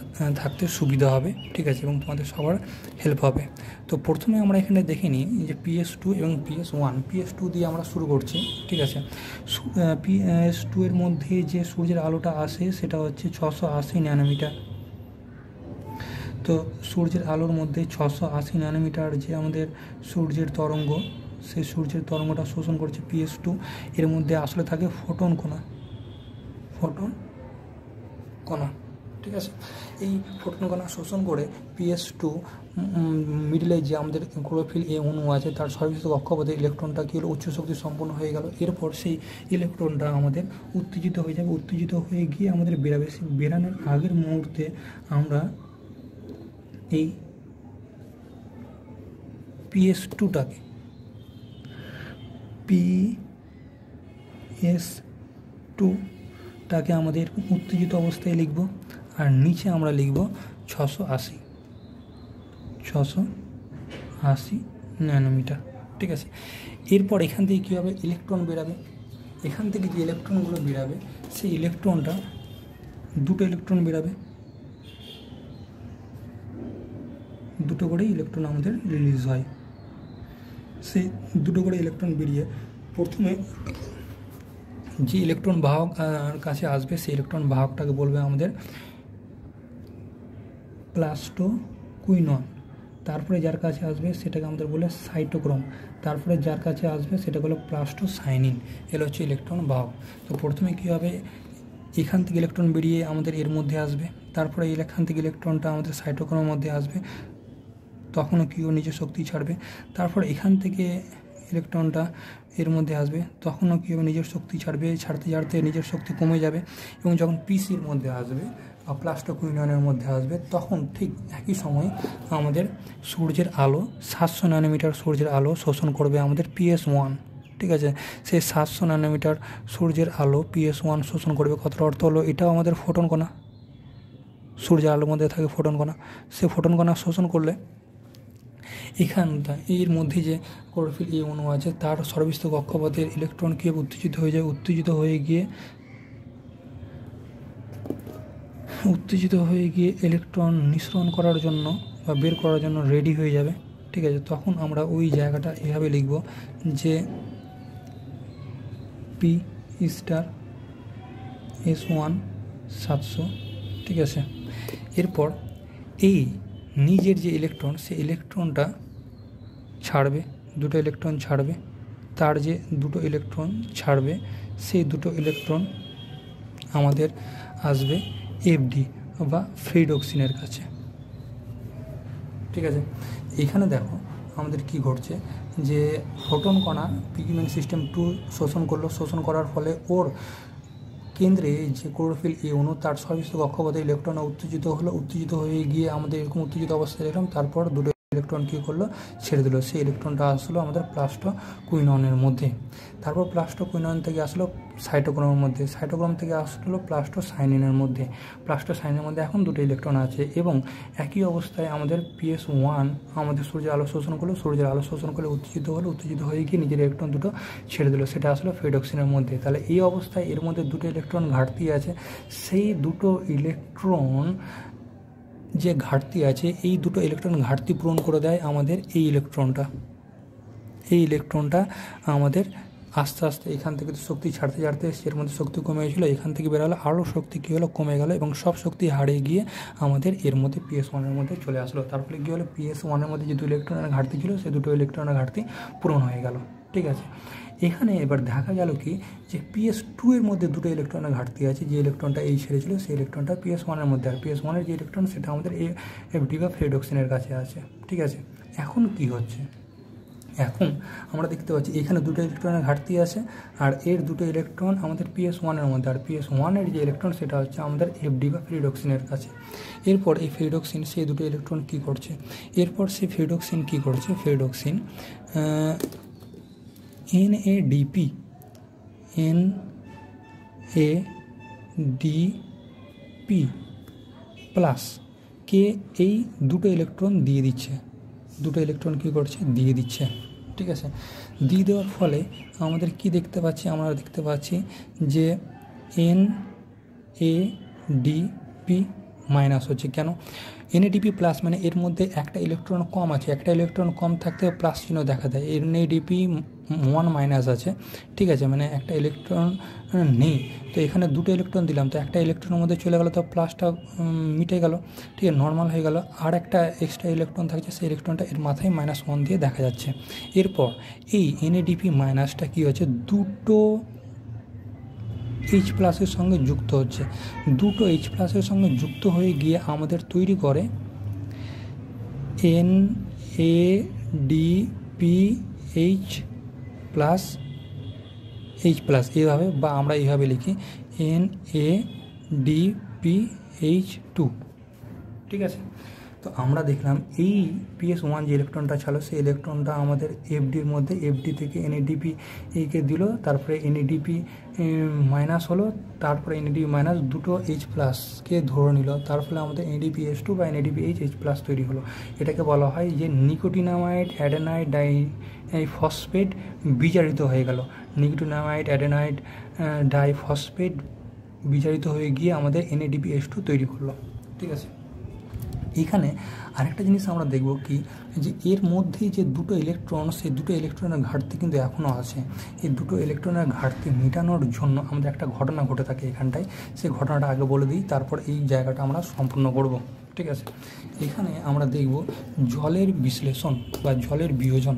Speaker 1: থাকতে সুবিধা হবে, ঠিক আছে? এবং তোমাদের সবার হেল্প হবে। তো প্রথমে আমরা এখানে দেখে নিই যে পিএস টু এবং পিএস ওয়ান পিএস টু দিয়ে আমরা শুরু করছি, ঠিক আছে? পিএস টু এর মধ্যে যে সূর্যের আলোটা আসে, সেটা হচ্ছে ছশো আশি ন্যানোমিটার তো সূর্যের আলোর মধ্যে ছশো আশি ন্যানোমিটার যে আমাদের সূর্যের তরঙ্গ, সেই সূর্যের তরঙ্গটা শোষণ করছে পিএস টু এর মধ্যে আসলে থাকে ফোটন কণা। ফোটন কণা, ঠিক আছে? এই ফোটন কণা শোষণ করে পিএস টু মিডলে যে আমাদের ক্লোরোফিল এ অণু আছে, তার সর্বশেষ কক্ষপথে ইলেকট্রনটা কী হলো? উচ্চ শক্তি সম্পন্ন হয়ে গেল। এরপর সেই ইলেকট্রনটা আমাদের উত্তেজিত হয়ে যাবে। উত্তেজিত হয়ে গিয়ে আমাদের বেরাবে। বেরানোর আগের মুহূর্তে আমরা এই পিএস টুটাকে পি এস টুটাকে আমাদের উত্তেজিত অবস্থায় লিখব, আর নিচে আমরা লিখব ছশো আশি। ছশো আশি ন্যানোমিটার, ঠিক আছে? এরপর এখান থেকে কী হবে ইলেকট্রন বেরাবে? এখান থেকে যে ইলেকট্রনগুলো বেরাবে, সেই ইলেকট্রনটা দুটো ইলেকট্রন বেরাবে। দুটো করে ইলেকট্রন আমাদের রিলিজ হয়। সেই দুটো করে ইলেকট্রন বেরিয়ে প্রথমে যে ইলেকট্রন বাহক কাছে আসবে, সেই ইলেকট্রন বাহকটাকে বলবে আমাদের প্লাস্টো কুইনন তারপরে যার কাছে আসবে, সেটাকে আমাদের বলে সাইটোক্রোম। তারপরে যার কাছে আসবে সেটা হলো প্লাস্টো সাইনিন এগুলো হচ্ছে ইলেকট্রন বাহক। তো প্রথমে কী হবে? এখান থেকে ইলেকট্রন বেরিয়ে আমাদের এর মধ্যে আসবে। তারপরে এখান থেকে ইলেকট্রনটা আমাদের সাইটোক্রোমের মধ্যে আসবে। তখনও কিও নিজের শক্তি ছাড়বে। তারপর এখান থেকে ইলেকট্রনটা এর মধ্যে আসবে। তখনও কী হবে নিজের শক্তি ছাড়বে, ছাড়তে ছাড়তে নিজের শক্তি কমে যাবে এবং যখন পিসির মধ্যে আসবে বা প্লাস্টোকুইননের মধ্যে আসবে, তখন ঠিক একই সময় আমাদের সূর্যের আলো সাতশো ন্যানোমিটার সূর্যের আলো শোষণ করবে আমাদের পিএস ওয়ান ঠিক আছে? সেই সাতশো ন্যানোমিটার সূর্যের আলো পিএস ওয়ান শোষণ করবে। কতটা অর্থ হলো এটাও আমাদের ফোটন কণা। সূর্যের আলোর মধ্যে থাকে ফোটন কণা। সে ফোটন কণা শোষণ করলে এখানটা এর মধ্যে যে ক্লোরোফিল এ অণু আছে, তার সর্বিস্থ কক্ষপথের ইলেকট্রন কীভাবে উত্তেজিত হয়ে যায়? উত্তেজিত হয়ে গিয়ে উত্তেজিত হয়ে গিয়ে ইলেকট্রন নিঃসরণ করার জন্য বা বের করার জন্য রেডি হয়ে যাবে। ঠিক আছে? তখন আমরা ওই জায়গাটা এভাবে লিখব যে পি স্টার এস ওয়ান সাতশো। ঠিক আছে? এরপর এই নিজের যে ইলেকট্রন সেই ইলেকট্রনটা ছাড়বে, দুটো ইলেকট্রন ছাড়বে, তার যে দুটো ইলেকট্রন ছাড়বে, সেই দুটো ইলেকট্রন আমাদের আসবে এফডি বা ফ্রিডক্সিনের কাছে। ঠিক আছে? এখানে দেখো আমাদের কি ঘটছে, যে ফোটন কণা পিগমেন্ট সিস্টেম টু শোষণ করল, শোষণ করার ফলে ওর কেন্দ্রে যে ক্লোরোফিল এ অনু তার সর্বিষ্ট কক্ষপথে ইলেকট্রন উত্তেজিত হলো, উত্তেজিত হয়ে গিয়ে আমাদের এরকম উত্তেজিত অবস্থায় দেখলাম, তারপর দুটো ইলেকট্রন কী করল? ছেড়ে দিল। সেই ইলেকট্রনটা আসলো আমাদের প্লাস্টো কুইননের মধ্যে। তারপর প্লাস্টো কুইনন থেকে আসলো সাইটোক্রমের মধ্যে। সাইটোক্রম থেকে আসলো প্লাস্টো সাইনিনের মধ্যে। প্লাস্টো সাইনের মধ্যে এখন দুটো ইলেকট্রন আছে এবং একই অবস্থায় আমাদের পিএস ওয়ান আমাদের সূর্যের আলো শোষণ করল। সূর্যের আলো শোষণ করলে উত্তেজিত হলো। উত্তেজিত হয়ে গিয়ে নিজের ইলেকট্রন দুটো ছেড়ে দিল। সেটা আসলো ফেডক্সিনের মধ্যে। তাহলে এই অবস্থায় এর মধ্যে দুটো ইলেকট্রন ঘাটতি আছে। সেই দুটো ইলেকট্রন যে ঘাটতি আছে, এই দুটো ইলেকট্রন ঘাটতি পূরণ করে দেয় আমাদের এই ইলেকট্রনটা এই ইলেকট্রনটা আমাদের আস্তে আস্তে এখান থেকে শক্তি ছাড়তে ছাড়তে এর মধ্যে শক্তি কমে গেছিল, এখান থেকে বেরোলো আরও শক্তি কী হলো, কমে গেলো এবং সব শক্তি হারিয়ে গিয়ে আমাদের এর মধ্যে পিএস ওয়ানের মধ্যে চলে আসলো। তারপরে কী হলো পিএস ওয়ানের মধ্যে যে দুটো ইলেকট্রনের ঘাটতি ছিল সেই দুটো ইলেকট্রনের ঘাটতি পূরণ হয়ে গেল। ঠিক আছে? এখানে এবার দেখা গেল কি যে পিএস টু এর মধ্যে দুটো ইলেকট্রনের ঘাটতি আছে। যে ইলেকট্রনটা এই ছেড়েছিল, সেই ইলেকট্রনটা পিএস ওয়ানের মধ্যে। আর পিএস ওয়ানের যে ইলেকট্রন সেটা আমাদের এফডি বা ফ্রেডক্সিনের কাছে আছে। ঠিক আছে? এখন কি হচ্ছে? এখন আমরা দেখতে পাচ্ছি এখানে দুটো ইলেকট্রনের ঘাটতি আছে, আর এর দুটো ইলেকট্রন আমাদের পিএস ওয়ানের মধ্যে। আর পিএস ওয়ানের যে ইলেকট্রন সেটা হচ্ছে আমাদের এফডি বা ফ্রিডক্সিনের কাছে। এরপর এই ফ্রিডক্সিন, সেই দুটো ইলেকট্রন কী করছে? এরপর সেই ফ্রিডক্সিন কী করছে? Ferredoxin N A DP N A DP plus কে এই দুটো ইলেকট্রন দিয়ে দিচ্ছে। দুটো ইলেকট্রন কী করছে? দিয়ে দিচ্ছে। ঠিক আছে? দিয়ে দেওয়ার ফলে আমাদের কি দেখতে পাচ্ছি? আমরা দেখতে পাচ্ছি যে N A D P minus হচ্ছে। কেন? এনএডিপি প্লাস মানে এর মধ্যে একটা ইলেকট্রন কম আছে। একটা ইলেকট্রন কম থাকতে প্লাস চিহ্ন দেখা দেয়। এনএডিপি ওয়ান মাইনাস আছে। ঠিক আছে মানে একটা ইলেকট্রন নেই। তো এখানে দুটো ইলেকট্রন দিলাম, তো একটা ইলেকট্রনের মধ্যে চলে গেলো, তো প্লাসটা মিটে গেল। ঠিক আছে নর্মাল হয়ে গেল। আর একটা এক্সট্রা ইলেকট্রন থাকছে, সেই ইলেকট্রনটা এর মাথায় মাইনাস ওয়ান দিয়ে দেখা যাচ্ছে। এরপর এই এনএডিপি মাইনাসটা কী হচ্ছে? দুটো এইচ প্লাসের সঙ্গে যুক্ত হচ্ছে। দুটো এইচ প্লাসের সঙ্গে যুক্ত হয়ে গিয়ে আমাদের তৈরি করে N A D P H plus H plus এভাবে বা আমরা এইভাবে লিখি N A D P H two ঠিক আছে? তো আমরা দেখলাম এই পিএস ওয়ান যে ইলেকট্রনটা ছিল সেই ইলেকট্রনটা আমাদের এফডির মধ্যে এফডি থেকে এনএডিপি এইকে দিল, তারপরে এনএডিপি মাইনাস হলো, তারপরে এনএডিপি মাইনাস দুটো এইচ প্লাসকে ধরে নিল, তার ফলে আমাদের এনএডিপি এস টু বা এনএডিপি এইচ এইচ প্লাস তৈরি হলো। এটাকে বলা হয় যে নিকোটিনামাইড অ্যাডেনাইড ডাই ফসফেট বিজারিত হয়ে গেল। নিকোটিনামাইড অ্যাডেনাইড ডাইফসফেট বিজারিত হয়ে গিয়ে আমাদের এনএডিপি এস টু তৈরি করল। ঠিক আছে? এখানে আরেকটা জিনিস আমরা দেখব কি, যে এর মধ্যেই যে দুটো ইলেকট্রন সেই দুটো ইলেকট্রনের ঘাটতি কিন্তু এখনও আছে। এই দুটো ইলেকট্রনের ঘাটতি মেটানোর জন্য আমাদের একটা ঘটনা ঘটে থাকে এখানটায়। সেই ঘটনাটা আগে বলে দিই, তারপর এই জায়গাটা আমরা সম্পূর্ণ করব। ঠিক আছে? এখানে আমরা দেখব জলের বিশ্লেষণ বা জলের বিয়োজন।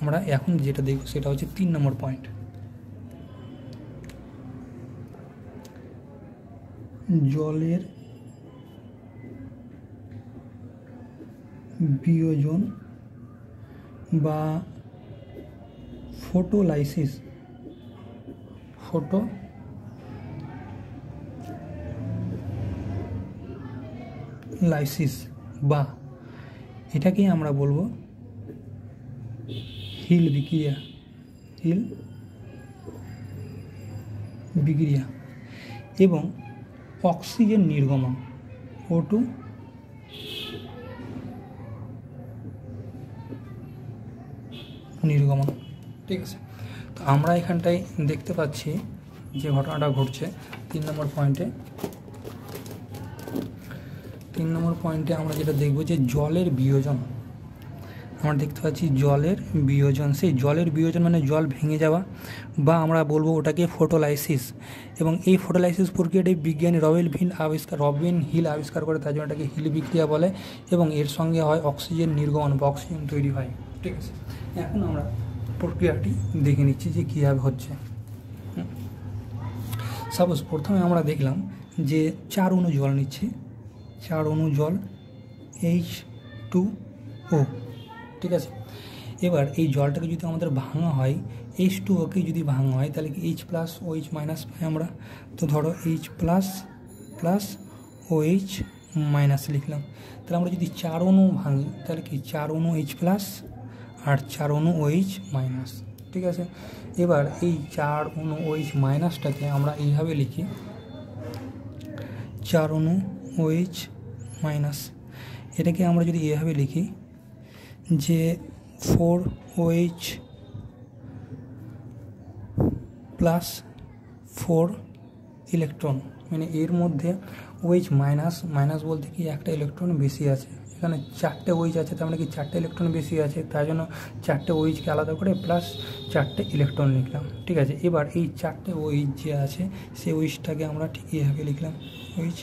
Speaker 1: আমরা এখন যেটা দেখব সেটা হচ্ছে তিন নম্বর পয়েন্ট জলের বিয়োজন বা ফটোলাইসিস। ফটো লাইসিস বা এটাকেই আমরা বলব হিল বিক্রিয়া হিল বিক্রিয়া এবং অক্সিজেন নির্গমন ও টু নির্গমন, ঠিক আছে? তো আমরা এখানটায় দেখতে পাচ্ছি যে ঘটনাটা ঘটছে তিন নম্বর পয়েন্টে। তিন নম্বর পয়েন্টে আমরা যেটা দেখব যে জলের বিয়োজন আমরা দেখতে পাচ্ছি জলের বিয়োজন। সেই জলের বিয়োজন মানে জল ভেঙে যাওয়া বা আমরা বলব ওটাকে ফোটোলাইসিস এবং এই ফটোলাইসিস প্রক্রিয়াটি বিজ্ঞানী রবেল ভিন আবিষ্কার, রবিন হিল আবিষ্কার করে তার জন্য এটাকে হিল বিক্রিয়া বলে এবং এর সঙ্গে হয় অক্সিজেন নির্গমন বা অক্সিজেন তৈরি হয়। ঠিক আছে? এখন আমরা প্রক্রিয়াটি দেখে নিচ্ছি যে কীভাবে হচ্ছে। সাপোজ প্রথমে আমরা দেখলাম যে চার অণু জল নিচ্ছে। চার অণু জল এইচ টু ও ঠিক আছে? এবার এই জলটাকে যদি আমাদের ভাঙা হয় এইচ টু ওকে যদি ভাঙা হয়, তাহলে কি H plus O H minus পাই আমরা? তো ধরো H plus plus O H minus লিখলাম। তাহলে আমরা যদি চার অণু ভাঙি, তাহলে কি চার অণু এইচ প্লাস আর চার অণু ওইচ মাইনাস ঠিক আছে? এবার এই চার অণু ওইচ মাইনাসটাকে আমরা এইভাবে লিখি। চার অণু ওইচ মাইনাস এটাকে আমরা যদি এভাবে লিখি যে four H plus four electron মানে এর মধ্যে ওইচ মাইনাস মাইনাস বলতে কি একটা ইলেকট্রন বেশি আছে। এখানে চারটে ওইচ আছে, তার মানে কি চারটে ইলেকট্রন বেশি আছে তাই জন্য চারটে ওইচকে আলাদা করে প্লাস চারটে ইলেকট্রন লিখলাম, ঠিক আছে? এবার এই চারটে ওইচ যে আছে সেই ওইচটাকে আমরা ঠিক এইভাবে লিখলাম ওইচ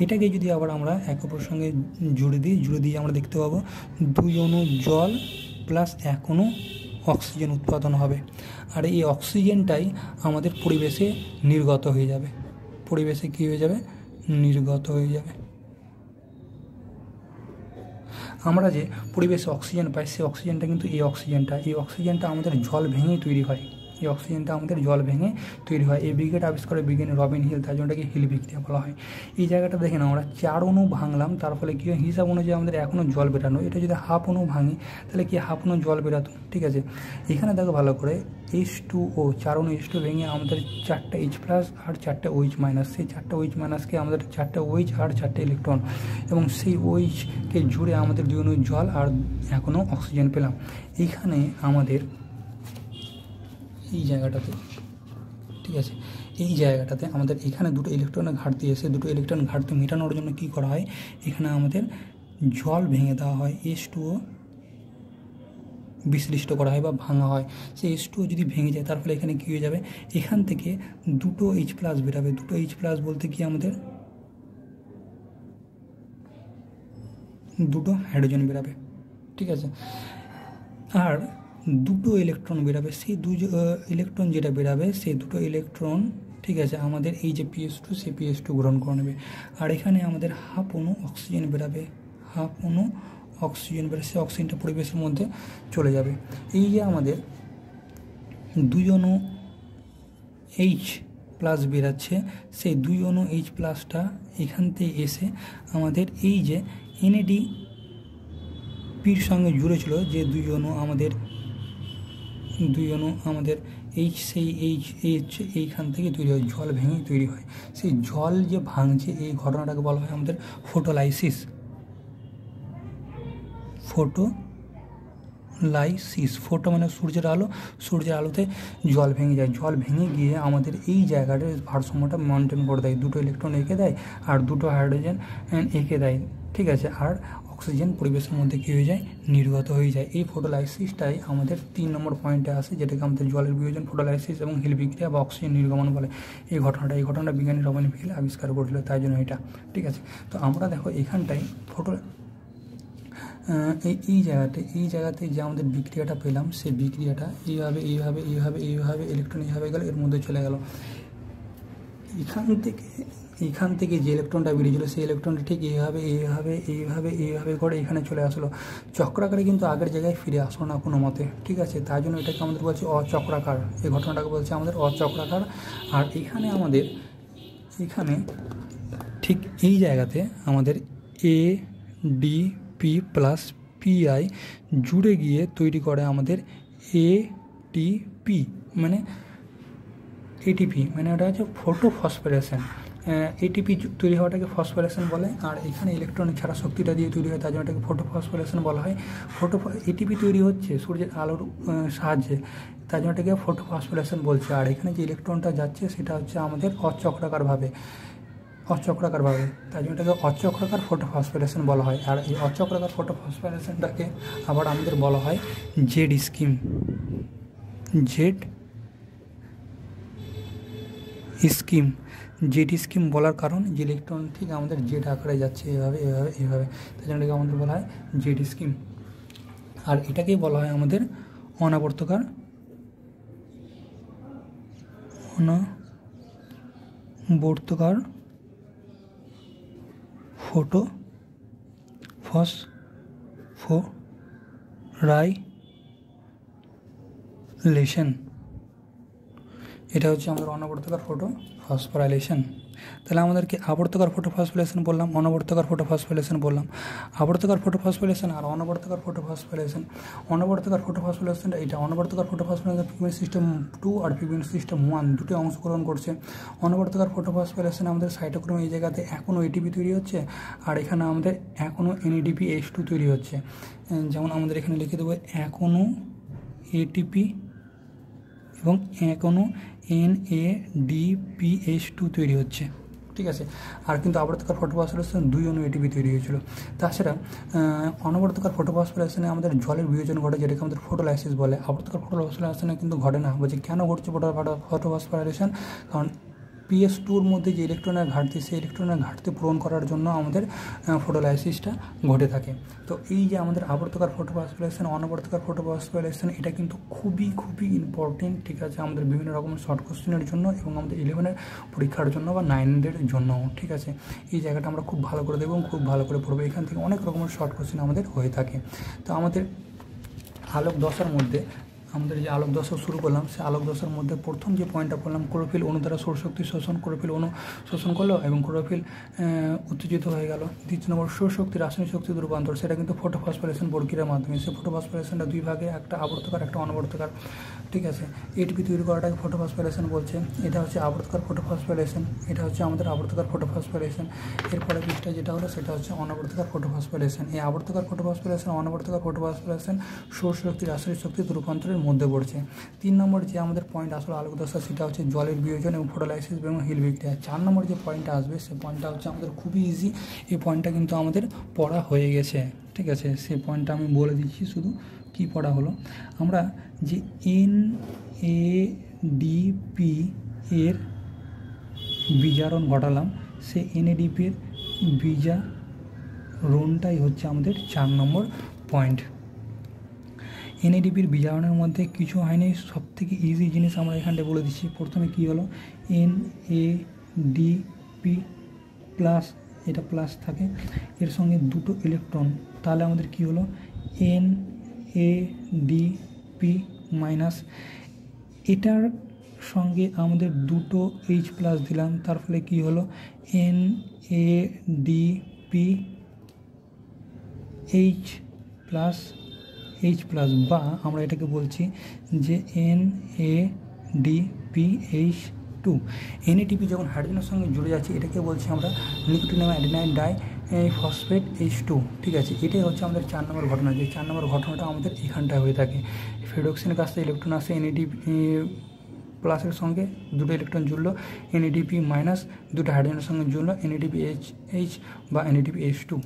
Speaker 1: এটাকে যদি আবার আমরা এক অপর সঙ্গে জুড়ে দিই, জুড়ে দিয়ে আমরা দেখতে পাবো দুই অণু জল প্লাস এক অণু অক্সিজেন উৎপাদন হবে। আর এই অক্সিজেনটাই আমাদের পরিবেশে নির্গত হয়ে যাবে। পরিবেশে কী হয়ে যাবে? নির্গত হয়ে যাবে। আমরা যে পরিবেশে অক্সিজেন পাই সেই অক্সিজেনটা কিন্তু এই অক্সিজেনটা এই অক্সিজেনটা আমাদের জল ভেঙেই তৈরি হয় এই অক্সিজেনটা আমাদের জল ভেঙে তৈরি হয়। এই ব্রিগেড আবিষ্কারে বিজ্ঞানী রবিন হিল, তার জন্যটাকে হিল বিক্রিয়া বলা হয়। এই জায়গাটা দেখে না আমরা চার অণু ভাঙলাম, তার ফলে কী হয়, হিসাব অনুযায়ী আমাদের এখনও জল বেরানো। এটা যদি হাফ অণু ভাঙি, তাহলে কি হাফ অণু জল বেরাতো? ঠিক আছে। এখানে দেখো ভালো করে এইচ টু ও চার অণু এইচ টু ভেঙে আমাদের চারটে এইচ প্লাস আর চারটে ওইচ মাইনাস সেই চারটে ওইচ মাইনাসকে আমাদের চারটে ওইচ আর চারটে ইলেকট্রন এবং সেই ওইচকে জুড়ে আমাদের দুই অণু জল আর এখনও অক্সিজেন পেলাম। এইখানে আমাদের এই জায়গাটাতে, ঠিক আছে? এই জায়গাটাতে আমাদের এখানে দুটো ইলেকট্রনের ঘাটতি এসে দুটো ইলেকট্রন ঘাটতি মেটানোর জন্য কী করা হয়? এখানে আমাদের জল ভেঙে দেওয়া হয় এস টুও বিশ্লিষ্ট করা হয় বা ভাঙা হয়। সেই এস টুও যদি ভেঙে যায়, তার ফলে এখানে কী হয়ে যাবে? এখান থেকে দুটো এইচ প্লাস বেরাবে। দুটো এইচ প্লাস বলতে কি আমাদের? দুটো হাইড্রোজেন বেরাবে, ঠিক আছে? আর দুটো ইলেকট্রন বেরাবে, সেই দু ইলেকট্রন যেটা বেরাবে, সেই দুটো ইলেকট্রন ঠিক আছে, আমাদের এই যে পিএস টু সেই পিএস টু গ্রহণ করে নেবে। আর এখানে আমাদের হাফ অণু অক্সিজেন বেরাবে হাফ অণু অক্সিজেন বেরোবে, সেই অক্সিজেনটা পরিবেশের মধ্যে চলে যাবে। এই যে আমাদের দুই অণু এইচ প্লাস বেরাচ্ছে, সেই দুই অণু এইচ প্লাসটা এখান থেকে এসে আমাদের এই যে এনএডি পির সঙ্গে জুড়ে ছিল যে দুই অণু আমাদের দুই অণু আমাদের এইচ সেই এইচ এইখান থেকে তৈরি হয়, জল ভেঙে তৈরি হয়। সেই জল যে ভাঙছে, এই ঘটনাটাকে বলা হয় আমাদের ফোটোলাইসিস। ফোটো লাইসিস ফোটো মানে সূর্যের আলো, সূর্যের আলোতে জল ভেঙে যায়। জল ভেঙে গিয়ে আমাদের এই জায়গাটার ভারসাম্যটা মেনটেন করে দেয়। দুটো ইলেকট্রন এঁকে দেয় আর দুটো হাইড্রোজেন এঁকে দেয়। ঠিক আছে? আর অক্সিজেন পরিবেশের মধ্যে কী হয়ে যায়? নির্গত হয়ে যায়। এই ফটোলাইসিসটাই আমাদের তিন নম্বর পয়েন্টে আসে, যেটাকে আমাদের জলের বিয়োজন ফটোলাইসিস এবং হিল বিক্রিয়া বা অক্সিজেন নির্গমন বলে। এই ঘটনাটা এই ঘটনাটা বিজ্ঞানী রবানি ফিল আবিষ্কার করেছিল, তাই জন্য এটা। ঠিক আছে? তো আমরা দেখো এখানটায় ফটো এই এই জায়গাতে এই জায়গাতে যে আমাদের বিক্রিয়াটা পেলাম, সেই বিক্রিয়াটা এইভাবে এইভাবে এইভাবে এইভাবে ইলেকট্রন এইভাবে গেল, এর মধ্যে চলে গেল। এখান থেকে এখান থেকে যে ইলেকট্রনটা বেরিয়েছিল সেই ইলেকট্রনটা ঠিক এইভাবে এইভাবে এইভাবে এইভাবে করে এখানে চলে আসলো। চক্রাকারে কিন্তু আগের জায়গায় ফিরে আসলো না কোনো মতে, ঠিক আছে? তাই জন্য এটাকে আমাদের বলছে অচক্রাকার। এই ঘটনাটাকে বলছে আমাদের অচক্রাকার। আর এখানে আমাদের, এখানে ঠিক এই জায়গাতে আমাদের A D P plus PI জুড়ে গিয়ে তৈরি করে আমাদের এ টিপি মানে এটিপি মানে ওটা হচ্ছে ফোটো ফসফোরেশন এটিপি তৈরি হওয়াটাকে ফসফোরেশন বলে। আর এখানে ইলেকট্রন ছাড়া শক্তিটা দিয়ে তৈরি হয়, তার জন্য এটাকে ফোটো ফসফোরেশন বলা হয়। ফটো এটিপি তৈরি হচ্ছে সূর্যের আলোর সাহায্যে। তার জন্য এটাকে ফোটো ফসফোরেশন বলছে। আর এখানে যে ইলেকট্রনটা যাচ্ছে, সেটা হচ্ছে আমাদের অচক্রাকারভাবে। অচক্রাকারভাবে। তার জন্য এটাকে অচক্রাকার ফোটো ফসফোরেশন বলা হয়। আর এই অচক্রাকার ফোটো ফসফোরেশনটাকে আবার আমাদের বলা হয় Z scheme Z scheme Z scheme বলার কারণ, যে ইলেকট্রন ঠিক আমাদের জেড আকারে যাচ্ছে, এভাবে এভাবে এভাবে। তাই জন্য এটাকে আমাদের বলা হয় জেড স্কিম। আর এটাকেই বলা হয় আমাদের অনাবর্তকার অনাবর্তকার ফোটো ফস ফো রাই লেশন এটা হচ্ছে আমাদের অনবর্তকার ফোটো। ফসফোরাইলেশন তাহলে আমাদেরকে আবর্তকার ফোটো ফসফোরেশন বললাম, অনবর্তকার ফোটো ফসফোরেশন বললাম। আবর্তকার ফোটো ফসফোরেশন আর অনবর্তকার ফোটো ফসফোরেশন অনবর্তকার ফোটো ফসফোরেশনটা এটা অনবর্তকার photo phosphorylation pigment system two আর পিগমেন্ট সিস্টেম ওয়ান দুটো অংশগ্রহণ করছে। অনবর্তকার ফোটো ফসফোরেশন আমাদের সাইটোক্রোম এই জায়গাতে এখনও এটিপি তৈরি হচ্ছে আর এখানে আমাদের এখনও এনএডিপি এইচ টু তৈরি হচ্ছে। যেমন আমাদের এখানে লিখে দেবো এখনও এটিপি এবং এখনও N A D P H two তৈরি হচ্ছে, ঠিক আছে? আর কিন্তু আবর্তকার ফটোফসফোরেশন দুই অনু এটিপি তৈরি হয়েছিল। তাছাড়া অনবর্তকার ফটোফসফোরেশনে আমাদের জলের বিয়োজন ঘটে, যেটাকে আমাদের ফটোলাইসিস বলে। আবর্তকার ফটোফসফোরেশনে কিন্তু ঘটে না। বলছে, কেন ঘটছে ফটোফসফোরেশন কারণ পিএস টুর মধ্যে যে ইলেকট্রনের ঘাটতি, সেই ইলেকট্রনের ঘাটতি পূরণ করার জন্য আমাদের ফটোলাইসিসটা ঘটে থাকে। তো এই যে আমাদের আবর্তকার ফটোফসফোরেশন অনবর্তকার ফটোফসফোরেশন এটা কিন্তু খুবই খুবই ইম্পর্টেন্ট ঠিক আছে, আমাদের বিভিন্ন রকমের শর্ট কোশ্চেনের জন্য এবং আমাদের ইলেভেনের পরীক্ষার জন্য বা নাইনদের জন্য, ঠিক আছে? এই জায়গাটা আমরা খুব ভালো করে দেবো এবং খুব ভালো করে পড়ব। এখান থেকে অনেক রকমের শর্ট কোশ্চেন আমাদের হয়ে থাকে। তো আমাদের আলোক দশার মধ্যে আমাদের যে আলোক দশা শুরু করলাম, সেই আলোক দশার মধ্যে প্রথম যে পয়েন্টটা করলাম, ক্লোরোফিল অণু দ্বারা সৌরশক্তি শোষণ, ক্লোরোফিল অণু শোষণ করল এবং ক্লোরোফিল উত্তেজিত হয়ে গেল। দ্বিতীয় নম্বর সৌরশক্তি রাসায়নিক শক্তিতে রূপান্তর, সেটা কিন্তু ফটোফসফোরেশন প্রক্রিয়ার মাধ্যমে। সেই ফটোফসফোরেশনটা দুই ভাগে, একটা আবর্তকার, একটা অনবর্তকার, ঠিক আছে? এটিপি তৈরি করাটাকে ফটোফসফোরেশন বলছে। এটা হচ্ছে আবর্তকার ফটোফসফোরেশন এটা হচ্ছে আমাদের আবর্তকার ফটোফসফোরেশন এরপরে পিসটা যেটা হলো, সেটা হচ্ছে অনবর্তকার ফটোফসফোরেশন এই আবর্তকার ফটোফসফোরেশন অনবর্তকার ফটোফসফোরেশন সৌরশক্তি রাসায়নিক শক্তিতে রূপান্তরের মধ্যে পড়ছে। তিন নম্বর যে আমাদের পয়েন্ট আসলে আলোক দশা সেটা হচ্ছে জলের বিয়োজন এবং ফটোলাইসিস এবং হিল বিক্রিয়া চার নম্বর যে পয়েন্টটা আসবে, সে পয়েন্টটা হচ্ছে আমাদের খুবই ইজি এই পয়েন্টটা কিন্তু আমাদের পড়া হয়ে গেছে, ঠিক আছে? সেই পয়েন্টটা আমি বলে দিচ্ছি শুধু কি পড়া হলো। আমরা যে এন এ ডিপি এর বিজারণ ঘটালাম, সে এনএডিপির বিজারণটাই হচ্ছে আমাদের চার নম্বর পয়েন্ট এনএডিপির বিজারণের মধ্যে কিছু হয়নি। সব থেকে ইজি জিনিস আমরা এখানটায় বলে দিচ্ছি। প্রথমে কী হলো? N A D P plus এটা প্লাস থাকে। এর সঙ্গে দুটো ইলেকট্রন তাহলে আমাদের কি হলো? N A D P minus এটার সঙ্গে আমাদের দুটো এইচ প্লাস দিলাম। তার ফলে কী হলো? N A D P H plus H plus বা আমরা এটাকে বলছি যে N A D P H two NADP যখন হাইড্রোজেনের সঙ্গে জুড়ে যাচ্ছে, এটাকে বলছি আমরা nicotinamide adenine di phosphate H two ঠিক আছে? এটাই হচ্ছে আমাদের চার নম্বর ঘটনা। যে চার নম্বর ঘটনাটা আমাদের এখানটায় হয়ে থাকে। ফেডোক্সিনের কাছ থেকে ইলেকট্রন আসে এনএডিপি প্লাসের সঙ্গে দুটো ইলেকট্রন জুড়লো। এনএডিপি মাইনাস দুটো হাইড্রোজেনের সঙ্গে জুড়লো। এনএডিপি এইচ এইচ বা এনএডিপি এইচ টু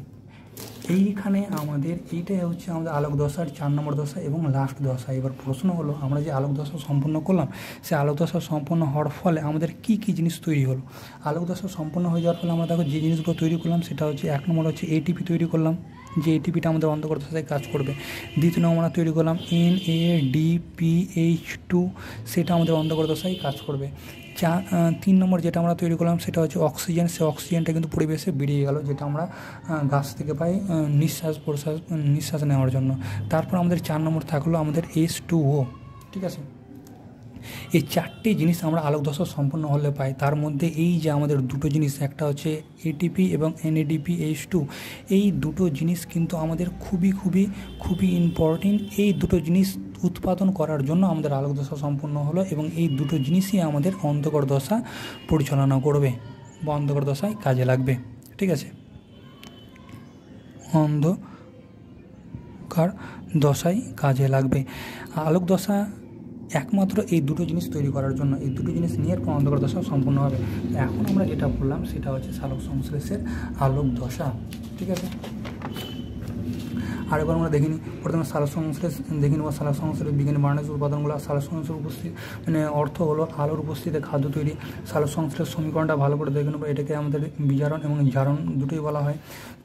Speaker 1: এইখানে আমাদের এইটাই হচ্ছে আমাদের আলোক দশার চার নম্বর দশা এবং লাস্ট দশা। এবার প্রশ্ন হলো, আমরা যে আলোক দশা সম্পন্ন করলাম, সে আলোক দশা সম্পন্ন হওয়ার ফলে আমাদের কি কি জিনিস তৈরি হলো? আলোক দশা সম্পন্ন হয়ে যাওয়ার ফলে আমরা দেখো যে জিনিসগুলো তৈরি করলাম, সেটা হচ্ছে এক নম্বর হচ্ছে এটিপি তৈরি করলাম, যে এটিপিটা আমাদের অন্ধকার দশায় কাজ করবে। দ্বিতীয় নম্বর আমরা তৈরি করলাম N A D P H two সেটা আমাদের অন্ধকার দশায় কাজ করবে। চা তিন নম্বর যেটা আমরা তৈরি করলাম সেটা হচ্ছে অক্সিজেন। সে অক্সিজেনটা কিন্তু পরিবেশে বেরিয়ে গেল, যেটা আমরা গাছ থেকে পাই নিঃশ্বাস, প্রশ্বাস, নিঃশ্বাস নেওয়ার জন্য। তারপর আমাদের চার নম্বর থাকল আমাদের এস টু ও, ঠিক আছে? এই চারটি জিনিস আমরা আলোক দশা সম্পন্ন হলে পাই। তার মধ্যে এই যে আমাদের দুটো জিনিস, একটা হচ্ছে এটিপি এবং এনএডিপি এইচ টু এই দুটো জিনিস কিন্তু আমাদের খুবই খুবই খুবই ইম্পর্টেন্ট এই দুটো জিনিস উৎপাদন করার জন্য আমাদের আলোক দশা সম্পন্ন হলো এবং এই দুটো জিনিসই আমাদের অন্ধকর দশা পরিচালনা করবে। বা অন্ধকর দশায় কাজে লাগবে। ঠিক আছে? অন্ধকার দশায় কাজে লাগবে। আলোক দশা একমাত্র এই দুটো জিনিস তৈরি করার জন্য, এই দুটো জিনিস নিয়ে অন্ধকার দশা সম্পূর্ণ হবে এখন আমরা যেটা বললাম, সেটা হচ্ছে সালোক সংশ্লেষের আলোক দশা, ঠিক আছে? আরেকবার আমরা দেখিনি প্রথমে সালোক সংশ্লেষ, দেখে নেব সালোক সংশ্লেষ বিজ্ঞানী বাণিজ্য উপাদানগুলো সালোক সংশ্লেষ উপস্থিত মানে অর্থ হলো আলোর উপস্থিতিতে খাদ্য তৈরি সালোক সংশ্লেষ সমীকরণটা ভালো করে দেখে নেব, এটাকে আমাদের বিজারণ এবং জারণ দুটোই বলা হয়।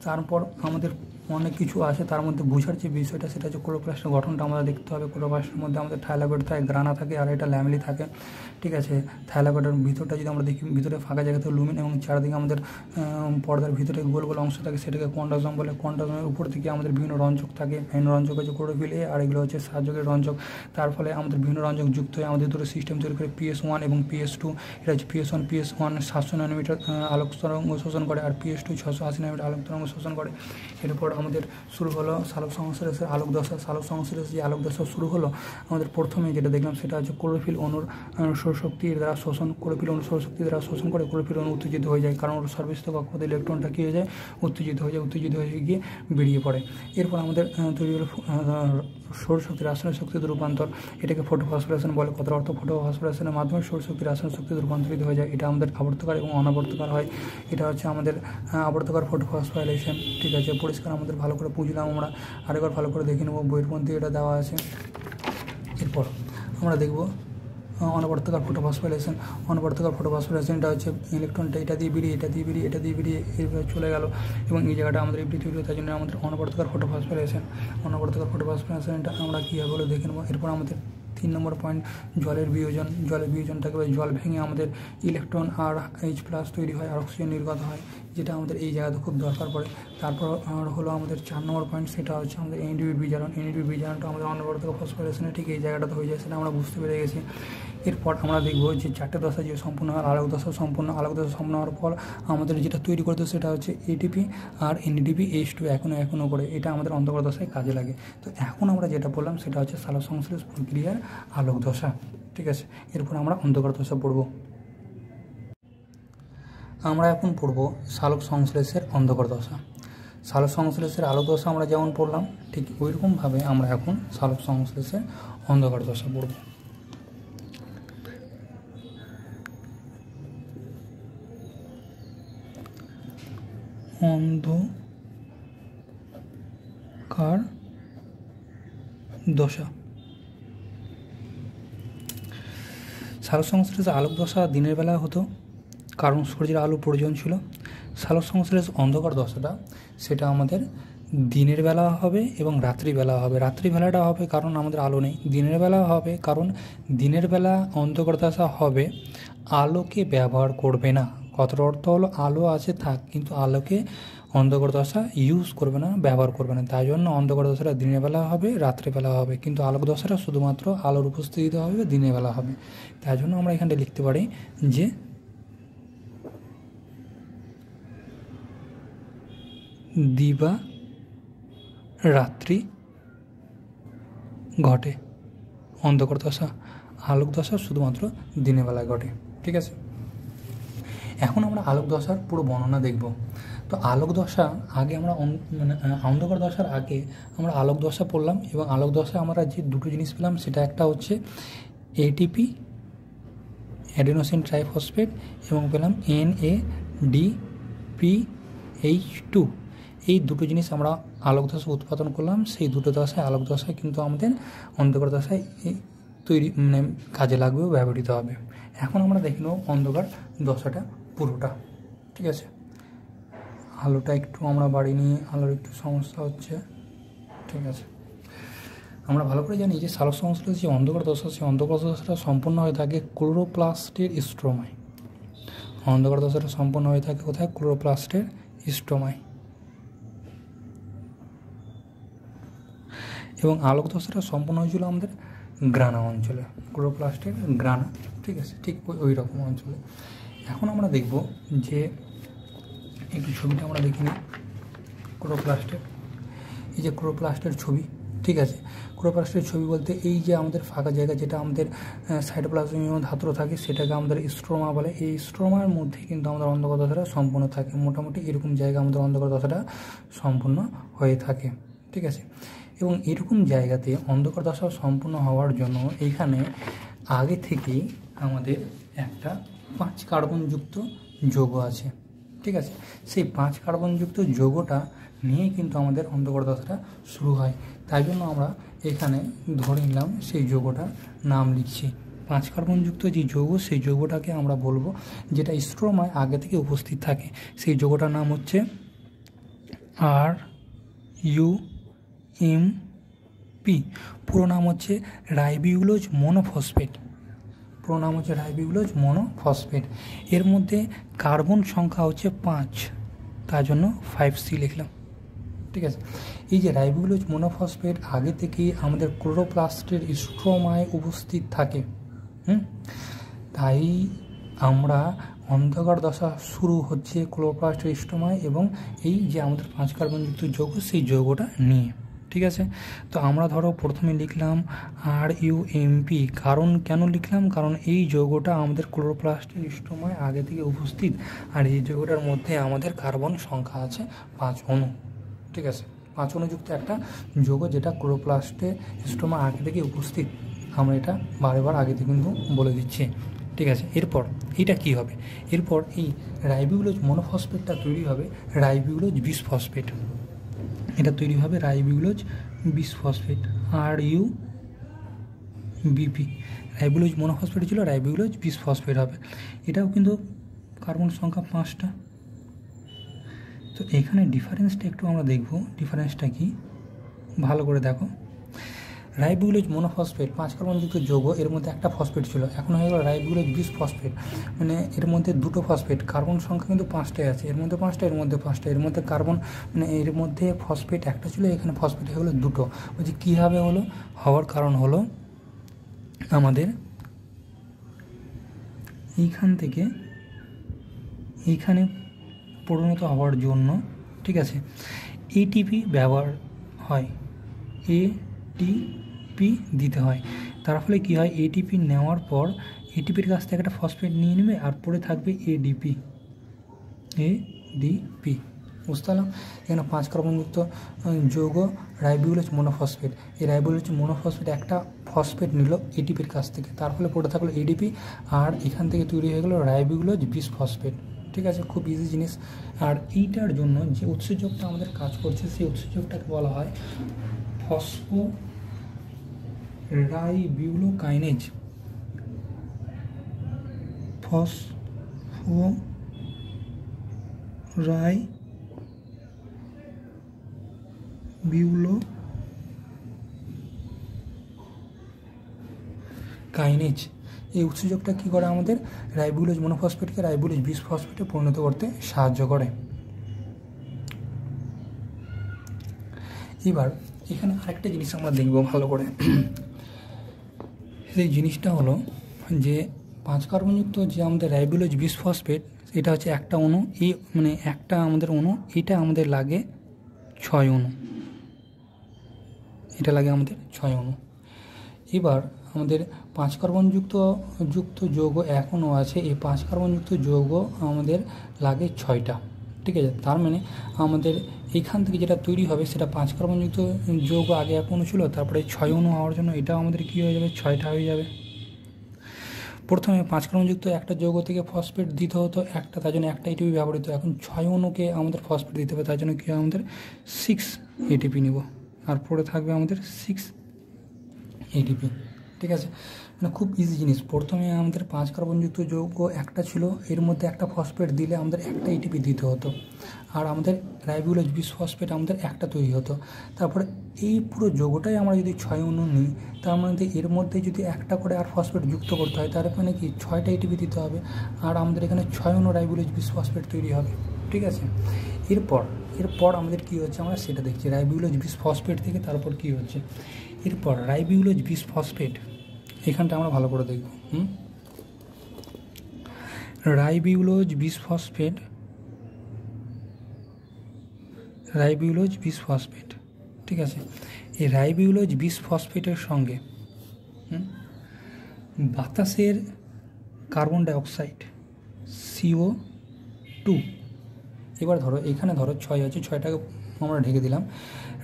Speaker 1: তারপর আমাদের অনেক কিছু আছে তার মধ্যে বোঝার যে বিষয়টা সেটা হচ্ছে ক্লোরোপ্লাস্টের গঠনটা আমাদের দেখতে হবে। ক্লোরোপ্লাস্টের মধ্যে আমাদের থাইলাকয়েড থাকে, গ্রানা থাকে আর এটা ল্যামিলি থাকে, ঠিক আছে? থাইলাকয়েডের ভিতরটা যদি আমরা দেখি, ভিতরে ফাঁকা জায়গাতে লুমিন এবং চারদিকে আমাদের পর্দার ভিতরে গোল গোল অংশ থাকে, সেটাকে কন্ডাজম বলে। কন্ডাজমের উপর থেকে আমাদের বিভিন্ন রঞ্জক থাকে বিভিন্ন রঞ্জক হচ্ছে ক্লোরোফিল এ আর এগুলো হচ্ছে সাহায্যকের রঞ্জক। তার ফলে আমাদের বিভিন্ন রঞ্জক যুক্ত হয়ে আমাদের দুটো সিস্টেম তৈরি করে পিএস ওয়ান এবং পিএস টু এটা হচ্ছে পিএস ওয়ান পিএস ওয়ান সাতশো নানোমিটার আলোক তরঙ্গ শোষণ করে আর পিএস টু ছশো আশি নানোমিটার আলোক তরঙ্গ শোষণ করে। এরপর আমাদের শুরু হলো সালক সংশ্লেষের আলোক দশা। সালক সংশ্লেষ যে আলোক দশা শুরু হলো, আমাদের প্রথমে যেটা দেখলাম সেটা হচ্ছে ক্লোরোফিল অনুর সৌরশক্তির দ্বারা শোষণ, ক্লোরোফিল অনু সৌরশক্তি দ্বারা শোষণ করে ক্লোরোফিল অনু উত্তেজিত হয়ে যায়। কারণ ওর সর্বিষ্ট কক্ষপথ ইলেকট্রনটা কী হয়ে যায়? উত্তেজিত হয়ে যায়, উত্তেজিত হয়ে গিয়ে বেরিয়ে পড়ে। এরপর আমাদের তৈরি হলো সৌরশক্তি রাসায়নিক শক্তিতে রূপান্তর। এটাকে ফটোফসফোরেশন বলে। কত অর্থ ফটোফসফোরেশনের মাধ্যমে সৌরশক্তি রাসায়নিক শক্তিতে রূপান্তরিত হয়ে যায়। এটা আমাদের আবর্তকার এবং অনাবর্তকার হয়। এটা হচ্ছে আমাদের আবর্তকার ফটোফসফোরাইলেশন ঠিক আছে, পরিষ্কার আমাদের ভালো করে বুঝলাম আমরা। আরেকবার ভালো করে দেখে নেব, বইয়ের মধ্যে এটা দেওয়া আছে। এরপর আমরা দেখব অনবর্তকার ফটোফসফোরাইলেশন অনবর্তকার ফটোফসফোরাইলেশন এটা হচ্ছে ইলেকট্রনটা এটা দিয়ে বেরিয়ে, এটা দিয়ে বেরিয়ে, এটা দিয়ে বেরিয়ে এইভাবে চলে গেল। এবং এই জায়গাটা আমাদের এমনি তৈরি তার জন্য আমাদের অনবর্তকার ফটোফসফোরাইলেশন অনবর্তকার ফটোফসফোরাইলেশনটা আমরা কীভাবে বলে দেখে নেব। এরপর আমাদের তিন নম্বর পয়েন্ট জলের বিয়োজন। জলের বিয়োজনটাকে জল ভেঙে আমাদের ইলেকট্রন আর এইচ প্লাস তৈরি হয়, আর অক্সিজেন নির্গত হয়। যেটা আমাদের এই জায়গাতে খুব দরকার পড়ে। তারপর হলো আমাদের চার নম্বর পয়েন্ট সেটা হচ্ছে আমাদের এনডিবি বিজারণ। এনডিবি বিজারণটা আমাদের অনবর্তক ফসফোরেশনে ঠিক এই জায়গাটাতে হয়ে যায় সেটা আমরা বুঝতে পেরে গেছি। এরপর আমরা দেখব যে চারটে দশা যে সম্পূর্ণ হয়, আলোক দশা সম্পূর্ণ, আলোক দশা সম্পূর্ণ হওয়ার পর আমাদের যেটা তৈরি করতে সেটা হচ্ছে এটিপি আর এনডিপি এইচ টু এখনও এখনও করে। এটা আমাদের অন্তর্গত দশায় কাজে লাগে। তো এখন আমরা যেটা বললাম সেটা হচ্ছে সালোক সংশ্লেষ প্রক্রিয়ার আলোক দশা। ঠিক আছে? এরপর আমরা অন্ধকার দশা পড়ব। আমরা এখন পড়ব সালোক সংশ্লেষের অন্ধকার দশা। সালোক সংশ্লেষের আলোক দশা আমরা যেমন পড়লাম, ঠিক ওইরকমভাবে আমরা এখন সালোক সংশ্লেষের অন্ধকার দশা পড়ব। অন্ধকার দশা। সালোক সংশ্লেষ আলোক দশা দিনের বেলা হতো। কারণ সূর্যের আলো প্রয়োজন ছিল। সালোক সংশ্লেষ অন্ধকার দশাটা, সেটা আমাদের দিনের বেলা হবে এবং রাত্রিবেলা হবে। রাত্রিবেলাটা হবে কারণ আমাদের আলো নেই। দিনের বেলা হবে কারণ দিনের বেলা অন্ধকার দশা হবে। আলোকে ব্যবহার করবে না। কথার অর্থ হলো আলো আছে থাক, কিন্তু আলোকে অন্ধকার দশা ইউজ করবে না, ব্যবহার করবে না। তাই জন্য অন্ধকার দশাটা দিনের বেলা হবে রাত্রিবেলা হবে। কিন্তু আলোক দশাটা শুধুমাত্র আলোর উপস্থিতিতে হবে, দিনের বেলা হবে। তাই জন্য আমরা এখানটা লিখতে পারি যে দিবা রাত্রি ঘটে, অন্ধকার দশা, আলোক দশা শুধুমাত্র দিনের বেলায় ঘটে, ঠিক আছে? এখন আমরা আলোক দশার পুরো বর্ণনা দেখব। তো আলোক দশা আগে আমরা মানে অন্ধকার দশার আগে আমরা আলোক দশা পড়লাম এবং আলোক দশা আমরা যে দুটো জিনিস পেলাম, সেটা একটা হচ্ছে এটিপি অ্যাডেনোসিন ট্রাইফসফেট এবং পেলাম N A D P H two এই দুটো জিনিস আমরা আলোক দশা উৎপাদন করলাম। সেই দুটো দশায়, আলোক দশায় কিন্তু আমাদের অন্ধকার দশায় তৈরি মানে কাজে লাগবে, ব্যবহৃত হবে। এখন আমরা দেখে নেব অন্ধকার দশাটা পুরোটা। ঠিক আছে? আলোটা একটু আমরা বাড়িয়ে নিয়ে আলোর একটু সমস্যা হচ্ছে। ঠিক আছে? আমরা ভালো করে জানি যে সালোক সংশ্লেষ যে অন্ধকার দশা, সেই অন্ধকার দশাটা সম্পূর্ণ হয়ে থাকে ক্লোরোপ্লাস্টের স্ট্রোমায়। অন্ধকার দশাটা সম্পূর্ণ হয়ে থাকে কোথায়? ক্লোরোপ্লাস্টের স্ট্রোমায়। এবং আলোক দশাটা সম্পূর্ণ হয়েছিল আমাদের গ্রানা অঞ্চলে, ক্লোরোপ্লাস্টের গ্রানা, ঠিক আছে? ঠিক ওই- রকম অঞ্চলে। এখন আমরা দেখব যে একটু ছবিটা আমরা দেখি দেখিনি, ক্লোরোপ্লাস্টের, এই যে ক্লোরোপ্লাস্টের ছবি, ঠিক আছে? ক্লোরোপ্লাস্টের ছবি বলতে এই যে আমাদের ফাঁকা জায়গা যেটা আমাদের সাইটোপ্লাজমীয় ধাত্র থাকে, সেটাকে আমাদের স্ট্রোমা বলে। এই স্ট্রোমার মধ্যে কিন্তু আমাদের অন্ধকার দশাটা সম্পূর্ণ থাকে। মোটামুটি এরকম জায়গা আমাদের অন্ধকার দশাটা সম্পূর্ণ হয়ে থাকে, ঠিক আছে? এবং এরকম জায়গাতে অন্ধকার দশা সম্পূর্ণ হওয়ার জন্য এখানে আগে থেকেই আমাদের একটা পাঁচ কার্বনযুক্ত যৌগ আছে। ঠিক আছে? সেই পাঁচ কার্বনযুক্ত যৌগটা নিয়ে কিন্তু আমাদের অন্ধকার দশাটা শুরু হয়। তাই জন্য আমরা এখানে ধরে নিলাম সেই যৌগটার নাম লিখছি। পাঁচ কার্বনযুক্ত যে যৌগ, সেই যৌগটাকে আমরা বলব যেটা স্ট্রোমায় আগে থেকে উপস্থিত থাকে। সেই যৌগটার নাম হচ্ছে আর ইউ এম পি। পুরো নাম হচ্ছে রাইবিউলোজ মনোফসফেট। পুরো নাম হচ্ছে রাইবিউলোজ মনোফসফেট। এর মধ্যে কার্বন সংখ্যা হচ্ছে পাঁচ। তার জন্য ফাইভ সি লিখলাম। ঠিক আছে? এই যে রাইবিউলোজ মনোফসফেট আগে থেকেই আমাদের ক্লোরোপ্লাস্টের স্ট্রোমায় উপস্থিত থাকে। হুম? তাই আমরা অন্ধকার দশা শুরু হচ্ছে ক্লোরোপ্লাস্টের স্ট্রোমায় এবং এই যে আমাদের পাঁচ কার্বনযুক্ত যৌগ, সেই যৌগটা নিয়ে। ঠিক আছে? তো আমরা ধরো প্রথমে লিখলাম আর ইউ এমপি কারণ কেন লিখলাম? কারণ এই যৌগটা আমাদের ক্লোরোপ্লাস্টের স্টোমায় আগে থেকে উপস্থিত, আর এই যৌগটার মধ্যে আমাদের কার্বন সংখ্যা আছে পাঁচ অণু, ঠিক আছে? পাঁচ অণুযুক্ত একটা যৌগ যেটা ক্লোরোপ্লাস্টে স্টোমা আগে থেকে উপস্থিত, আমরা এটা বারেবার আগে থেকে কিন্তু বলে দিচ্ছি, ঠিক আছে? এরপর এটা কি হবে? এরপর এই রাইবিউলোজ মনোফসফেটটা তৈরি হবে রাইবিউলোজ বিস ফসফেট এটা তৈরি হবে ribulose bisphosphate, R U BP. Ribulose monophosphate ছিল রাইবিউলোজ বিসফসফেট হবে। এটাও কিন্তু কার্বন সংখ্যা পাঁচটা। তো এখানে ডিফারেন্সটা একটু আমরা দেখব। ডিফারেন্সটা কি? ভালো করে দেখো। রাইবিউলোজ মনোফসফেট পাঁচ কার্বনযুক্ত যৌগ, এর মধ্যে একটা ফসফেট ছিল। এখন হয়ে গেল রাইবিউলোজ বিশ ফসফেট মানে এর মধ্যে দুটো ফসফেট কার্বন সংখ্যা কিন্তু পাঁচটাই আছে। এর মধ্যে পাঁচটা, এর মধ্যে পাঁচটা, এর মধ্যে কার্বন মানে এর মধ্যে ফসফেট একটা ছিল, এখানে ফসফেট হয়ে গেলো দুটো। বলছি কীভাবে হলো? হওয়ার কারণ হলো আমাদের এইখান থেকে এইখানে পরিণত হওয়ার জন্য, ঠিক আছে? এটিপি ব্যবহার হয়। এটিপি দিতে হয়। তার ফলে কী হয়? এটিপি নেওয়ার পর এটিপির কাছ থেকে একটা ফসফেট নিয়ে নেবে আর পরে থাকবে এডিপি এডিপি বুঝতে পারলাম? এখানে পাঁচ কার্বনযুক্ত যৌগ রাইবিউলোজ মনোফসফেট এই রাইবিউলোজ মনোফসফেট একটা ফসফেট নিল এটিপির কাছ থেকে। তার ফলে পড়ে থাকল এডিপি আর এখান থেকে তৈরি হয়ে গেলো রাইবিউলোজ বিশ ফসফেট ঠিক আছে? খুব ইজি জিনিস। আর এইটার জন্য যে উৎসেচকটা আমাদের কাজ করছে, সেই উৎসেচকটাকে বলা হয় ফসফো রাইবিউলোকাইনেজ ফসফো রাই বিউলো কাইনেজ এই উৎসেচকটা কী করে আমাদের? রাইবুলোজ মনোফসফেটকে রাইবুলোজ বিশ ফসফেটে পরিণত করতে সাহায্য করে। এবার এখানে আরেকটা জিনিস আমরা দেখব ভালো করে। সেই জিনিসটা হলো যে পাঁচ কার্বনযুক্ত যে আমাদের রাইবুলোজ বিশ ফসফেট এটা হচ্ছে একটা অণু, এই মানে একটা আমাদের অণু, এটা আমাদের লাগে ছয় অণু। এটা লাগে আমাদের ছয় অণু। এবার আমাদের পাঁচ কার্বনযুক্ত যুক্ত যৌগ এখনও আছে, এই পাঁচ কার্বনযুক্ত যৌগ আমাদের লাগে ছয়টা। ঠিক আছে? তার মানে আমাদের এইখান থেকে যেটা তৈরি হবে সেটা পাঁচ কার্বনযুক্ত যৌগ আগে এক অণু ছিল, তারপরে ছয় অণু হওয়ার জন্য এটাও আমাদের কী হয়ে যাবে? ছয়টা হয়ে যাবে। প্রথমে পাঁচ কার্বনযুক্ত একটা যৌগ থেকে ফসফেট দিতে হতো একটা, তার জন্য একটা এটিপি ব্যবহৃত। এখন ছয় অণুকে আমাদের ফসফেট দিতে হবে, তার জন্য কী আমাদের? সিক্স এটিপি নিব। আর পরে থাকবে আমাদের সিক্স এটিপি ঠিক আছে? মানে খুব ইজি জিনিস। প্রথমে আমাদের পাঁচ কার্বনযুক্ত যৌগ একটা ছিল, এর মধ্যে একটা ফসফেট দিলে আমাদের একটা এটিপি দিতে হতো। আর আমাদের রাইবিউলোজ বিশ ফসফেট আমাদের একটা তৈরি হতো। তারপরে এই পুরো যোগটাই আমরা যদি ছয় অণু নিই, তার মধ্যে এর মধ্যে যদি একটা করে আর ফসফেট যুক্ত করতে হয় তার মানে কি ছয়টা এটিপি দিতে হবে আর আমাদের এখানে ছয় অণু রাইবিউলোজ বিশ ফসফেট তৈরি হবে, ঠিক আছে? এরপর এরপর আমাদের কী হচ্ছে আমরা সেটা দেখছি রাইবিউলোজ বিশ ফসফেট থেকে তারপর কী হচ্ছে? এরপর রাইবিউলোজ বিশ ফসফেট, এখানটা আমরা ভালো করে দেখব, হুম? Ribulose bisphosphate ribulose bisphosphate ঠিক আছে? এই রাইবিউলোজ বিশ ফসফেটের সঙ্গে বাতাসের কার্বন ডাইঅক্সাইড সিও টু, এবার ধরো, এখানে ধরো ছয় আছে, ছয়টাকে আমরা ঢেকে দিলাম।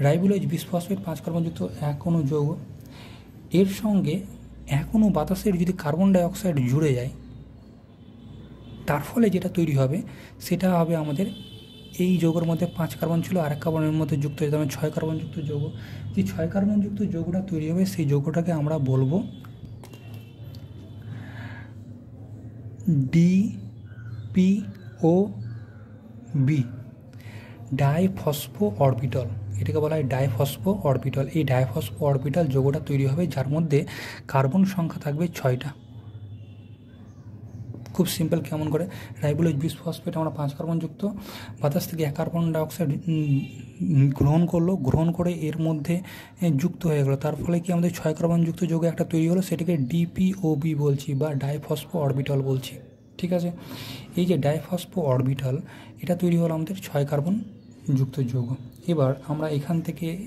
Speaker 1: রাইবিউলোজ বিশ ফসফেট পাঁচ কার্বনযুক্ত কোনো যৌগ, এর সঙ্গে এখনও বাতাসের যদি কার্বন ডাইঅক্সাইড জুড়ে যায়, তার ফলে যেটা তৈরি হবে, সেটা হবে আমাদের এই যৌগের মধ্যে পাঁচ কার্বন ছিল আর এক কার্বনের মধ্যে যুক্ত হয়ে যাবে ছয় কার্বনযুক্ত যৌগ। যে ছয় কার্বনযুক্ত যৌগটা তৈরি হবে, সেই যৌগটাকে আমরা বলব D P O B diphospho orbital এটাকে বলা হয় ডাইফসফো অরবিটাল এই ডাইফসফো অরবিটাল যৌগটা তৈরি হবে, যার মধ্যে কার্বন সংখ্যা থাকবে ছয়টা। খুব সিম্পল কেমন করে? রাইবোলোজ বিশ ফসফেট আমরা পাঁচ কার্বনযুক্ত বাতাস থেকে এক কার্বন ডাইঅক্সাইড গ্রহণ করল। গ্রহণ করে এর মধ্যে যুক্ত হয়ে গেলো। তার ফলে কি আমাদের ছয় কার্বনযুক্ত যৌগ একটা তৈরি হলো? সেটাকে ডিপিওবি বলছি বা ডাইফসফো অরবিটাল বলছি। ঠিক আছে? এই যে ডাইফসফো অরবিটাল, এটা তৈরি হলো আমাদের ছয় কার্বন যুক্ত যৌগ। এবার আমরা এখান থেকে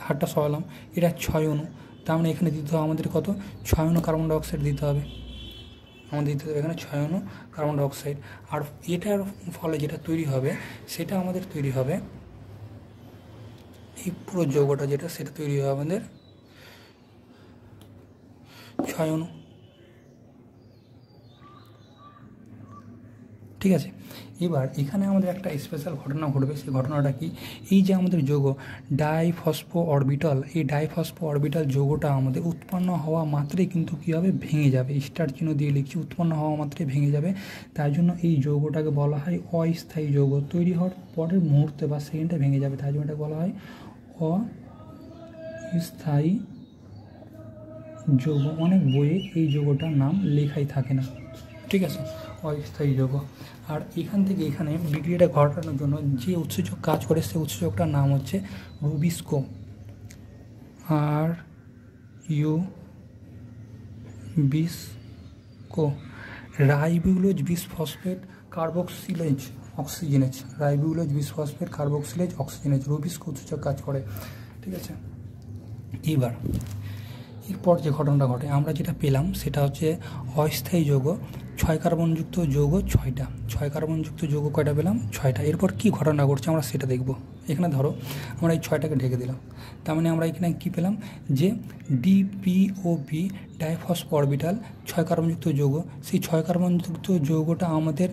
Speaker 1: হাটটা সরালাম। এটা ছয় অণু। তার মানে এখানে দিতে হবে আমাদের কত? ছয় অণু কার্বন ডাইঅক্সাইড দিতে হবে। আমাদের দিতে হবে এখানে ছয় অনু কার্বন ডাইঅক্সাইড। আর এটার ফলে যেটা তৈরি হবে, সেটা আমাদের তৈরি হবে এই পুরো যৌগটা যেটা, সেটা তৈরি হবে আমাদের ছয় অণু ঠিক আছে? এবার এখানে আমাদের একটা স্পেশাল ঘটনা ঘটবে, সেই ঘটনাটা কি? এই যে আমাদের যৌগ ডাইফসফো অরবিটাল এই ডাইফসফো অরবিটাল যৌগটা আমাদের উৎপন্ন হওয়া মাত্রই কিন্তু কী হবে? ভেঙে যাবে। স্টার চিহ্ন দিয়ে লিখছি, উৎপন্ন হওয়া মাত্রই ভেঙে যাবে। তাই জন্য এই যৌগটাকে বলা হয় অস্থায়ী যৌগ। তৈরি হওয়ার পরের মুহূর্তে বা সেকেন্ডে ভেঙে যাবে। তাই জন্য এটাকে বলা হয় অস্থায়ী যৌগ। অনেক বইয়ে এই যৌগটার নাম লেখাই থাকে না। ঠিক আছে? অস্থায়ী যৌগ। আর এখান থেকে এখানে বিক্রিয়াটা ঘটানোর জন্য যে উৎসেচক কাজ করে সেই উৎসেচকটার নাম হচ্ছে Rubisco. R U bisco. Ribulose bis phosphate carboxylase oxygenase. Ribulose bis phosphate carboxylase oxygenase. Rubisco উৎসেচক কাজ করে। ঠিক আছে? এবার এরপর যে ঘটনাটা ঘটে, আমরা যেটা পেলাম সেটা হচ্ছে অস্থায়ী যৌগ ছয় কার্বনযুক্ত যৌগ ছয়টা। ছয় কার্বনযুক্ত যৌগ কয়টা পেলাম? ছয়টা। এরপর কি ঘটনা ঘটছে আমরা সেটা দেখব। এখানে ধরো, আমরা এই ছয়টাকে ঢেকে দিলাম। তার মানে আমরা এখানে কী পেলাম? যে ডিপিওবি ডাইফসফো অরবিটাল ছয় কার্বনযুক্ত যৌগ, সেই ছয় কার্বনযুক্ত যৌগটা আমাদের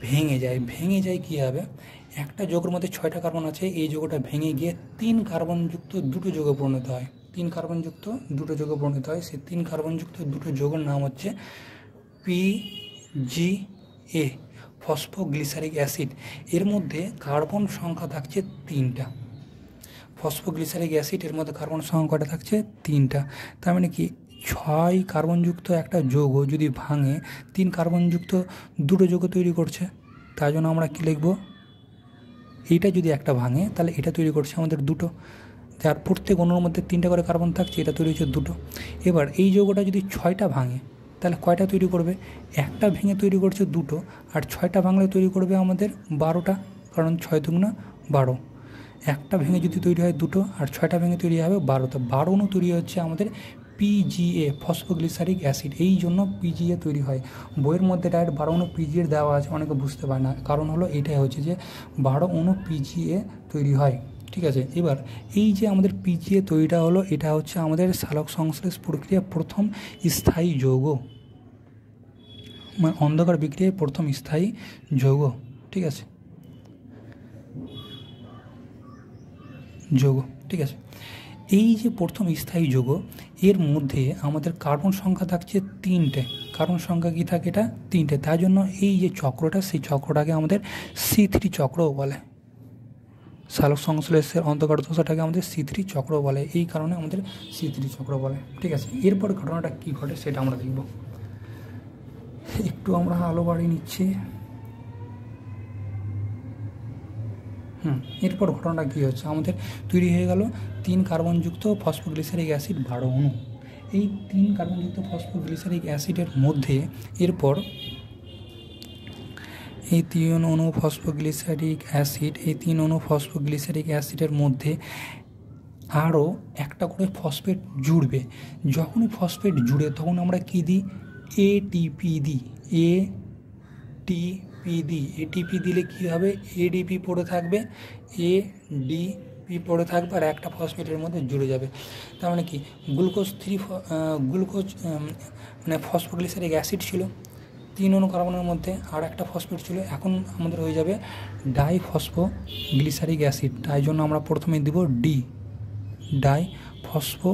Speaker 1: ভেঙে যায়। ভেঙে যায় কী হবে? একটা যৌগের মধ্যে ছয়টা কার্বন আছে, এই যৌগটা ভেঙে গিয়ে তিন কার্বনযুক্ত দুটো যৌগে পরিণত হয়। তিন কার্বনযুক্ত দুটো যৌগে পরিণত হয়। সেই তিন কার্বনযুক্ত দুটো যৌগের নাম হচ্ছে P G A phosphoglyceric acid এর মধ্যে কার্বন সংখ্যা থাকছে তিনটা। ফসফোগ্লিসারিক অ্যাসিড এর মধ্যে কার্বন সংখ্যাটা থাকছে তিনটা। তার মানে কি? ছয় কার্বনযুক্ত একটা যৌগ যদি ভাঙে, তিন কার্বনযুক্ত দুটো যৌগ তৈরি করছে, তার জন্য আমরা কী লিখব? এইটা যদি একটা ভাঙে, তাহলে এটা তৈরি করছে আমাদের দুটো। যার প্রত্যেক অণুর মধ্যে তিনটা করে কার্বন থাকছে, এটা তৈরি হচ্ছে দুটো। এবার এই যৌগটা যদি ছয়টা ভাঙে তাহলে কয়টা তৈরি করবে? একটা ভেঙে তৈরি করছে দুটো, আর ছয়টা ভাঙলে তৈরি করবে আমাদের বারোটা, কারণ ছয় দুগুণা বারো। একটা ভেঙে যদি তৈরি হয় দুটো, আর ছয়টা ভেঙে তৈরি হবে বারোটা বারো অণু তৈরি হচ্ছে আমাদের পিজিএ ফসফোগ্লিসারিক অ্যাসিড এই জন্য পিজিএ তৈরি হয়। বইয়ের মধ্যে ডাইরেক্ট বারো অণু পিজিএ দেওয়া আছে, অনেকে বুঝতে পারে না। কারণ হলো এটাই হচ্ছে যে বারো অণু পিজিএ তৈরি হয়। ঠিক আছে? এবার এই যে আমাদের পিজিএ তৈরিটা হলো, এটা হচ্ছে আমাদের সালোক সংশ্লেষ প্রক্রিয়া প্রথম স্থায়ী যৌগ। অন্ধকার বিক্রিয়ায় প্রথম স্থায়ী যৌগ, ঠিক আছে? যৌগ, ঠিক আছে? এই যে প্রথম স্থায়ী যৌগ, এর মধ্যে আমাদের কার্বন সংখ্যা থাকছে তিনটে। কার্বন সংখ্যা কী থাকে এটা? তিনটে। তাই জন্য এই যে চক্রটা, সেই চক্রটাকে আমাদের সি থ্রি চক্রও বলে। সালোক সংশ্লেষের অন্তর্গত দশাটাকে আমাদের সি থ্রি চক্র বলে। এই কারণে আমাদের সি থ্রি চক্র বলে, ঠিক আছে? এরপর ঘটনাটা কী ঘটে সেটা আমরা দেখব। একটু আমরা আলো বাড়িয়ে নিচ্ছি। হুম, এরপর ঘটনাটা কী হচ্ছে? আমাদের তৈরি হয়ে গেল তিন কার্বনযুক্ত ফসফোগ্লিসারিক অ্যাসিড বারো অণু। এই তিন কার্বনযুক্ত ফসফোগ্লিসারিক অ্যাসিডের মধ্যে এরপর এই তিন অণু ফসফোগ্লিসারিক অ্যাসিড, এই তিন অণু ফসফোগ্লিসারিক অ্যাসিডের মধ্যে আরও একটা করে ফসফেট জুড়বে। যখনই ফসফেট জুড়ে তখন আমরা কী দিই? এটিপি এ দিই এটিপি দিলে কী হবে? এডিপি পড়ে থাকবে এ ডি পি পড়ে থাকবে আর একটা ফসফেটের মধ্যে জুড়ে যাবে। তার মানে কি? গ্লুকোজ থ্রি গ্লুকোজ মানে ফসফোগ্লিসারিক অ্যাসিড ছিল, তিন অনু কার্বনের মধ্যে আর একটা ফসফেট ছিল। এখন আমাদের হয়ে যাবে ডাই ফসফো গ্লিসারিক অ্যাসিড। তাই জন্য আমরা প্রথমে দিব ডি ডাই ফসফো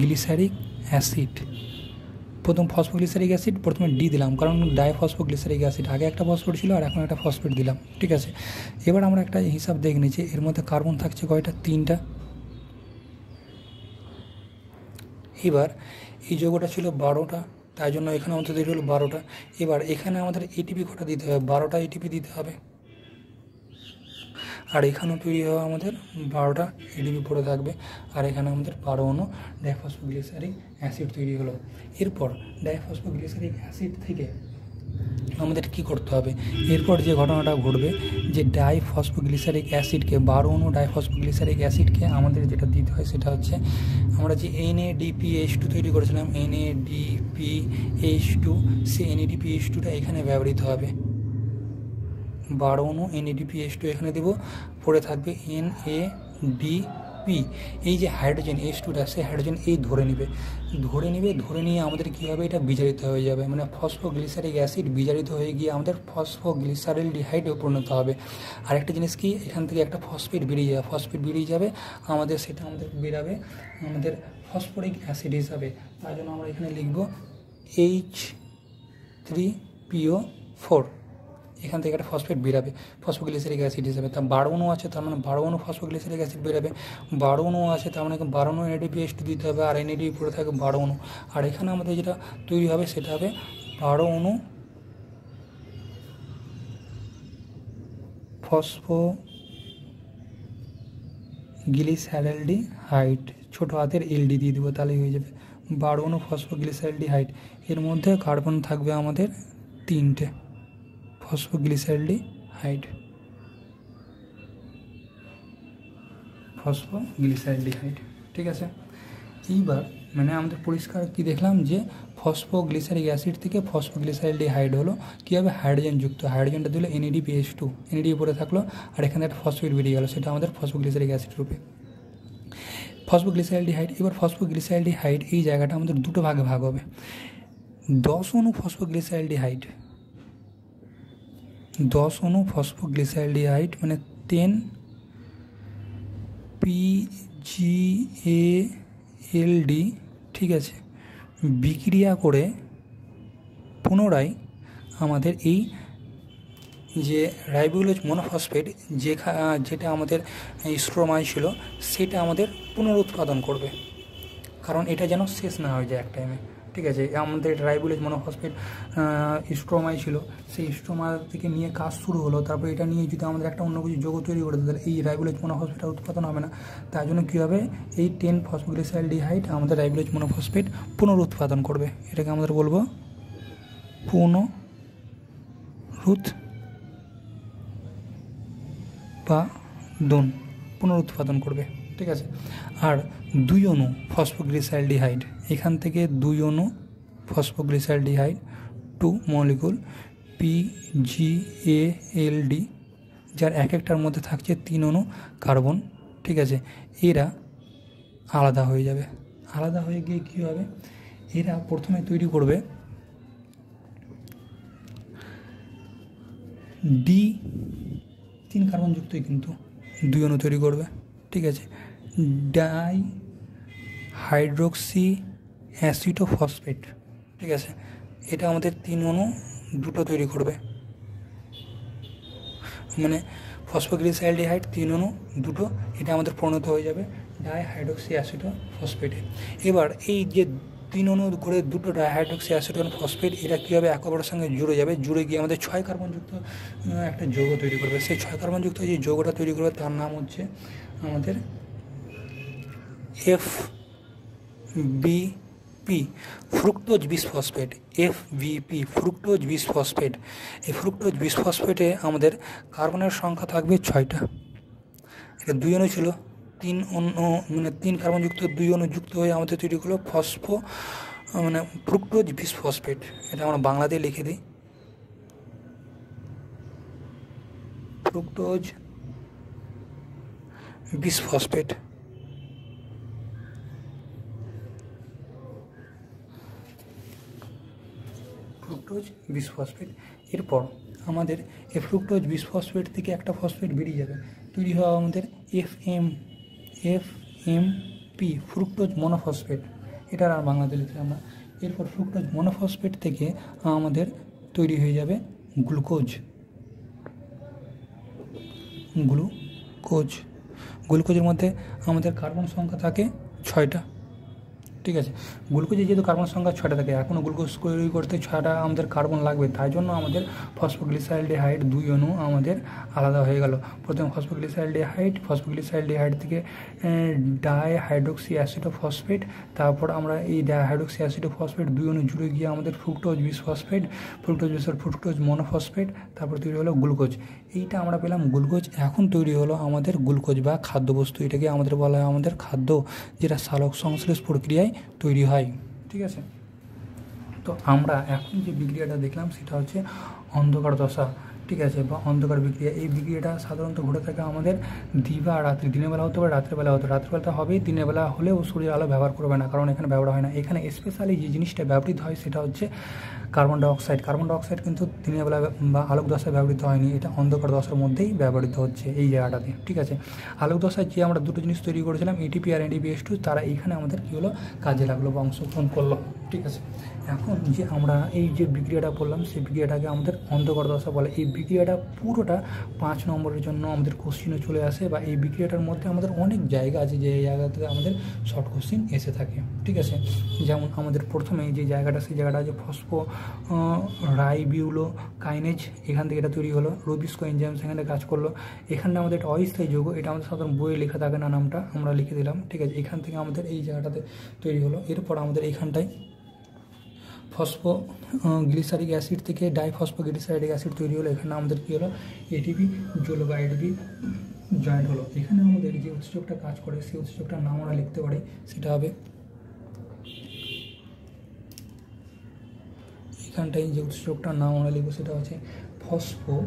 Speaker 1: গ্লিসারিক অ্যাসিড। প্রথম ফসফোগ্লিসারিক অ্যাসিড, প্রথমে ডি দিলাম, কারণ ডাইফসফোগ্লিসারিক অ্যাসিড। আগে একটা ফসফেট ছিল আর এখন একটা ফসফেট দিলাম, ঠিক আছে? এবার আমরা একটা হিসাব দেখে নিচ্ছি, এর মধ্যে কার্বন থাকছে কয়টা? তিনটা। এবার এই যৌগটা ছিল বারোটা, তাই জন্য এখানে আমাদের তৈরি হলো বারোটা। এবার এখানে আমাদের এটিপি কটা দিতে হবে? বারোটা এটিপি দিতে হবে। আর এখানেও তৈরি হওয়া আমাদের বারোটা এডিপি পড়ে থাকবে। আর এখানে আমাদের বারো অনু ডাইফসফোগ্লিসারিক অ্যাসিড তৈরি হলো। এরপর ডাইফসফোগ্লিসারিক অ্যাসিড থেকে আমাদের কি করতে হবে? এরপর যে ঘটনাটা ঘটবে, যে ডাইফসফোগ্লিসারিক অ্যাসিডকে বারো অনু ডাইফসফোগ্লিসারিক অ্যাসিডকে আমাদের যেটা দিতে হয় সেটা হচ্ছে, আমরা যে N A DP H two তৈরি করেছিলাম N A DP H two say N A DP H টুটা এখানে ব্যবহৃত হবে। বারো অনু এনএডিপিএস টু এখানে দেবো। পড়ে থাকবে এন এ ডি পি এই যে হাইড্রোজেন এস টুটা সে হাইড্রোজেন এই ধরে নেবে। ধরে নেবে, ধরে নিয়ে আমাদের কী হবে? এটা বিজারিত হয়ে যাবে। মানে ফসফোগ্লিসারিক অ্যাসিড বিজারিত হয়ে গিয়ে আমাদের ফসফোগ্লিসারিল ডিহাইডে পরিণত হবে। আরেকটা জিনিস কি? এখান থেকে একটা ফসফেট বেরিয়ে যাবে। ফসফেট বেরিয়ে যাবে, আমাদের সেটা আমাদের বেরাবে, আমাদের ফসফরিক অ্যাসিড হিসাবে। তার জন্য আমরা এখানে লিখব এইচ থ্রি পিও ফোর এখান থেকে একটা ফসফেট বেরাবে ফসফোগ্লিসারিক অ্যাসিড হিসেবে। তা বারো অণু আছে, তার মানে বারো অণু ফসফোগ্লিসারিক অ্যাসিড বেরাবে। বারো অণু আছে, তার মানে বারো অণু এনএডিপি এস দিতে হবে, আর এনএডিপি পড়ে থাকবে বারো অণু আর এখানে আমাদের যেটা তৈরি হবে, সেটা হবে বারো অণু ফসফো গ্লিস্যারেলডি হাইট ছোটো হাতের এলডি দিয়ে দেবো তাহলে হয়ে যাবে। বারো অণু ফসফোগ্লিসারেলডি হাইট এর মধ্যে কার্বন থাকবে আমাদের তিনটে। ফসফোগ্লিসারিডি হাইড ফসফোগ্লিসারিডিহাইড ঠিক আছে? এইবার মানে আমাদের পরিষ্কার কি দেখলাম যে ফসফোগ্লিসারিক অ্যাসিড থেকে ফসফোগ্লিসারিডিহাইড হলো। কী হবে হাইড্রোজেন যুক্ত? হাইড্রোজেনটা দিলে এনএডি পিএইচ টু এনএডি পরে থাকল আর এখানে একটা ফসফেট বেরিয়ে গেলো। সেটা আমাদের ফসফোগ্লিসারিক অ্যাসিড রূপে। ফসফোগ্লিসারিডিহাইড এবার ফসফোগ্লিসারিডিহাইড এই জায়গাটা আমাদের দুটো ভাগে ভাগ হবে। দশ অনু ফসফোগ্লিসারিডিহাইড দশ অণু ফসফোগ্লিসাইডিহাইড মানে টেন পিজিএএলডি ঠিক আছে, বিক্রিয়া করে পুনরায় আমাদের এই যে রাইবুলোজ মনোফসফেট যে যেটা আমাদের স্ট্রোমাই ছিল, সেটা আমাদের পুনরুৎপাদন করবে। কারণ এটা যেন শেষ না হয়ে যায় এক টাইমে ঠিক আছে, আমাদের রাইবুলেজ মনোফসফেট স্ট্রোমাই ছিল। সেই স্ট্রোমা থেকে নিয়ে কাজ শুরু হলো। তারপর এটা নিয়ে যদি আমাদের একটা অন্য কিছু যোগ তৈরি করে তাহলে এই রাইবুলেজ মনোফসফেট উৎপাদন হবে না। তাই জন্য কী হবে? এই টেন ফসফোগ্লিসাইল ডিহাইড আমাদের রাইবুলেজ মনোফসফেট পুনরুৎপাদন করবে। এটাকে আমাদের বলব পুনরুৎ বা দন, পুনরুৎপাদন করবে। ঠিক আছে? আর দুই অণু ফসফোগ্লিসাইলডিহাইড এখান থেকে দুই অণু phosphoglyceraldehyde two molecule P G A L D যার এক একটার মধ্যে থাকছে তিন অণু কার্বন, ঠিক আছে? এরা আলাদা হয়ে যাবে। আলাদা হয়ে গিয়ে কী হবে? এরা প্রথমে তৈরি করবে ডি তিন কার্বনযুক্তই কিন্তু দুই অণু তৈরি করবে, ঠিক আছে? ডাই হাইড্রোক্সি অ্যাসিডোফসফেট ঠিক আছে? এটা আমাদের তিন অণু দুটো তৈরি করবে। মানে ফসফোগ্লিসাইলডিহাইড তিন অণু দুটো, এটা আমাদের পরিণত হয়ে যাবে ডাই ডাইহাইড্রোক্সি অ্যাসিডো ফসফেটে এবার এই যে তিন অণু করে দুটো ডাইহাইড্রোক্সি অ্যাসিডন ফসফেট এরা কীভাবে একে অপরের সঙ্গে জুড়ে যাবে? জুড়ে গিয়ে আমাদের ছয় কার্বনযুক্ত একটা যৌগ তৈরি করবে। সেই ছয় কার্বনযুক্ত যে যৌগটা তৈরি করবে, তার নাম হচ্ছে আমাদের F B P fructose bisphosphate F BP fructose bisphosphate এই ফ্রুক্টোজ বিসফসফেটে আমাদের কার্বনের সংখ্যা থাকবে ছয়টা। এটা দুই অণু ছিল। তিন অণু মানে তিন কার্বনযুক্ত, দুই অণু যুক্ত হয়ে আমাদের তৈরি হলো ফসফো মানে ফ্রুক্টোজ বিসফসফেট এটা আমরা বাংলাতে লিখে দিই। ফ্রুক্টোজ বিসফসফেট ফ্রুক্টোজ বিসফসফেট এরপর আমাদের এই ফ্রুক্টোজ বিসফসফেট থেকে একটা ফসফেট বেরিয়ে যাবে। তৈরি হওয়া আমাদের F M F M P fructose monophosphate এটার আর বাংলাতে আমরা এরপর ফ্রুক্টোজ মনোফসফেট থেকে আমাদের তৈরি হয়ে যাবে গ্লুকোজ গ্লুকোজ গ্লুকোজের মধ্যে আমাদের কার্বন সংখ্যা থাকে ছয়টা। ঠিক আছে। গ্লুকোজে যেহেতু কার্বন সংখ্যা ছয়টা থাকে এখনও গ্লুকোজ তৈরি করতে ছয়টা আমাদের কার্বন লাগবে, তাই জন্য আমাদের ফসফোগ্লিসাইলডিহাইড দুই অণু আমাদের আলাদা হয়ে গেল। প্রথমে ফসফোগ্লিসাইলডিহাইড ফসফোগ্লিসাইলডিহাইড থেকে ডাই হাইড্রোক্সি অ্যাসিডো ফসফেট তারপর আমরা এই ডাই হাইড্রোক্সি অ্যাসিডো ফসফেট দুই অণু জুড়ে গিয়ে আমাদের ফ্রুক্টোজ বিস ফসফেট, ফ্রুক্টোজ বিসের ফ্রুক্টোজ মনোফসফেট, তারপর তৈরি হলো গ্লুকোজ। এইটা আমরা পেলাম গ্লুকোজ। এখন তৈরি হলো আমাদের গ্লুকোজ বা খাদ্যবস্তু। এটাকে আমাদের বলা হয় আমাদের খাদ্য, যেটা সালক সংশ্লেষ প্রক্রিয়ায় তৈরি হয়। ঠিক আছে? তো আমরা এখন যে বিক্রিয়াটা দেখলাম, সেটা হচ্ছে অন্ধকার দশা। ঠিক আছে, বা অন্ধকার বিক্রিয়া। এই বিক্রিয়াটা সাধারণত ঘটে থাকে আমাদের দিবা রাত্রি। দিনের বেলা হতে পারে রাত্রেবেলা হতে রাত্রিবেলা হবেই, দিনের বেলা হলেও সূর্যের আলো ব্যবহার করবে না, কারণ এখানে ব্যবহার হয় না। এখানে স্পেশালি যে জিনিসটা ব্যবহৃত হয় সেটা হচ্ছে কার্বন ডাইঅক্সাইড কার্বন ডাইঅক্সাইড কিন্তু দিনের বেলা বা আলোক দশায় ব্যবহৃত হয়নি, এটা অন্ধকার দশার মধ্যেই ব্যবহৃত হচ্ছে এই জায়গাটাতে, ঠিক আছে? আলোক দশায় যে আমরা দুটো জিনিস তৈরি করেছিলাম এটিপি আর এনডিপিএস টু তারা এখানে আমাদের কী হলো? কাজে লাগল বা অংশগ্রহণ করল, ঠিক আছে? এখন যে আমরা এই যে বিক্রিয়াটা বললাম সেই বিক্রিয়াটাকে আমাদের অন্ধকার দশা বলে। এই বিক্রিয়াটা পুরোটা পাঁচ নম্বরের জন্য আমাদের কোশ্চিনে চলে আসে বা এই বিক্রিয়াটার মধ্যে আমাদের অনেক জায়গা আছে যে জায়গাতে আমাদের শর্ট কোশ্চিন এসে থাকে, ঠিক আছে? যেমন আমাদের প্রথমে যে জায়গাটা, সেই জায়গাটা আছে ফসফো রাইবিউলো কাইনেজ, এখান থেকে এটা তৈরি হলো। রুবিস্কো এনজাইম সেখানে কাজ করল। এখানে আমাদের একটা অস্থায়ী যৌগ, এটা আমাদের সাধারণ বইয়ে লেখা থাকে না নামটা, আমরা লিখে দিলাম, ঠিক আছে? এখান থেকে আমাদের এই জায়গাটাতে তৈরি হলো। এরপর আমাদের এইখানটায় ফসফো গ্লিসারিক অ্যাসিড থেকে ডাইফসফো গ্লিসারিক অ্যাসিড তৈরি হলো। এখানে আমাদের কী হলো? এটিপি জল বা এটিপি জয়েন্ট হলো। এখানে আমাদের যে উৎসেচকটা কাজ করে, সেই উৎসেচকটার নাম আমরা লিখতে পারি। সেটা হবে এখানটায় যে উৎসেচকটার নাম আমরা লিখব, সেটা হচ্ছে ফসফো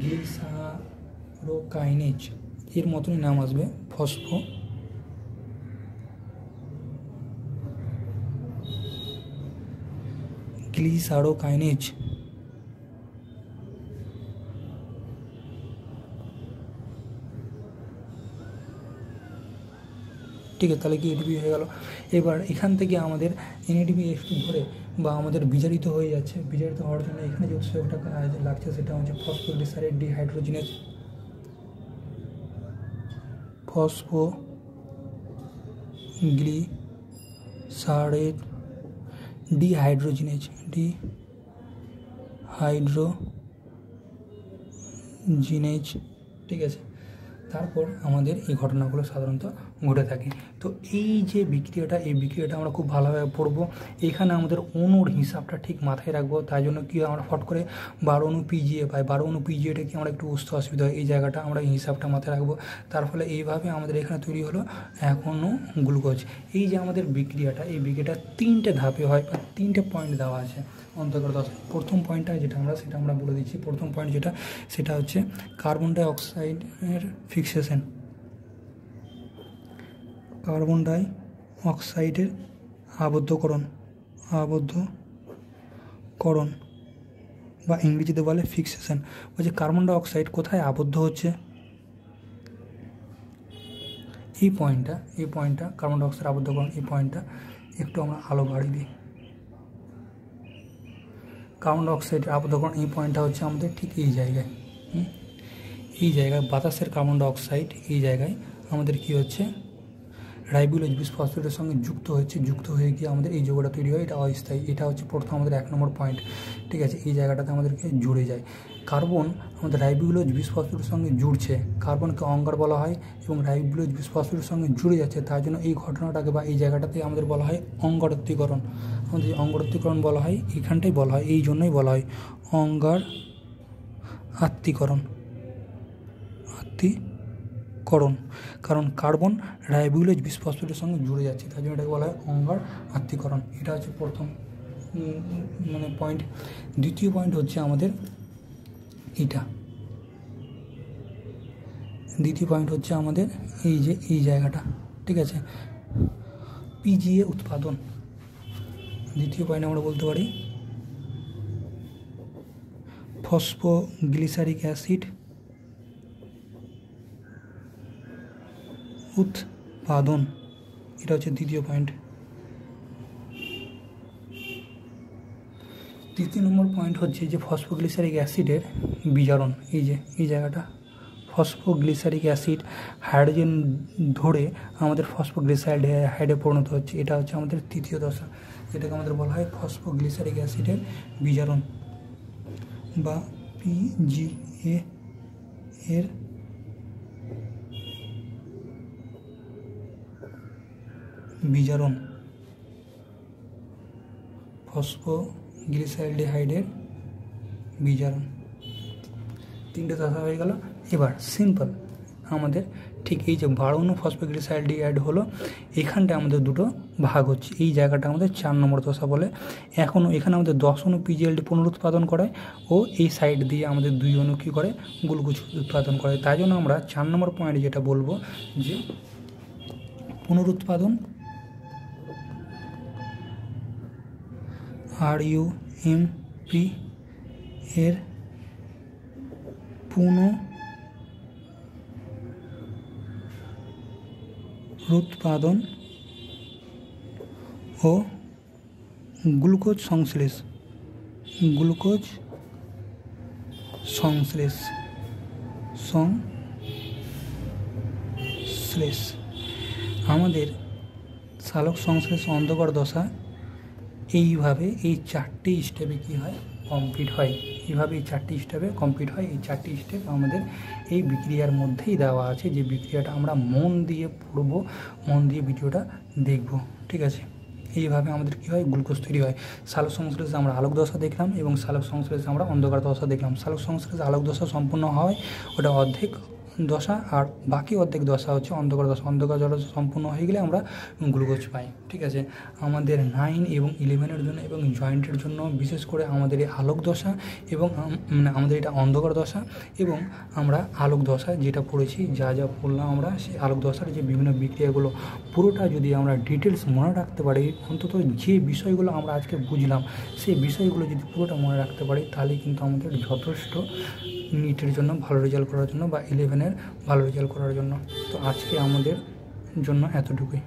Speaker 1: গ্লিসারোকাইনেজ। এর মতনই নাম আসবে, ফসফো। গ্লিসারোকাইনেজ ঠিক আছে তাহলে কি এডিপি হয়ে গেল এবার এখান থেকে আমাদের এনএডিপি একটু ধরে বা আমাদের বিজারিত হয়ে যাচ্ছে বিজারিত হওয়ার জন্য এখানে যে উৎসবটা লাগছে সেটা হচ্ছে phosphoglycerate dehydrogenase phosphoglycerate dehydrogenase dehydrogenase ঠিক আছে? তারপর আমাদের এই ঘটনাগুলো সাধারণত ঘটে থাকে। তো এই যে বিক্রিয়াটা, এই বিক্রিয়াটা আমরা খুব ভালোভাবে পড়ব। এখানে আমাদের অনুর হিসাবটা ঠিক মাথায় রাখব। তাই জন্য কি আমরা ফট করে বারো অনু পিজিএ পাই। বারো অনু পিজিএটা কি আমরা একটু বুঝতে অসুবিধা হয়, এই জায়গাটা আমরা হিসাবটা মাথায় রাখব। তার ফলে এইভাবে আমাদের এখানে তৈরি হলো এখনও গ্লুকোজ। এই যে আমাদের বিক্রিয়াটা, এই বিক্রিয়াটা তিনটে ধাপে হয় বা তিনটে পয়েন্ট দেওয়া আছে। অন্তর্গত প্রথম পয়েন্টটা যেটা আমরা, সেটা আমরা বলে দিচ্ছি। প্রথম পয়েন্ট যেটা, সেটা হচ্ছে কার্বন ডাই অক্সাইডের ফিক্সেশন কার্বন ডাই অক্সাইডের আবদ্ধকরণ আবদ্ধকরণ বা ইংরেজিতে বলে ফিক্সেশন বলছে কার্বন ডাই অক্সাইড কোথায় আবদ্ধ হচ্ছে? এই পয়েন্টটা এই পয়েন্টটা, কার্বন ডাই অক্সাইড আবদ্ধকরণ, এই পয়েন্টটা একটু আমরা আলো বাড়িয়ে দিই। কার্বন ডাই অক্সাইড আবদ্ধকরণ, এই পয়েন্টটা হচ্ছে আমাদের ঠিক এই জায়গায় এই জায়গায় বাতাসের কার্বন ডাই অক্সাইড, এই জায়গায় আমাদের কি হচ্ছে? রাইবিউলোজ বিসফসফেটের সঙ্গে যুক্ত হচ্ছে যুক্ত হয়ে গিয়ে আমাদের এই যোগটা তৈরি হয়। এটা অস্থায়ী। এটা হচ্ছে প্রথম আমাদের এক নম্বর পয়েন্ট ঠিক আছে? এই জায়গাটাতে আমাদেরকে জুড়ে যায়। কার্বন আমাদের রাইবিউলোজ বিসফসফেটের সঙ্গে জুড়ছে। কার্বনকে অঙ্গার বলা হয় এবং রাইবিউলোজ বিসফসফেটের সঙ্গে জুড়ে যাচ্ছে। তার জন্য এই ঘটনাটাকে বা এই জায়গাটাতে আমাদের বলা হয় অঙ্গারত্বীকরণ আমাদের যে অঙ্গারত্বীকরণ বলা হয়, এখানটাই বলা হয়, এই জন্যই বলা হয় অঙ্গার আত্মীকরণ আত্মীকরণ কারণ। কার্বন রাইবিউলেজ বিসফসফেটের সঙ্গে জুড়ে যাচ্ছে, তার জন্য এটাকে বলা হয় অঙ্গার আত্মীকরণ এটা হচ্ছে প্রথম মানে পয়েন্ট দ্বিতীয় পয়েন্ট হচ্ছে আমাদের এটা দ্বিতীয় পয়েন্ট হচ্ছে আমাদের এই যে, এই জায়গাটা, ঠিক আছে? পিজিএ উৎপাদন। দ্বিতীয় পয়েন্ট আমরা বলতে পারি ফসফোগ্লিসারিক অ্যাসিড উৎপাদন। এটা হচ্ছে দ্বিতীয় পয়েন্ট তৃতীয় নম্বর পয়েন্ট হচ্ছে যে ফসফোগ্লিসারিক অ্যাসিডের বিজারণ। এই যে, এই জায়গাটা। ফসফোগ্লিসারিক অ্যাসিড হাইড্রোজেন ধরে আমাদের ফসফোগ্লিসাইড হাইডে পরিণত হচ্ছে। এটা হচ্ছে আমাদের তৃতীয় দশা, যেটাকে আমাদের বলা হয় ফসফোগ্লিসারিক অ্যাসিডের বিজারণ বা পিজিএ এর বিজারণ। ফসফোগ্লিসাইডেহাইডের বিজারণ। তিনটে দশা হয়ে গেল। এবার সিম্পল। আমাদের ঠিক এই যে বারোনো ফসফোগ্লিসাইডেহাইড হলো, এখানটায় আমাদের দুটো ভাগ হচ্ছে। এই জায়গাটা আমাদের চার নম্বর দশা বলে। এখনও এখানে আমাদের দশ অনু পিজিএলডি পুনরুৎপাদন করে ও এই সাইড দিয়ে আমাদের দুই অনু কী করে? গ্লুকোজ উৎপাদন করে। তাই জন্য আমরা চার নম্বর পয়েন্টে যেটা বলব যে পুনরুৎপাদন আর ইউ এম পি এর পুনরুৎপাদন ও গ্লুকোজ সংশ্লেষ গ্লুকোজ সংশ্লেষ সংশ্লেষ। আমাদের সালোক সংশ্লেষ অন্ধকার দশা এইভাবে এই চারটি স্টেপে কী হয়? কমপ্লিট হয়। এইভাবে এই চারটি স্টেপে কমপ্লিট হয়। এই চারটি স্টেপ আমাদের এই বিক্রিয়ার মধ্যেই দেওয়া আছে। যে বিক্রিয়াটা আমরা মন দিয়ে পড়ব, মন দিয়ে ভিডিওটা দেখব। ঠিক আছে? এইভাবে আমাদের কী হয়? গ্লুকোজ তৈরি হয়। সালোক সংশ্লেষে আমরা আলোক দশা দেখলাম এবং সালোক সংশ্লেষে আমরা অন্ধকার দশা দেখলাম। সালোক সংশ্লেষে আলোক দশা সম্পূর্ণ হয়। ওটা অর্ধেক দশা আর বাকি অর্ধেক দশা হচ্ছে অন্ধকার দশা। অন্ধকার দশা সম্পূর্ণ হয়ে গেলে আমরা গ্লুকোজ পাই, ঠিক আছে? আমাদের নাইন এবং ইলেভেনের জন্য এবং জয়েন্টের জন্য বিশেষ করে আমাদের এই আলোক দশা এবং মানে আমাদের এটা অন্ধকার দশা এবং আমরা আলোক দশা যেটা পড়েছি, যা যা পড়লাম আমরা, সেই আলোক দশার যে বিভিন্ন বিক্রিয়াগুলো, পুরোটা যদি আমরা ডিটেলস মনে রাখতে পারি, অন্তত যে বিষয়গুলো আমরা আজকে বুঝলাম, সেই বিষয়গুলো যদি পুরোটা মনে রাখতে পারি, তাহলে কিন্তু আমাদের যথেষ্ট নিটের জন্য, ভালো রেজাল্ট করার জন্য বা ইলেভেনের ভালো রেজাল্ট করার জন্য। তো আজকে আমাদের জন্য এতটুকুই।